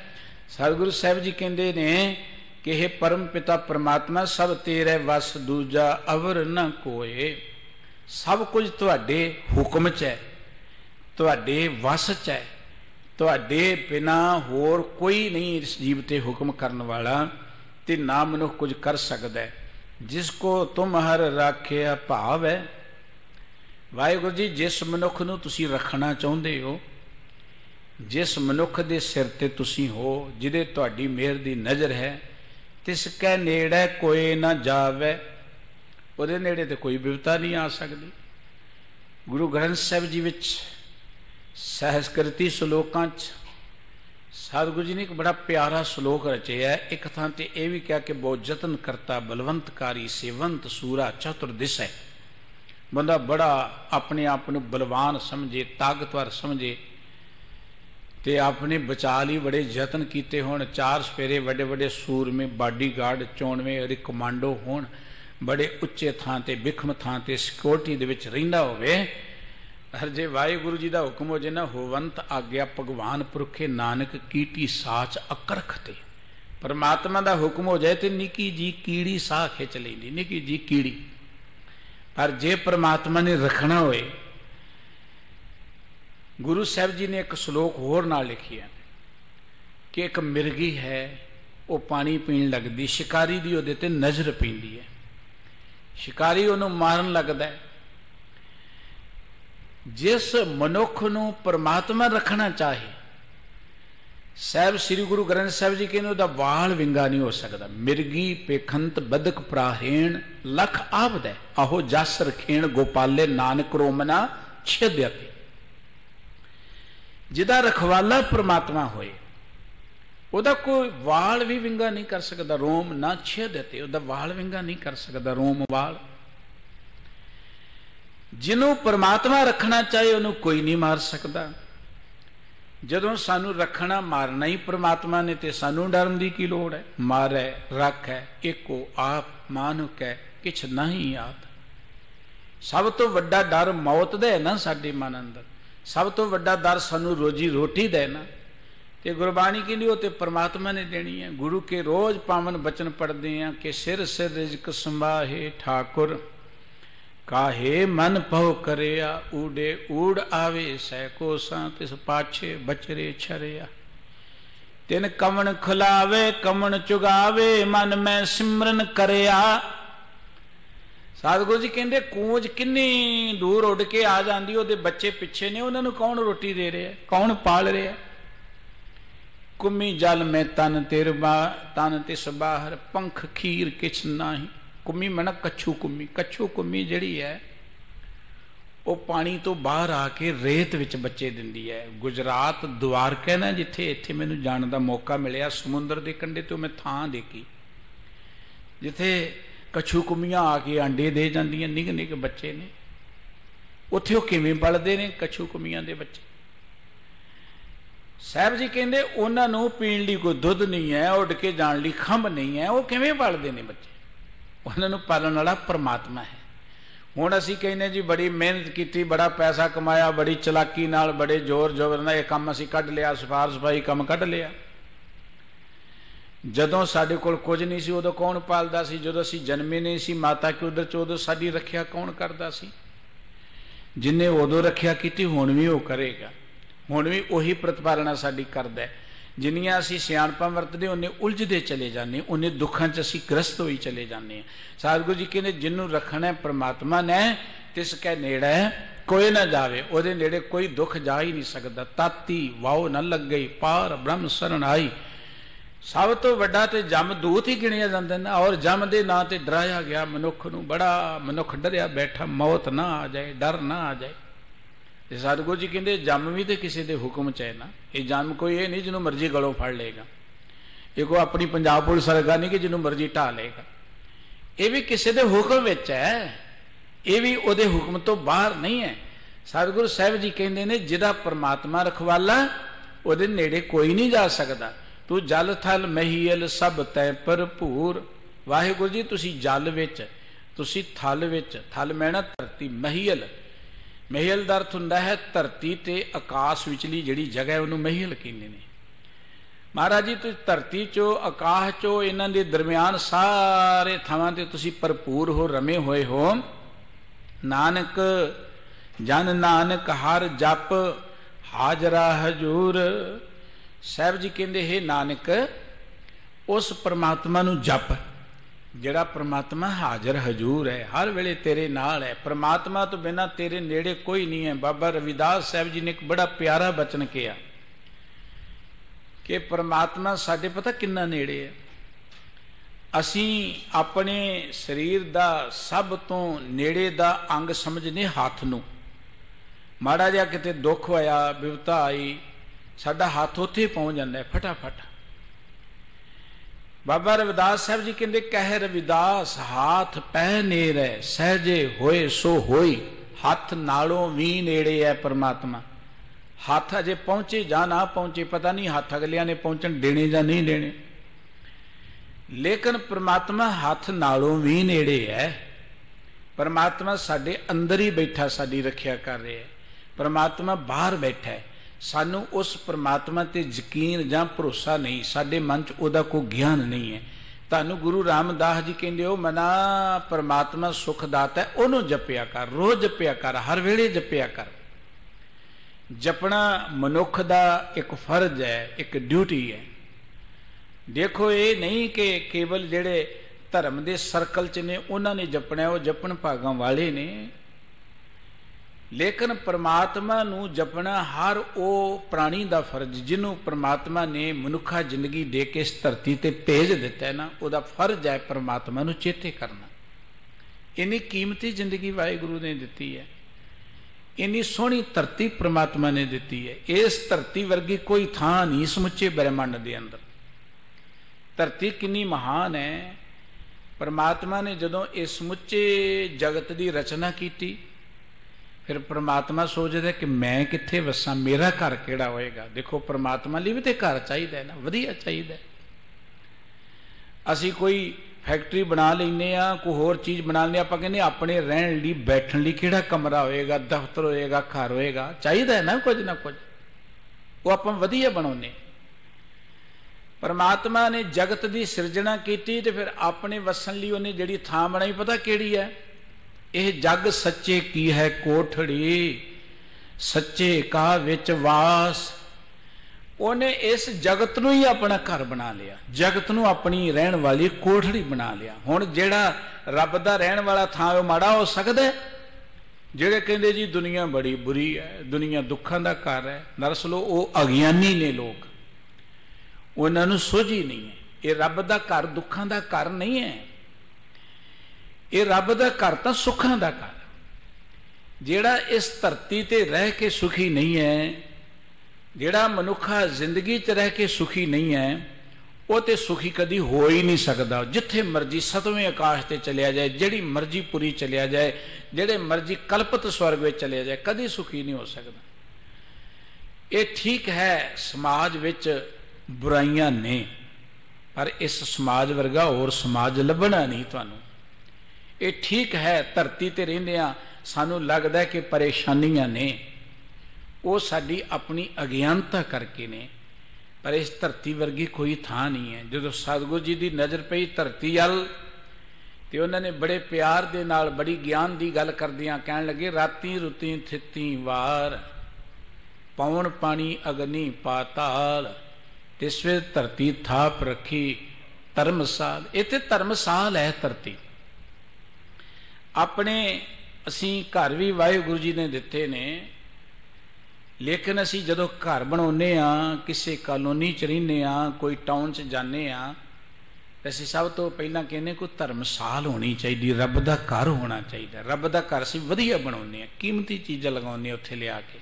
ਸਤਿਗੁਰੂ ਸਾਹਿਬ ਜੀ ਕਹਿੰਦੇ ਨੇ ਕਿ ਇਹ ਪਰਮ ਪਿਤਾ ਪਰਮਾਤਮਾ ਸਭ ਤੇਰੇ ਵਸ ਦੂਜਾ ਅਵਰ ਨ ਕੋਏ। ਸਭ ਕੁਝ ਤੁਹਾਡੇ ਹੁਕਮ 'ਚ ਹੈ, ਤੁਹਾਡੇ ਵਸ 'ਚ ਹੈ, ਤੁਹਾਡੇ ਬਿਨਾ ਹੋਰ ਕੋਈ ਨਹੀਂ ਇਸ ਜੀਵ ਤੇ ਹੁਕਮ ਕਰਨ ਵਾਲਾ ਤੇ ਨਾ ਮਨੁੱਖ ਕੁਝ ਕਰ ਸਕਦਾ ਜਿਸ ਕੋ ਤੁਮ ਹਰ ਰਾਖਿਆ ਭਾਵ ਹੈ। ਵਾਹਿਗੁਰੂ ਜੀ, ਜਿਸ ਮਨੁੱਖ ਨੂੰ ਤੁਸੀਂ ਰੱਖਣਾ ਚਾਹੁੰਦੇ ਹੋ, ਜਿਸ ਮਨੁੱਖ ਦੇ ਸਿਰ ਤੇ ਤੁਸੀਂ ਹੋ, ਜਿਹਦੇ ਤੁਹਾਡੀ ਮਿਹਰ ਦੀ ਨਜ਼ਰ ਹੈ ਤਿਸ ਕੈ ਨੇੜੇ ਕੋਈ ਨਾ ਜਾਵੇ, ਉਹਦੇ ਨੇੜੇ ਤੇ ਕੋਈ ਬਿਵਤਾ ਨਹੀਂ ਆ ਸਕਦੀ। ਗੁਰੂ ਗ੍ਰੰਥ ਸਾਹਿਬ ਜੀ ਵਿੱਚ ਸਹਿਸਕ੍ਰਿਤੀ ਸ਼ਲੋਕਾਂ 'ਚ ਸਤਿਗੁਰੂ ਜੀ ਨੇ ਇੱਕ ਬੜਾ ਪਿਆਰਾ ਸ਼ਲੋਕ ਰਚਿਆ। ਇੱਕ ਥਾਂ ਤੇ ਇਹ ਵੀ ਕਿਹਾ ਕਿ ਬਹੁਤ ਯਤਨ ਕਰਤਾ ਬਲਵੰਤਕਾਰੀ ਸੇਵੰਤ ਸੂਰਾ ਚਤੁਰ ਦਿਸੈ ਬੰਦਾ ਬੜਾ ਆਪਣੇ ਆਪ ਨੂੰ ਬਲਵਾਨ ਸਮਝੇ, ਤਾਕਤਵਰ ਸਮਝੇ। ਤੇ ਆਪਣੇ ਬਚਾ ਲਈ ਬੜੇ ਯਤਨ ਕੀਤੇ ਹੋਣ। ਚਾਰ ਸਪੇਰੇ ਵੱਡੇ ਵੱਡੇ ਸੂਰਮੇ, ਬਾਡੀਗਾਰਡ, ਚੋਣਵੇਂ ਅਰੇ ਕਮਾਂਡੋ ਹੋਣ। ਬੜੇ ਉੱਚੇ ਥਾਂ ਤੇ ਬਿਖਮ ਥਾਂ ਤੇ ਸਿਕਿਉਰਿਟੀ ਦੇ ਵਿੱਚ ਰਹਿੰਦਾ ਹੋਵੇ। ਹਰ ਜੇ ਵਾਹਿਗੁਰੂ ਜੀ ਦਾ ਹੁਕਮ ਹੋ ਜੇ ਨਾ, ਹੋਵੰਤ ਆਗਿਆ ਭਗਵਾਨ ਪੁਰਖੇ ਨਾਨਕ ਕੀਟੀ ਸਾਚ ਅਕਰਖਤੇ ਪਰਮਾਤਮਾ ਦਾ ਹੁਕਮ ਹੋ ਜਾਏ ਤੇ ਨਿੱਕੀ ਜੀ ਕੀੜੀ ਸਾਹ ਖਿੱਚ ਲੈਂਦੀ, ਨਿੱਕੀ ਜੀ ਕੀੜੀ। ਪਰ ਜੇ ਪਰਮਾਤਮਾ ਨੇ ਰੱਖਣਾ ਹੋਏ ਗੁਰੂ ਸਾਹਿਬ ਜੀ ਨੇ ਇੱਕ ਸ਼ਲੋਕ ਹੋਰ ਨਾਲ ਲਿਖੀ ਹੈ ਕਿ ਇੱਕ ਮਿਰਗੀ ਹੈ, ਉਹ ਪਾਣੀ ਪੀਣ ਲੱਗਦੀ, ਸ਼ਿਕਾਰੀ ਦੀ ਉਹਦੇ ਤੇ ਨਜ਼ਰ ਪੈਂਦੀ ਹੈ। ਸ਼ਿਕਾਰੀ ਉਹਨੂੰ ਮਾਰਨ ਲੱਗਦਾ ਹੈ। ਜਿਸ ਮਨੁੱਖ ਨੂੰ ਪਰਮਾਤਮਾ ਰੱਖਣਾ ਚਾਹੇ, ਸਾਹਿਬ ਸ੍ਰੀ ਗੁਰੂ ਗ੍ਰੰਥ ਸਾਹਿਬ ਜੀ ਕਹਿੰਦੇ ਉਹਦਾ ਵਾਲ ਵਿੰਗਾ ਨਹੀਂ ਹੋ ਸਕਦਾ। ਮਿਰਗੀ, ਪੇਖੰਤ ਬਦਕ ਪ੍ਰਾਹੇਣ, ਲਖ ਆਪਦਾ ਆਹੋ ਜਸ ਰਖੇਣ ਗੋਪਾਲੇ, ਨਾਨਕ ਰੋਮਨਾ, ਛੇਦਿਆਤੇ। ਜਿਹਦਾ ਰਖਵਾਲਾ ਪ੍ਰਮਾਤਮਾ ਹੋਏ, ਉਹਦਾ ਕੋਈ ਵਾਲ ਵੀ ਵਿੰਗਾ ਨਹੀਂ ਕਰ ਸਕਦਾ, ਰੋਮ ਨਾ ਛੇਦਤੇ ਉਹਦਾ ਵਾਲ ਵਿੰਗਾ ਨਹੀਂ ਕਰ ਸਕਦਾ, ਰੋਮ ਵਾਲ। ਜਿਹਨੂੰ ਪਰਮਾਤਮਾ ਰੱਖਣਾ ਚਾਹੇ ਉਹਨੂੰ ਕੋਈ ਨਹੀਂ ਮਾਰ ਸਕਦਾ। ਜਦੋਂ ਸਾਨੂੰ ਰੱਖਣਾ, ਮਾਰਨਾ ਹੀ ਪਰਮਾਤਮਾ ਨੇ ਤੇ ਸਾਨੂੰ ਡਰਨ ਦੀ ਕੀ ਲੋੜ ਹੈ? ਮਾਰੈ, ਰੱਖੈ ਇੱਕੋ ਆਪ, ਮਾਨੁਕ ਹੈ ਕਿਛ ਨਹੀਂ ਆਤ ਸਭ ਤੋਂ ਵੱਡਾ ਡਰ ਮੌਤ ਦਾ ਹੈ ਨਾ ਸਾਡੇ ਮਨ ਅੰਦਰ। ਸਭ ਤੋਂ ਵੱਡਾ ਦਰ ਸਾਨੂੰ ਰੋਜੀ ਰੋਟੀ ਦਾ ਤੇ ਗੁਰਬਾਣੀ ਕਹਿੰਦੀ ਉਹ ਤੇ ਪ੍ਰਮਾਤਮਾ ਨੇ ਦੇਣੀ ਹੈ। ਗੁਰੂ ਕੇ ਰੋਜ਼ ਪਾਵਨ ਬਚਨ ਪੜਦੇ ਆ ਕਿ ਸਿਰ ਸਿਰ ਰਿਜ਼ਕ ਸੰਭਾਹੇ ਠਾਕੁਰ। ਕਾਹੇ ਮਨ ਪਉ ਕਰਿਆ, ਊੜੇ ਊੜ ਆਵੇ ਸੈ ਕੋਸਾਂ ਤਿਸ ਪਾਛੇ ਬਚਰੇ ਛਰਿਆ। ਤਿਨ ਕਮਣ ਖੁਲਾਵੇ ਕਮਣ ਚੁਗਾਵੇ, ਮਨ ਮੈਂ ਸਿਮਰਨ ਕਰਿਆ। ਸਤਿਗੁਰੂ ਜੀ ਕਹਿੰਦੇ, ਕੂੰਜ ਕਿੰਨੀ ਦੂਰ ਉੱਡ ਕੇ ਆ ਜਾਂਦੀ, ਉਹਦੇ ਬੱਚੇ ਪਿੱਛੇ ਨੇ, ਉਹਨਾਂ ਨੂੰ ਕੌਣ ਰੋਟੀ ਦੇ ਰਿਹਾ? ਕੌਣ ਪਾਲ ਰਿਹਾ? ਕੁਮੀ ਜਲ ਮੈਂ ਤਨ ਤੇਰ ਬਾ, ਤਨ ਤਿਸ ਬਾਹਰ, ਪੰਖ ਖੀਰ ਕਿਛ ਨਾਹੀ। ਕੁੰਮੀ ਮਨ ਕੱਛੂ ਕੁੰਮੀ ਕੱਛੂ ਕੁੰਮੀ ਜਿਹੜੀ ਹੈ, ਉਹ ਪਾਣੀ ਤੋਂ ਬਾਹਰ ਆ ਕੇ ਰੇਤ ਵਿੱਚ ਬੱਚੇ ਦਿੰਦੀ ਹੈ। ਗੁਜਰਾਤ ਦਵਾਰਕਾ ਨਾ, ਜਿੱਥੇ ਇੱਥੇ ਮੈਨੂੰ ਜਾਣ ਦਾ ਮੌਕਾ ਮਿਲਿਆ, ਸਮੁੰਦਰ ਦੇ ਕੰਢੇ ਤੋਂ ਮੈਂ ਥਾਂ ਦੇਖੀ, ਜਿੱਥੇ ਕਛੂ ਕੁੰਮੀਆਂ ਆ ਕੇ ਆਂਡੇ ਦੇ ਜਾਂਦੀਆਂ, ਨਿੱਘ ਨਿੱਘ ਬੱਚੇ ਨੇ। ਉੱਥੇ ਉਹ ਕਿਵੇਂ ਪਲਦੇ ਨੇ, ਕਛੂ ਕੁੰਮੀਆਂ ਦੇ ਬੱਚੇ? ਸਾਹਿਬ ਜੀ ਕਹਿੰਦੇ, ਉਹਨਾਂ ਨੂੰ ਪੀਣ ਲਈ ਕੋਈ ਦੁੱਧ ਨਹੀਂ ਹੈ, ਉੱਡ ਕੇ ਜਾਣ ਲਈ ਖੰਭ ਨਹੀਂ ਹੈ, ਉਹ ਕਿਵੇਂ ਪਲਦੇ ਨੇ ਬੱਚੇ? ਉਹਨਾਂ ਨੂੰ ਪਾਲਣ ਵਾਲਾ ਪਰਮਾਤਮਾ ਹੈ। ਹੁਣ ਅਸੀਂ ਕਹਿੰਦੇ ਜੀ, ਬੜੀ ਮਿਹਨਤ ਕੀਤੀ, ਬੜਾ ਪੈਸਾ ਕਮਾਇਆ, ਬੜੀ ਚਲਾਕੀ ਨਾਲ, ਬੜੇ ਜ਼ੋਰ ਜ਼ੋਰ ਨਾਲ ਇਹ ਕੰਮ ਅਸੀਂ ਕੱਢ ਲਿਆ ਸਫਾਰ ਸਫ਼ਾਈ ਕੰਮ ਕੱਢ ਲਿਆ। ਜਦੋਂ ਸਾਡੇ ਕੋਲ ਕੁਝ ਨਹੀਂ ਸੀ, ਉਦੋਂ ਕੌਣ ਪਾਲਦਾ ਸੀ? ਜਦੋਂ ਅਸੀਂ ਜਨਮੇ ਨਹੀਂ ਸੀ, ਮਾਤਾ ਕਿ ਉਧਰ ਚ ਉਦੋਂ ਸਾਡੀ ਰੱਖਿਆ ਕੌਣ ਕਰਦਾ ਸੀ? ਜਿਨੇ ਉਦੋਂ ਰੱਖਿਆ ਕੀਤੀ, ਹੁਣ ਵੀ ਉਹ ਕਰੇਗਾ। ਹੁਣ ਵੀ ਉਹੀ ਪ੍ਰਤਪਾਲਣਾ ਸਾਡੀ ਕਰਦਾ ਹੈ। ਜਿੰਨੀਆਂ ਅਸੀਂ ਸਿਆਣਪਾਂ ਵਰਤਦੇ, ਉਹਨੇ ਉਲਝਦੇ ਚਲੇ ਜਾਂਦੇ ਉਹਨੇ ਦੁੱਖਾਂ 'ਚ ਅਸੀਂ ਗ੍ਰਸਤ ਹੋਈ ਚਲੇ ਜਾਂਦੇ ਆ ਸਾਧਗੁਰੂ ਜੀ ਕਹਿੰਦੇ ਜਿੰਨੂੰ ਰੱਖਣਾ ਪ੍ਰਮਾਤਮਾ ਨੇ, ਤਿਸ ਕੈ ਨੇੜੇ ਕੋਈ ਨਾ ਜਾਵੇ। ਉਹਦੇ ਨੇੜੇ ਕੋਈ ਦੁੱਖ ਜਾ ਹੀ ਨਹੀਂ ਸਕਦਾ। ਤਾਤੀ ਵਾਉ ਨਾ ਲੱਗਈ, ਪਾਰ ਬ੍ਰਹਮ ਸਰਣ ਆਈ। ਸਭ ਤੋਂ ਵੱਡਾ ਤੇ ਜਮ ਦੂਤ ਹੀ ਗਿਣਿਆ ਜਾਂਦਾ ਨਾ, ਔਰ ਜਮ ਦੇ ਨਾਂ ਤੇ ਡਰਾਇਆ ਗਿਆ ਮਨੁੱਖ ਨੂੰ, ਬੜਾ ਮਨੁੱਖ ਡਰਿਆ ਬੈਠਾ, ਮੌਤ ਨਾ ਆ ਜਾਏ, ਡਰ ਨਾ ਆ ਜਾਏ। ਤੇ ਸਤਿਗੁਰੂ ਜੀ ਕਹਿੰਦੇ, ਜੰਮ ਵੀ ਤੇ ਕਿਸੇ ਦੇ ਹੁਕਮ ਚ ਹੈ ਨਾ। ਇਹ ਜੰਮ ਕੋਈ ਇਹ ਨਹੀਂ ਜਿਹਨੂੰ ਮਰਜ਼ੀ ਗਲੋਂ ਫੜ ਲਏਗਾ। ਇਹ ਕੋ ਆਪਣੀ ਪੰਜਾਬ ਪੁਲਿਸ ਸਰਕਾਰ ਨਹੀਂ ਕਿ ਜਿਹਨੂੰ ਮਰਜ਼ੀ ਢਾ ਲਏਗਾ। ਇਹ ਵੀ ਕਿਸੇ ਦੇ ਹੁਕਮ ਵਿੱਚ ਹੈ। ਇਹ ਵੀ ਉਹਦੇ ਹੁਕਮ ਤੋਂ ਬਾਹਰ ਨਹੀਂ ਹੈ। ਸਤਿਗੁਰੂ ਸਾਹਿਬ ਜੀ ਕਹਿੰਦੇ ਨੇ, ਜਿਹਦਾ ਪਰਮਾਤਮਾ ਰਖਵਾਲਾ, ਉਹਦੇ ਨੇੜੇ ਕੋਈ ਨਹੀਂ ਜਾ ਸਕਦਾ। ਤੂੰ ਜਲ ਥਲ ਮਹੀਲ ਸਭ ਤੈ ਭਰਪੂਰ। ਵਾਹਿਗੁਰੂ ਜੀ, ਤੁਸੀਂ ਜਲ ਵਿੱਚ, ਤੁਸੀਂ ਥਲ ਵਿੱਚ, ਥਲ ਮੈਣਾ ਧਰਤੀ ਮਹੀਲ ਮਹੀਲ ਦਾ ਅਰਥ ਹੁੰਦਾ ਹੈ ਧਰਤੀ ਤੇ ਆਕਾਸ਼ ਵਿਚਲੀ ਜਿਹੜੀ ਜਗ੍ਹਾ ਹੈ, ਉਹਨੂੰ ਮਹੀਲ ਕਹਿੰਦੇ ਨੇ। ਮਹਾਰਾਜ ਜੀ, ਤੁਸੀਂ ਧਰਤੀ ਚੋ, ਆਕਾਸ਼ ਚੋ, ਇਹਨਾਂ ਦੇ ਦਰਮਿਆਨ ਸਾਰੇ ਥਾਵਾਂ ਤੇ ਤੁਸੀਂ ਭਰਪੂਰ ਹੋ, ਰਮੇ ਹੋਏ ਹੋ। ਨਾਨਕ, ਜਨ ਨਾਨਕ ਹਰ ਜਪ, ਹਾਜ਼ਰਾ ਹਜੂਰ। ਸਾਹਿਬ ਜੀ ਕਹਿੰਦੇ, ਹੈ ਨਾਨਕ, ਉਸ ਪਰਮਾਤਮਾ ਨੂੰ ਜਪ, ਜਿਹੜਾ ਪਰਮਾਤਮਾ ਹਾਜ਼ਰ ਹਜੂਰ ਹੈ, ਹਰ ਵੇਲੇ ਤੇਰੇ ਨਾਲ ਹੈ। ਪਰਮਾਤਮਾ ਤੋਂ ਬਿਨਾ ਤੇਰੇ ਨੇੜੇ ਕੋਈ ਨਹੀਂ ਹੈ। ਬਾਬਾ ਰਵਿਦਾਸ ਸਾਹਿਬ ਜੀ ਨੇ ਇੱਕ ਬੜਾ ਪਿਆਰਾ ਬਚਨ ਕਿਹਾ ਕਿ ਪਰਮਾਤਮਾ ਸਾਡੇ ਪਤਾ ਕਿੰਨਾ ਨੇੜੇ ਹੈ। ਅਸੀਂ ਆਪਣੇ ਸਰੀਰ ਦਾ ਸਭ ਤੋਂ ਨੇੜੇ ਦਾ ਅੰਗ ਸਮਝਨੇ ਹੱਥ ਨੂੰ। ਮਾੜਾ ਜਿਹਾ ਕਿਤੇ ਦੁੱਖ ਹੋਇਆ ਬਿਵਤਾ ਆਈ ਸਾਡਾ ਹੱਥ ਉੱਥੇ ਪਹੁੰਚ ਜਾਂਦਾ ਫਟਾਫਟ। ਬਾਬਾ ਰਵਿਦਾਸ ਸਾਹਿਬ ਜੀ ਕਹਿੰਦੇ, ਕਹਿ ਰਵਿਦਾਸ, ਹੱਥ ਪੈ ਨੇਰੇ ਸਹਜੇ ਹੋਏ ਸੋ ਹੋਈ, ਹੱਥ ਨਾਲੋਂ ਵੀ ਨੇੜੇ ਹੈ ਪਰਮਾਤਮਾ। ਹੱਥ ਅਜੇ ਪਹੁੰਚੇ ਜਾਂ ਨਾ ਪਹੁੰਚੇ, ਪਤਾ ਨਹੀਂ ਹੱਥ ਅਗਲਿਆਂ ਨੇ ਪਹੁੰਚਣ ਦੇਣੇ ਜਾਂ ਨਹੀਂ ਦੇਣੇ। ਲੇਕਿਨ ਪ੍ਰਮਾਤਮਾ ਹੱਥ ਨਾਲੋਂ ਵੀ ਨੇੜੇ ਹੈ। ਪਰਮਾਤਮਾ ਸਾਡੇ ਅੰਦਰ ਹੀ ਬੈਠਾ, ਸਾਡੀ ਰੱਖਿਆ ਕਰ ਰਿਹਾ ਹੈ। ਪਰਮਾਤਮਾ ਬਾਹਰ ਬੈਠਾ ਹੈ। ਸਾਨੂੰ ਉਸ ਪਰਮਾਤਮਾ ਤੇ ਯਕੀਨ ਜਾਂ ਭਰੋਸਾ ਨਹੀਂ, ਸਾਡੇ ਮਨ 'ਚ ਉਹਦਾ ਕੋਈ ਗਿਆਨ ਨਹੀਂ ਹੈ। ਤੁਹਾਨੂੰ ਗੁਰੂ ਰਾਮਦਾਸ ਜੀ ਕਹਿੰਦੇ ਹੋ ਮਨਾ ਪਰਮਾਤਮਾ ਸੁਖ ਦਾਤਾ ਉਹਨੂੰ ਜਪਿਆ ਕਰ, ਰੋਜ਼ ਜਪਿਆ ਕਰ, ਹਰ ਵੇਲੇ ਜਪਿਆ ਕਰ। ਜਪਣਾ ਮਨੁੱਖ ਦਾ ਇੱਕ ਫਰਜ਼ ਹੈ, ਇੱਕ ਡਿਊਟੀ ਹੈ। ਦੇਖੋ, ਇਹ ਨਹੀਂ ਕਿ ਕੇਵਲ ਜਿਹੜੇ ਧਰਮ ਦੇ ਸਰਕਲ 'ਚ ਨੇ, ਉਹਨਾਂ ਨੇ ਜਪਣਾ, ਉਹ ਜਪਣ ਭਾਗਾਂ ਵਾਲੇ ਨੇ। ਲੇਕਿਨ ਪ੍ਰਮਾਤਮਾ ਨੂੰ ਜਪਣਾ ਹਰ ਉਹ ਪ੍ਰਾਣੀ ਦਾ ਫਰਜ਼, ਜਿਹਨੂੰ ਪ੍ਰਮਾਤਮਾ ਨੇ ਮਨੁੱਖਾ ਜ਼ਿੰਦਗੀ ਦੇ ਕੇ ਇਸ ਧਰਤੀ ਤੇ ਭੇਜ ਦਿੱਤਾ ਨਾ, ਉਹਦਾ ਫਰਜ਼ ਹੈ ਪ੍ਰਮਾਤਮਾ ਨੂੰ ਚੇਤੇ ਕਰਨਾ। ਇਨੀ ਕੀਮਤੀ ਜ਼ਿੰਦਗੀ ਵਾਹਿਗੁਰੂ ਨੇ ਦਿੱਤੀ ਹੈ। ਇਨੀ ਸੋਹਣੀ ਧਰਤੀ ਪ੍ਰਮਾਤਮਾ ਨੇ ਦਿੱਤੀ ਹੈ। ਇਸ ਧਰਤੀ ਵਰਗੀ ਕੋਈ ਥਾਂ ਨਹੀਂ ਸਮੁੱਚੇ ਬ੍ਰਹਿਮੰਡ ਦੇ ਅੰਦਰ। ਧਰਤੀ ਕਿੰਨੀ ਮਹਾਨ ਹੈ। ਪਰਮਾਤਮਾ ਨੇ ਜਦੋਂ ਇਸ ਸਮੁੱਚੇ ਜਗਤ ਦੀ ਰਚਨਾ ਕੀਤੀ ਫਿਰ ਪ੍ਰਮਾਤਮਾ ਸੋਚਦਾ ਕਿ ਮੈਂ ਕਿੱਥੇ ਵਸਾਂ, ਮੇਰਾ ਘਰ ਕਿਹੜਾ ਹੋਏਗਾ? ਦੇਖੋ, ਪ੍ਰਮਾਤਮਾ ਲਈ ਵੀ ਤੇ ਘਰ ਚਾਹੀਦਾ ਹੈ ਨਾ, ਵਧੀਆ ਚਾਹੀਦਾ ਅਸੀਂ ਕੋਈ ਫੈਕਟਰੀ ਬਣਾ ਲੈਨੇ ਆ ਕੋਈ ਹੋਰ ਚੀਜ਼ ਬਣਾ ਲੈਨੇ ਆਪਾਂ ਕਹਿੰਦੇ ਆਪਣੇ ਰਹਿਣ ਲਈ, ਬੈਠਣ ਲਈ ਕਿਹੜਾ ਕਮਰਾ ਹੋਏਗਾ, ਦਫ਼ਤਰ ਹੋਏਗਾ, ਘਰ ਹੋਏਗਾ? ਚਾਹੀਦਾ ਹੈ ਨਾ ਕੁਝ ਨਾ ਕੁਝ। ਉਹ ਆਪਾਂ ਵਧੀਆ ਬਣਾਉਨੇ ਪਰਮਾਤਮਾ ਨੇ ਜਗਤ ਦੀ ਸਿਰਜਣਾ ਕੀਤੀ ਤੇ ਫਿਰ ਆਪਣੇ ਵਸਣ ਲਈ ਉਹਨੇ ਜਿਹੜੀ ਥਾਂ ਬਣਾਈ, ਪਤਾ ਕਿਹੜੀ ਹੈ? ਇਹ ਜਗ ਸੱਚੇ ਕੀ ਹੈ ਕੋਠੜੀ? ਸੱਚੇ ਕਾ ਵਿੱਚ ਵਾਸ। ਉਹਨੇ ਇਸ ਜਗਤ ਨੂੰ ਹੀ ਆਪਣਾ ਘਰ ਬਣਾ ਲਿਆ। ਜਗਤ ਨੂੰ ਆਪਣੀ ਰਹਿਣ ਵਾਲੀ ਕੋਠੜੀ ਬਣਾ ਲਿਆ। ਹੁਣ ਜਿਹੜਾ ਰੱਬ ਦਾ ਰਹਿਣ ਵਾਲਾ ਥਾਂ ਉਹ ਮਾੜਾ ਹੋ ਸਕਦਾ ਜਿਹੜੇ ਕਹਿੰਦੇ ਜੀ ਦੁਨੀਆ ਬੜੀ ਬੁਰੀ ਹੈ, ਦੁਨੀਆ ਦੁੱਖਾਂ ਦਾ ਘਰ ਹੈ ਦਰਅਸਲ ਉਹ ਅਗਿਆਨੀ ਨੇ ਲੋਕ। ਉਹਨਾਂ ਨੂੰ ਸੋਝੀ ਨਹੀਂ ਹੈ। ਇਹ ਰੱਬ ਦਾ ਘਰ ਦੁੱਖਾਂ ਦਾ ਘਰ ਨਹੀਂ ਹੈ। ਇਹ ਰੱਬ ਦਾ ਘਰ ਤਾਂ ਸੁੱਖਾਂ ਦਾ ਘਰ ਜਿਹੜਾ ਇਸ ਧਰਤੀ ਤੇ ਰਹਿ ਕੇ ਸੁਖੀ ਨਹੀਂ ਹੈ, ਜਿਹੜਾ ਮਨੁੱਖਾ ਜ਼ਿੰਦਗੀ 'ਚ ਰਹਿ ਕੇ ਸੁਖੀ ਨਹੀਂ ਹੈ, ਉਹ ਤੇ ਸੁਖੀ ਕਦੀ ਹੋ ਹੀ ਨਹੀਂ ਸਕਦਾ। ਜਿੱਥੇ ਮਰਜ਼ੀ ਸਤਵੇਂ ਆਕਾਸ਼ ਤੇ ਚਲਿਆ ਜਾਏ, ਜਿਹੜੀ ਮਰਜ਼ੀ ਪੁਰੀ ਚਲਿਆ ਜਾਏ, ਜਿਹੜੇ ਮਰਜ਼ੀ ਕਲਪਤ ਸਵਰਗ ਵਿੱਚ ਚਲਿਆ ਜਾਏ, ਕਦੀ ਸੁਖੀ ਨਹੀਂ ਹੋ ਸਕਦਾ। ਇਹ ਠੀਕ ਹੈ, ਸਮਾਜ ਵਿੱਚ ਬੁਰਾਈਆਂ ਨੇ, ਪਰ ਇਸ ਸਮਾਜ ਵਰਗਾ ਹੋਰ ਸਮਾਜ ਲੱਭਣਾ ਨਹੀਂ ਤੁਹਾਨੂੰ। ਇਹ ਠੀਕ ਹੈ, ਧਰਤੀ ਤੇ ਰਹਿੰਦੇ ਆ ਸਾਨੂੰ ਲੱਗਦਾ ਕਿ ਪਰੇਸ਼ਾਨੀਆਂ ਨੇ। ਉਹ ਸਾਡੀ ਆਪਣੀ ਅਗਿਆਨਤਾ ਕਰਕੇ ਨੇ। ਪਰ ਇਸ ਧਰਤੀ ਵਰਗੀ ਕੋਈ ਥਾਂ ਨਹੀਂ ਹੈ। ਜਦੋਂ ਸਤਿਗੁਰੂ ਜੀ ਦੀ ਨਜ਼ਰ ਪਈ ਧਰਤੀ ਵੱਲ, ਤੇ ਉਹਨਾਂ ਨੇ ਬੜੇ ਪਿਆਰ ਦੇ ਨਾਲ, ਬੜੀ ਗਿਆਨ ਦੀ ਗੱਲ ਕਰਦਿਆਂ ਕਹਿਣ ਲੱਗੇ, ਰਾਤੀ ਰੁੱਤੀ ਥਿੱਤੀ ਵਾਰ, ਪਵਨ ਪਾਣੀ ਅਗਨੀ ਪਾਤਾਲ ਤਿਸਵੇ ਧਰਤੀ ਥਾਪ ਰੱਖੀ ਧਰਮਸਾਲ। ਇੱਥੇ ਧਰਮਸਾਲ ਹੈ ਧਰਤੀ। ਆਪਣੇ ਅਸੀਂ ਘਰ ਵੀ ਵਾਹਿਗੁਰੂ ਜੀ ਨੇ ਦਿੱਤੇ ਨੇ, ਲੇਕਿਨ ਅਸੀਂ ਜਦੋਂ ਘਰ ਬਣਾਉਨੇ ਆ ਕਿਸੇ ਕਾਲੋਨੀ ਚ ਰਹਿੰਨੇ ਆ ਕੋਈ ਟਾਊਨ ਚ ਜਾਂਦੇ ਆ ਅਸੀਂ ਸਭ ਤੋਂ ਪਹਿਲਾਂ ਕਹਿੰਨੇ ਕੋਈ ਧਰਮਸਾਲ ਹੋਣੀ ਚਾਹੀਦੀ, ਰੱਬ ਦਾ ਘਰ ਹੋਣਾ ਚਾਹੀਦਾ। ਰੱਬ ਦਾ ਘਰ ਅਸੀਂ ਵਧੀਆ ਬਣਾਉਨੇ ਆ ਕੀਮਤੀ ਚੀਜ਼ਾਂ ਲਗਾਉਨੇ ਉੱਥੇ ਲਿਆ ਕੇ।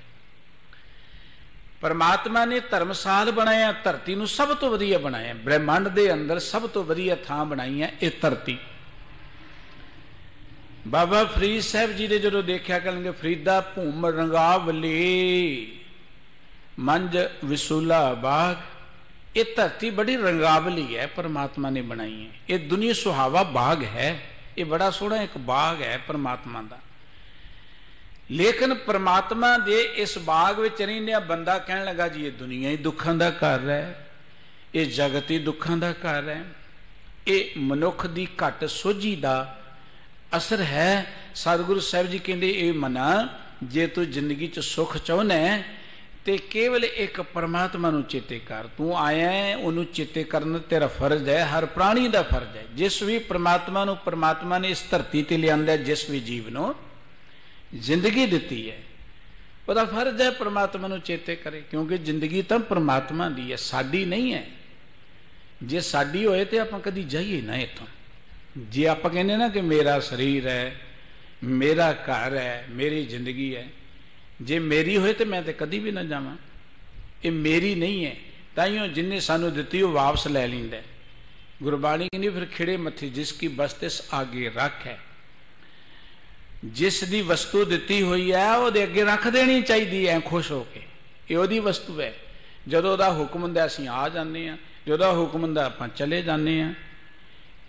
ਪਰਮਾਤਮਾ ਨੇ ਧਰਮਸਾਲ ਬਣਾਇਆ, ਧਰਤੀ ਨੂੰ ਸਭ ਤੋਂ ਵਧੀਆ ਬਣਾਇਆ। ਬ੍ਰਹਿਮੰਡ ਦੇ ਅੰਦਰ ਸਭ ਤੋਂ ਵਧੀਆ ਥਾਂ ਬਣਾਈ ਹੈ ਇਹ ਧਰਤੀ। ਬਾਬਾ ਫਰੀਦ ਸਾਹਿਬ ਜੀ ਦੇ ਜਦੋਂ ਦੇਖਿਆ ਕਰਨਗੇ, ਫਰੀਦਾ ਭੂਮ ਰੰਗਾਵਲੀ, ਮੰਜ ਵਿਸੂਲਾ ਬਾਗ, ਇਹ ਧਰਤੀ ਬੜੀ ਰੰਗਾਵਲੀ ਹੈ, ਪਰਮਾਤਮਾ ਨੇ ਬਣਾਈ ਹੈ। ਇਹ ਦੁਨੀਆ ਸੁਹਾਵਾ ਬਾਗ ਹੈ, ਇਹ ਬੜਾ ਸੋਹਣਾ ਇੱਕ ਬਾਗ ਹੈ ਪਰਮਾਤਮਾ ਦਾ। ਲੇਕਿਨ ਪਰਮਾਤਮਾ ਦੇ ਇਸ ਬਾਗ ਵਿੱਚ ਰਹਿੰਦਿਆਂ ਬੰਦਾ ਕਹਿਣ ਲੱਗਾ, ਜੀ ਇਹ ਦੁਨੀਆ ਹੀ ਦੁੱਖਾਂ ਦਾ ਘਰ ਹੈ, ਇਹ ਜਗਤ ਹੀ ਦੁੱਖਾਂ ਦਾ ਘਰ ਹੈ, ਇਹ ਮਨੁੱਖ ਦੀ ਘਟ ਸੋਝੀ ਦਾ ਅਸਰ ਹੈ। ਸਤਿਗੁਰੂ ਸਾਹਿਬ ਜੀ ਕਹਿੰਦੇ, ਇਹ ਮਨਾ, ਜੇ ਤੂੰ ਜ਼ਿੰਦਗੀ 'ਚ ਸੁੱਖ ਚਾਹੁੰਦਾ ਤੇ ਕੇਵਲ ਇੱਕ ਪਰਮਾਤਮਾ ਨੂੰ ਚੇਤੇ ਕਰ। ਤੂੰ ਆਇਆ ਹੈ, ਉਹਨੂੰ ਚੇਤੇ ਕਰਨ ਤੇਰਾ ਫਰਜ਼ ਹੈ, ਹਰ ਪ੍ਰਾਣੀ ਦਾ ਫਰਜ਼ ਹੈ। ਜਿਸ ਵੀ ਪਰਮਾਤਮਾ ਨੂੰ, ਪਰਮਾਤਮਾ ਨੇ ਇਸ ਧਰਤੀ ਤੇ ਲਿਆਂਦਾ ਜਿਸ ਵੀ ਜੀਵ ਨੂੰ ਜ਼ਿੰਦਗੀ ਦਿੱਤੀ ਹੈ, ਉਹਦਾ ਫਰਜ਼ ਹੈ ਪਰਮਾਤਮਾ ਨੂੰ ਚੇਤੇ ਕਰੇ। ਕਿਉਂਕਿ ਜ਼ਿੰਦਗੀ ਤਾਂ ਪਰਮਾਤਮਾ ਦੀ ਹੈ, ਸਾਡੀ ਨਹੀਂ ਹੈ। ਜੇ ਸਾਡੀ ਹੋਏ ਤੇ ਆਪਾਂ ਕਦੀ ਜਾਈਏ ਨਾ ਇੱਥੋਂ। ਜੇ ਆਪਾਂ ਕਹਿੰਦੇ ਨਾ ਕਿ ਮੇਰਾ ਸਰੀਰ ਹੈ, ਮੇਰਾ ਘਰ ਹੈ, ਮੇਰੀ ਜ਼ਿੰਦਗੀ ਹੈ, ਜੇ ਮੇਰੀ ਹੋਏ ਤੇ ਮੈਂ ਤੇ ਕਦੀ ਵੀ ਨਾ ਜਾਵਾਂ। ਇਹ ਮੇਰੀ ਨਹੀਂ ਹੈ। ਤਾਂ ਤਾਈਓ ਜਿੰਨੇ ਸਾਨੂੰ ਦਿੱਤੀ ਉਹ ਵਾਪਸ ਲੈ ਲੈਂਦਾ ਗੁਰਬਾਣੀ ਕਹਿੰਦੀ, ਫਿਰ ਖਿੜੇ ਮੱਥੇ, ਜਿਸ ਕੀ ਬਸਤਿਸ ਆਗੇ ਰੱਖ ਹੈ। ਜਿਸ ਦੀ ਵਸਤੂ ਦਿੱਤੀ ਹੋਈ ਹੈ, ਉਹਦੇ ਅੱਗੇ ਰੱਖ ਦੇਣੀ ਚਾਹੀਦੀ ਹੈ, ਖੁਸ਼ ਹੋ ਕੇ। ਇਹ ਉਹਦੀ ਵਸਤੂ ਹੈ। ਜਦੋਂ ਉਹਦਾ ਹੁਕਮ ਹੁੰਦਾ, ਅਸੀਂ ਆ ਜਾਂਦੇ ਆ ਜਦੋਂ ਹੁਕਮ ਹੁੰਦਾ, ਆਪਾਂ ਚਲੇ ਜਾਂਦੇ ਆ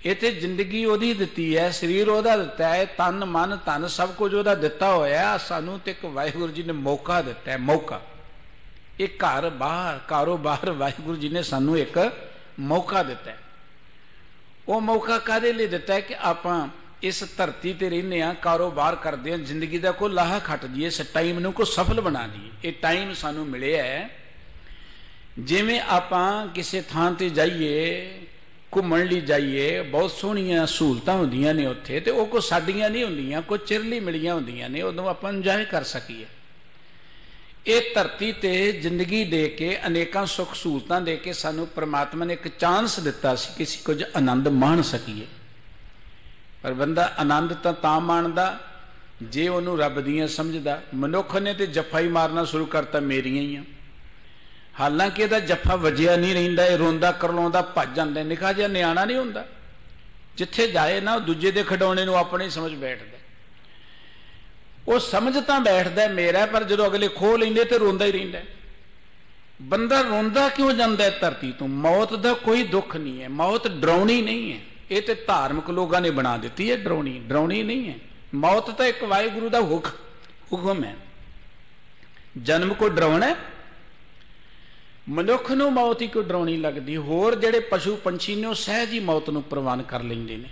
ਇਹ ਜ਼ਿੰਦਗੀ ਉਹਦੀ ਦਿੱਤੀ ਹੈ, ਸਰੀਰ ਉਹਦਾ ਦਿੱਤਾ ਹੈ, ਤਨ, ਮਨ, ਧਨ ਸਭ ਕੁਝ ਉਹਦਾ ਦਿੱਤਾ ਹੋਇਆ ਸਾਨੂੰ ਤੇ ਇੱਕ ਵਾਹਿਗੁਰੂ ਜੀ ਨੇ ਮੌਕਾ ਦਿੱਤਾ ਹੈ, ਮੌਕਾ। ਇਹ ਘਰ ਬਾਹਰ, ਕਾਰੋਬਾਰ ਵਾਹਿਗੁਰੂ ਜੀ ਨੇ ਸਾਨੂੰ ਇੱਕ ਮੌਕਾ ਦਿੱਤਾ ਹੈ। ਉਹ ਮੌਕਾ ਕਾਦੇ ਲਈ ਦਿੱਤਾ ਹੈ ਕਿ ਆਪਾਂ ਇਸ ਧਰਤੀ ਤੇ ਰਹਿੰਦੇ ਆ ਕਾਰੋਬਾਰ ਕਰਦੇ ਆ ਜ਼ਿੰਦਗੀ ਦਾ ਕੋਈ ਲਾਹਾ ਖੱਟ ਜੀਏ ਇਸ ਟਾਈਮ ਨੂੰ ਕੋ ਸਫਲ ਬਣਾ ਦਈਏ ਇਹ ਟਾਈਮ ਸਾਨੂੰ ਮਿਲਿਆ ਹੈ। ਜਿਵੇਂ ਆਪਾਂ ਕਿਸੇ ਥਾਂ ਤੇ ਜਾਈਏ ਘੁੰਮਣ ਲਈ ਜਾਈਏ, ਬਹੁਤ ਸੋਹਣੀਆਂ ਸਹੂਲਤਾਂ ਹੁੰਦੀਆਂ ਨੇ ਉੱਥੇ ਤੇ ਉਹ ਕੋ ਸਾਡੀਆਂ ਨਹੀਂ ਹੁੰਦੀਆਂ ਕੋ ਚਿਰਲੀ ਮਿਲੀਆਂ ਹੁੰਦੀਆਂ ਨੇ, ਉਦੋਂ ਆਪਾਂ ਇੰਜੋਏ ਕਰ ਸਕੀਏ। ਇਹ ਧਰਤੀ ਤੇ ਜ਼ਿੰਦਗੀ ਦੇ ਕੇ, ਅਨੇਕਾਂ ਸੁੱਖ ਸਹੂਲਤਾਂ ਦੇ ਕੇ ਸਾਨੂੰ ਪ੍ਰਮਾਤਮਾ ਨੇ ਇੱਕ ਚਾਂਸ ਦਿੱਤਾ ਸੀ ਕਿ ਅਸੀਂ ਕੁਝ ਆਨੰਦ ਮਾਣ ਸਕੀਏ। ਪਰ ਬੰਦਾ ਆਨੰਦ ਤਾਂ ਤਾਂ ਮਾਣਦਾ, ਜੇ ਉਹਨੂੰ ਰੱਬ ਦੀਆਂ ਸਮਝਦਾ। ਮਨੁੱਖ ਨੇ ਤੇ ਜੱਫਾ ਹੀ ਮਾਰਨਾ ਸ਼ੁਰੂ ਕਰਤਾ, ਮੇਰੀਆਂ ਹੀ ਆ। ਹਾਲਾਂਕਿ ਇਹਦਾ ਜੱਫਾ ਵਜਿਆ ਨਹੀਂ ਰਹਿੰਦਾ, ਇਹ ਰੋਂਦਾ ਕਰਲਾਉਂਦਾ, ਭੱਜ ਜਾਂਦਾ, ਨਿਕਾ ਜਿਹਾ ਨਿਆਣਾ ਨਹੀਂ ਹੁੰਦਾ। ਜਿੱਥੇ ਜਾਏ ਨਾ, ਉਹ ਦੂਜੇ ਦੇ ਖਡਾਉਣੇ ਨੂੰ ਆਪਣੀ ਸਮਝ ਬੈਠਦਾ ਉਹ ਸਮਝ ਤਾਂ ਬੈਠਦਾ ਮੇਰਾ, ਪਰ ਜਦੋਂ ਅਗਲੇ ਖੋਹ ਲੈਂਦੇ ਤੇ ਰੋਂਦਾ ਹੀ ਰਹਿੰਦਾ ਬੰਦਾ ਰੋਂਦਾ ਕਿਉਂ ਜਾਂਦਾ ਹੈ ਧਰਤੀ ਤੋਂ? ਮੌਤ ਦਾ ਕੋਈ ਦੁੱਖ ਨਹੀਂ ਹੈ। ਮੌਤ ਡਰਾਉਣੀ ਨਹੀਂ ਹੈ। ਇਹ ਤੇ ਧਾਰਮਿਕ ਲੋਕਾਂ ਨੇ ਬਣਾ ਦਿੱਤੀ ਹੈ ਡਰਾਉਣੀ। ਡਰਾਉਣੀ ਨਹੀਂ ਹੈ। ਮੌਤ ਤਾਂ ਇੱਕ ਵਾਹਿਗੁਰੂ ਦਾ ਹੁਕਮ ਹੁਕਮ ਹੈ। ਜਨਮ ਕੋ ਡਰਾਉਣਾ ਮਨੁੱਖ ਨੂੰ ਮੌਤ ਹੀ ਕੋ ਡਰਾਉਣੀ ਲੱਗਦੀ? ਹੋਰ ਜਿਹੜੇ ਪਸ਼ੂ ਪੰਛੀ ਨੇ, ਉਹ ਸਹਿਜ ਹੀ ਮੌਤ ਨੂੰ ਪ੍ਰਵਾਨ ਕਰ ਲੈਂਦੇ ਨੇ।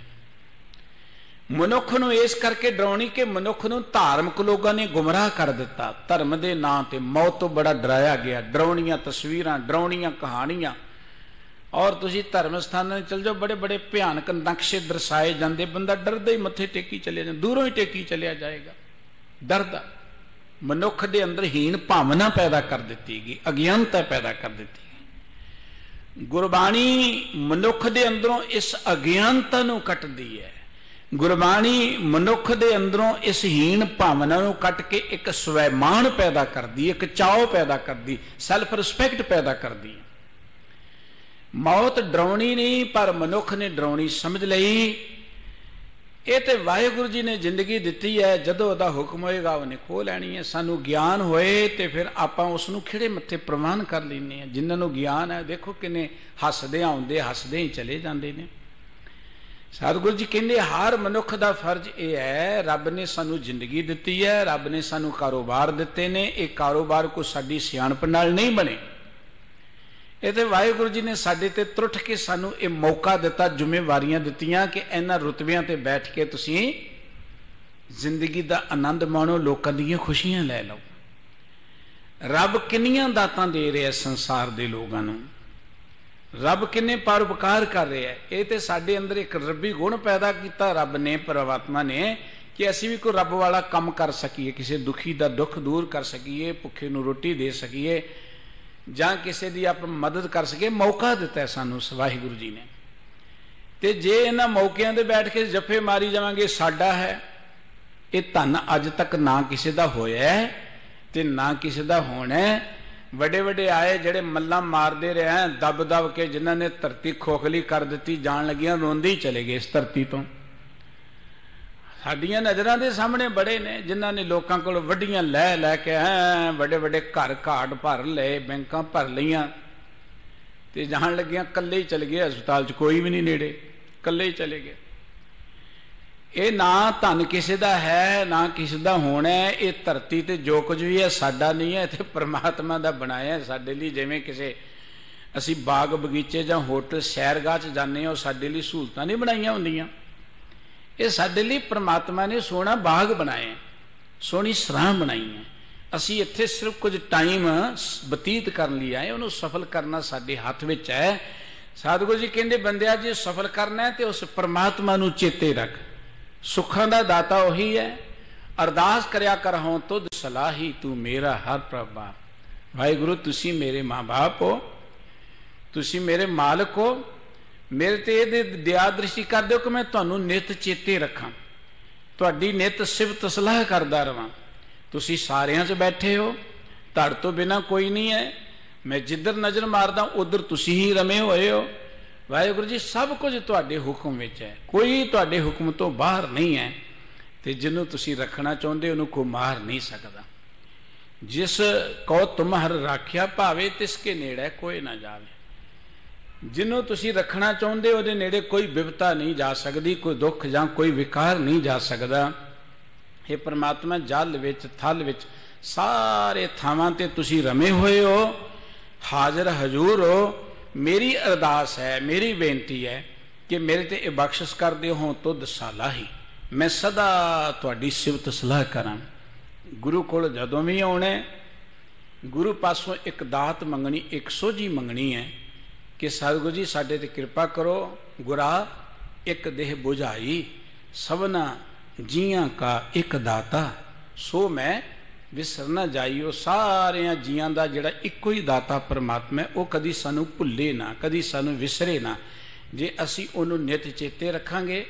ਮਨੁੱਖ ਨੂੰ ਇਸ ਕਰਕੇ ਡਰਾਉਣੀ ਕਿ ਮਨੁੱਖ ਨੂੰ ਧਾਰਮਿਕ ਲੋਕਾਂ ਨੇ ਗੁੰਮਰਾਹ ਕਰ ਦਿੱਤਾ। ਧਰਮ ਦੇ ਨਾਂ ਤੇ ਮੌਤ ਤੋਂ ਬੜਾ ਡਰਾਇਆ ਗਿਆ। ਡਰਾਉਣੀਆਂ ਤਸਵੀਰਾਂ, ਡਰਾਉਣੀਆਂ ਕਹਾਣੀਆਂ। ਔਰ ਤੁਸੀਂ ਧਰਮ ਸਥਾਨਾਂ 'ਤੇ ਚਲ ਜਾਓ, ਬੜੇ ਬੜੇ ਭਿਆਨਕ ਨਕਸ਼ੇ ਦਰਸਾਏ ਜਾਂਦੇ। ਬੰਦਾ ਡਰਦਾ ਹੀ ਮੱਥੇ ਟੇਕੀ ਚਲੇ ਜਾਂਦਾ, ਦੂਰੋਂ ਹੀ ਟੇਕੀ ਚੱਲਿਆ ਜਾਏਗਾ। ਡਰਦਾ। ਮਨੁੱਖ ਦੇ ਅੰਦਰ ਹੀਣ ਭਾਵਨਾ ਪੈਦਾ ਕਰ ਦਿੱਤੀ ਗਈ, ਅਗਿਆਨਤਾ ਪੈਦਾ ਕਰ ਦਿੱਤੀ ਗਈ। ਗੁਰਬਾਣੀ ਮਨੁੱਖ ਦੇ ਅੰਦਰੋਂ ਇਸ ਅਗਿਆਨਤਾ ਨੂੰ ਕੱਟਦੀ ਹੈ। ਗੁਰਬਾਣੀ ਮਨੁੱਖ ਦੇ ਅੰਦਰੋਂ ਇਸ ਹੀਣ ਭਾਵਨਾ ਨੂੰ ਕੱਟ ਕੇ ਇੱਕ ਸਵੈਮਾਨ ਪੈਦਾ ਕਰਦੀ ਇੱਕ ਚਾਉ ਪੈਦਾ ਕਰਦੀ ਸੈਲਫ ਰਿਸਪੈਕਟ ਪੈਦਾ ਕਰਦੀ ਮੌਤ ਡਰਾਉਣੀ ਨਹੀਂ, ਪਰ ਮਨੁੱਖ ਨੇ ਡਰਾਉਣੀ ਸਮਝ ਲਈ। ਇਹ ਤੇ ਵਾਹਿਗੁਰੂ ਜੀ ਨੇ ਜ਼ਿੰਦਗੀ ਦਿੱਤੀ ਹੈ, ਜਦੋਂ ਉਹਦਾ ਹੁਕਮ ਹੋਏਗਾ ਉਹਨੇ ਖੋ ਲੈਣੀ ਹੈ। ਸਾਨੂੰ ਗਿਆਨ ਹੋਏ ਤੇ ਫਿਰ ਆਪਾਂ ਉਸ ਨੂੰ ਖਿਹੜੇ ਮੱਥੇ ਪ੍ਰਵਾਨ ਕਰ ਲੈਂਦੇ ਹਾਂ। ਜਿਨ੍ਹਾਂ ਨੂੰ ਗਿਆਨ ਹੈ, ਦੇਖੋ ਕਿਨੇ ਹੱਸਦੇ ਆਉਂਦੇ, ਹੱਸਦੇ ਹੀ ਚਲੇ ਜਾਂਦੇ ਨੇ। ਸਤਿਗੁਰੂ ਜੀ ਕਹਿੰਦੇ, ਹਰ ਮਨੁੱਖ ਦਾ ਫਰਜ਼ ਇਹ ਹੈ, ਰੱਬ ਨੇ ਸਾਨੂੰ ਜ਼ਿੰਦਗੀ ਦਿੱਤੀ ਹੈ, ਰੱਬ ਨੇ ਸਾਨੂੰ ਕਾਰੋਬਾਰ ਦਿੱਤੇ ਨੇ। ਇਹ ਕਾਰੋਬਾਰ ਕੋ ਸਾਡੀ ਸਿਆਣਪ ਨਾਲ ਨਹੀਂ ਬਣੇ। ਇਹ ਤੇ ਵਾਹਿਗੁਰੂ ਜੀ ਨੇ ਸਾਡੇ ਤੇ ਤਰੁੱਠ ਕੇ ਸਾਨੂੰ ਇਹ ਮੌਕਾ ਦਿੱਤਾ, ਜ਼ਿੰਮੇਵਾਰੀਆਂ ਦਿੱਤੀਆਂ ਕਿ ਇਹਨਾਂ ਰੁਤਬਿਆਂ ਤੇ ਬੈਠ ਕੇ ਤੁਸੀਂ ਜ਼ਿੰਦਗੀ ਦਾ ਆਨੰਦ ਮਾਣੋ, ਲੋਕਾਂ ਦੀਆਂ ਖੁਸ਼ੀਆਂ ਲੈ ਲਓ। ਰੱਬ ਕਿੰਨੀਆਂ ਦਾਤਾਂ ਦੇ ਰਿਹਾ ਸੰਸਾਰ ਦੇ ਲੋਕਾਂ ਨੂੰ? ਰੱਬ ਕਿੰਨੇ ਪਰਉਪਕਾਰ ਕਰ ਰਿਹਾ? ਇਹ ਤੇ ਸਾਡੇ ਅੰਦਰ ਇੱਕ ਰੱਬੀ ਗੁਣ ਪੈਦਾ ਕੀਤਾ, ਰੱਬ ਨੇ, ਪਰਮਾਤਮਾ ਨੇ, ਕਿ ਅਸੀਂ ਵੀ ਕੋਈ ਰੱਬ ਵਾਲਾ ਕੰਮ ਕਰ ਸਕੀਏ, ਕਿਸੇ ਦੁਖੀ ਦਾ ਦੁੱਖ ਦੂਰ ਕਰ ਸਕੀਏ, ਭੁੱਖੇ ਨੂੰ ਰੋਟੀ ਦੇ ਸਕੀਏ ਜਾਂ ਕਿਸੇ ਦੀ ਆਪ ਮਦਦ ਕਰ ਸਕੇ, ਮੌਕਾ ਦਿੱਤਾ ਸਾਨੂੰ ਵਾਹਿਗੁਰੂ ਜੀ ਨੇ। ਤੇ ਜੇ ਇਹਨਾਂ ਮੌਕਿਆਂ ਤੇ ਬੈਠ ਕੇ ਜੱਫੇ ਮਾਰੀ ਜਾਵਾਂਗੇ, ਸਾਡਾ ਹੈ, ਇਹ ਧਨ ਅੱਜ ਤੱਕ ਨਾ ਕਿਸੇ ਦਾ ਹੋਇਆ ਤੇ ਨਾ ਕਿਸੇ ਦਾ ਹੋਣਾ ਵੱਡੇ ਵੱਡੇ ਆਏ ਜਿਹੜੇ ਮੱਲਾ ਮਾਰਦੇ ਰਹੇ ਦਬ ਦਬ ਕੇ ਜਿਨ੍ਹਾਂ ਨੇ ਧਰਤੀ ਖੋਖਲੀ ਕਰ ਦਿੱਤੀ, ਜਾਣ ਲੱਗੀਆਂ, ਰੋਂਦੇ ਹੀ ਚਲੇ ਗਏ ਇਸ ਧਰਤੀ ਤੋਂ। ਸਾਡੀਆਂ ਨਜ਼ਰਾਂ ਦੇ ਸਾਹਮਣੇ ਬੜੇ ਨੇ, ਜਿਨ੍ਹਾਂ ਨੇ ਲੋਕਾਂ ਕੋਲ ਵੱਡੀਆਂ ਲੈ ਲੈ ਕੇ ਐ ਵੱਡੇ ਵੱਡੇ ਘਰ ਘਾਟ ਭਰ ਲਏ, ਬੈਂਕਾਂ ਭਰ ਲਈਆਂ ਤੇ ਜਾਣ ਲੱਗਿਆਂ ਕੱਲੇ ਹੀ ਚਲੇ ਗਏ, ਹਸਪਤਾਲ 'ਚ ਕੋਈ ਵੀ ਨਹੀਂ ਨੇੜੇ ਕੱਲੇ ਹੀ ਚਲੇ ਗਏ। ਇਹ ਨਾ ਧਨ ਕਿਸੇ ਦਾ ਹੈ, ਨਾ ਕਿਸੇ ਦਾ ਹੋਣਾ ਹੈ, ਇਹ ਧਰਤੀ ਤੇ ਜੋ ਕੁਝ ਵੀ ਹੈ ਸਾਡਾ ਨਹੀਂ ਹੈ ਇਹ ਪਰਮਾਤਮਾ ਦਾ ਬਣਾਇਆ ਸਾਡੇ ਲਈ, ਜਿਵੇਂ ਕਿਸੇ ਅਸੀਂ ਬਾਗ ਬਗੀਚੇ ਜਾਂ ਹੋਟਲ ਸੈਰਗਾਹ 'ਚ ਜਾਂਦੇ ਹਾਂ, ਉਹ ਸਾਡੇ ਲਈ ਸਹੂਲਤਾਂ ਨਹੀਂ ਬਣਾਈਆਂ ਹੁੰਦੀਆਂ। ਇਹ ਸਾਡੇ ਲਈ ਪ੍ਰਮਾਤਮਾ ਨੇ ਸੋਹਣਾ ਬਾਗ ਬਣਾਇਆ ਸੋਹਣੀ ਸਰਾਂ ਬਣਾਈ ਹੈ। ਅਸੀਂ ਇੱਥੇ ਸਿਰਫ ਕੁਝ ਟਾਈਮ ਬਤੀਤ ਕਰਨ ਲਈ ਆਏ, ਉਹਨੂੰ ਸਫਲ ਕਰਨਾ ਸਾਡੇ ਹੱਥ ਵਿੱਚ ਹੈ। ਸਾਧਗੁਰੂ ਜੀ ਕਹਿੰਦੇ, ਬੰਦਿਆ, ਜੇ ਸਫਲ ਕਰਨਾ ਹੈ ਤੇ ਉਸ ਪ੍ਰਮਾਤਮਾ ਨੂੰ ਚੇਤੇ ਰੱਖ। ਸੁੱਖਾਂ ਦਾ ਦਾਤਾ ਉਹੀ ਹੈ। ਅਰਦਾਸ ਕਰਿਆ ਕਰ ਹਾਂ ਤੁਧ ਸਲਾਹੀ, ਤੂੰ ਮੇਰਾ ਹਰ ਪ੍ਰਭਾ। ਵਾਹਿਗੁਰੂ, ਤੁਸੀਂ ਮੇਰੇ ਮਾਂ-ਬਾਪ ਹੋ। ਤੁਸੀਂ ਮੇਰੇ ਮਾਲਕ ਹੋ। ਮੇਰੇ ਤੇ ਇਹਦੇ ਦਿਆ ਦ੍ਰਿਸ਼ਟੀ ਕਰ ਦਿਓ ਕਿ ਮੈਂ ਤੁਹਾਨੂੰ ਨਿਤ ਚੇਤੇ ਰੱਖਾਂ। ਤੁਹਾਡੀ ਨਿਤ ਸਿਫਤ ਸਲਾਹ ਕਰਦਾ ਰਵਾਂ। ਤੁਸੀਂ ਸਾਰਿਆਂ 'ਚ ਬੈਠੇ ਹੋ। ਧੜ ਤੋਂ ਬਿਨਾ ਕੋਈ ਨਹੀਂ ਹੈ। ਮੈਂ ਜਿੱਧਰ ਨਜ਼ਰ ਮਾਰਦਾ, ਉਧਰ ਤੁਸੀਂ ਹੀ ਰਮੇ ਹੋਏ ਹੋ। ਵਾਹਿਗੁਰੂ ਜੀ, ਸਭ ਕੁਝ ਤੁਹਾਡੇ ਹੁਕਮ ਵਿੱਚ ਹੈ। ਕੋਈ ਤੁਹਾਡੇ ਹੁਕਮ ਤੋਂ ਬਾਹਰ ਨਹੀਂ ਹੈ। ਤੇ ਜਿਹਨੂੰ ਤੁਸੀਂ ਰੱਖਣਾ ਚਾਹੁੰਦੇ ਉਹਨੂੰ ਕੋਈ ਮਾਰ ਨਹੀਂ ਸਕਦਾ। ਜਿਸ ਕੋ ਤੁਮਹਰ ਰਾਖਿਆ ਭਾਵੇ, ਤਿਸ ਕੇ ਨੇੜੇ ਕੋਈ ਨਾ ਜਾਵੇ। ਜਿਹਨੂੰ ਤੁਸੀਂ ਰੱਖਣਾ ਚਾਹੁੰਦੇ ਉਹਦੇ ਨੇੜੇ ਕੋਈ ਵਿਪਤਾ ਨਹੀਂ ਜਾ ਸਕਦੀ, ਕੋਈ ਦੁੱਖ ਜਾਂ ਕੋਈ ਵਿਕਾਰ ਨਹੀਂ ਜਾ ਸਕਦਾ। ਇਹ ਪਰਮਾਤਮਾ, ਜਲ ਵਿੱਚ, ਥਲ ਵਿੱਚ, ਸਾਰੇ ਥਾਵਾਂ ਤੇ ਤੁਸੀਂ ਰਮੇ ਹੋਏ ਹੋ। ਹਾਜ਼ਰ ਹਜ਼ੂਰ ਹੋ। ਮੇਰੀ ਅਰਦਾਸ ਹੈ, ਮੇਰੀ ਬੇਨਤੀ ਹੈ ਕਿ ਮੇਰੇ ਤੇ ਇਹ ਬਖਸ਼ਿਸ਼ ਕਰਦੇ ਹੋ, ਤੁਧ ਸਾਲਾਹੀ। ਮੈਂ ਸਦਾ ਤੁਹਾਡੀ ਸਿਫਤ ਸਲਾਹ ਕਰਾਂ। ਗੁਰੂ ਕੋਲ ਜਦੋਂ ਵੀ ਆਉਣਾ ਗੁਰੂ ਪਾਸੋਂ ਇੱਕ ਦਾਤ ਮੰਗਣੀ, ਇੱਕ ਸੋਝੀ ਮੰਗਣੀ ਹੈ ਕਿ ਸਤਿਗੁਰੂ ਜੀ, ਸਾਡੇ ਤੇ ਕਿਰਪਾ ਕਰੋ, ਗੁਰਾ, ਇੱਕ ਦੇਹ 부ਝਾਈ ਸਭਨਾ ਜੀਆਂ ਕਾ ਇੱਕ ਦਾਤਾ। ਸੋ ਮੈਂ ਵਿਸਰ ਨਾ ਜਾਈਓ, ਸਾਰਿਆਂ ਜੀਆਂ ਦਾ ਜਿਹੜਾ ਇੱਕੋ ਹੀ ਦਾਤਾ ਪਰਮਾਤਮਾ ਉਹ ਕਦੀ ਸਾਨੂੰ ਭੁੱਲੇ ਨਾ, ਕਦੀ ਸਾਨੂੰ ਵਿਸਰੇ ਨਾ। ਜੇ ਅਸੀਂ ਉਹਨੂੰ ਨਿਤ ਚੇਤੇ ਰੱਖਾਂਗੇ,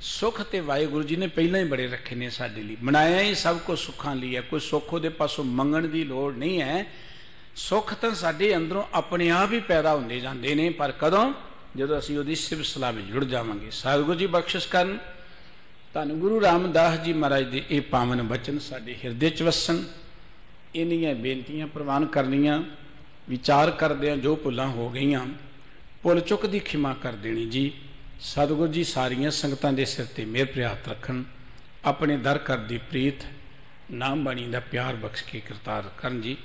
ਸੁਖ ਤੇ ਵਾਹਿਗੁਰੂ ਜੀ ਨੇ ਪਹਿਲਾਂ ਹੀ ਬੜੇ ਰੱਖੇ ਨੇ ਸਾਡੇ ਲਈ। ਬਣਾਇਆ ਹੀ ਸਭ ਕੁਝ ਸੁੱਖਾਂ ਲਈ ਹੈ, ਕੋਈ ਸੁੱਖ ਉਹਦੇ ਪਾਸੋਂ ਮੰਗਣ ਦੀ ਲੋੜ ਨਹੀਂ ਹੈ। ਸੁੱਖ ਤਾਂ ਸਾਡੇ ਅੰਦਰੋਂ ਆਪਣੇ ਆਪ ਹੀ ਪੈਦਾ ਹੁੰਦੇ ਜਾਂਦੇ ਨੇ, ਪਰ ਕਦੋਂ? ਜਦੋਂ ਅਸੀਂ ਉਹਦੀ ਸਿਫਤ ਸਲਾਹ ਵਿੱਚ ਜੁੜ ਜਾਵਾਂਗੇ। ਸਤਿਗੁਰੂ ਜੀ ਬਖਸ਼ਿਸ਼ ਕਰਨ। ਧੰਨ ਗੁਰੂ ਰਾਮਦਾਸ ਜੀ ਮਹਾਰਾਜ ਦੇ ਇਹ ਪਾਵਨ ਬਚਨ ਸਾਡੇ ਹਿਰਦੇ 'ਚ ਵਸਣ। ਇਨੀਆਂ ਬੇਨਤੀਆਂ ਪ੍ਰਵਾਨ ਕਰਨੀਆਂ, ਵਿਚਾਰ ਕਰਦਿਆਂ ਜੋ ਭੁੱਲਾਂ ਹੋ ਗਈਆਂ, ਭੁੱਲ ਚੁੱਕ ਦੀ ਖਿਮਾ ਕਰ ਦੇਣੀ ਜੀ। ਸਤਿਗੁਰੂ ਜੀ ਸਾਰੀਆਂ ਸੰਗਤਾਂ ਦੇ ਸਿਰ ਤੇ ਮਿਹਰ ਪ੍ਰਿਆਤ ਰੱਖਣ। ਆਪਣੇ ਦਰ ਕਰ ਦੀ ਪ੍ਰੀਤ, ਨਾਮ ਬਾਣੀ ਦਾ ਪਿਆਰ ਬਖਸ਼ ਕੇ ਕਰਤਾਰ ਕਰਨ ਜੀ।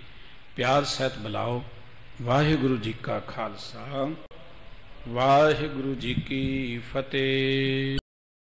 ਪਿਆਰ ਸਹਿਤ ਬੁਲਾਓ। ਵਾਹਿਗੁਰੂ ਜੀ ਕਾ ਖਾਲਸਾ। ਵਾਹਿਗੁਰੂ ਜੀ ਕੀ ਫਤਿਹ।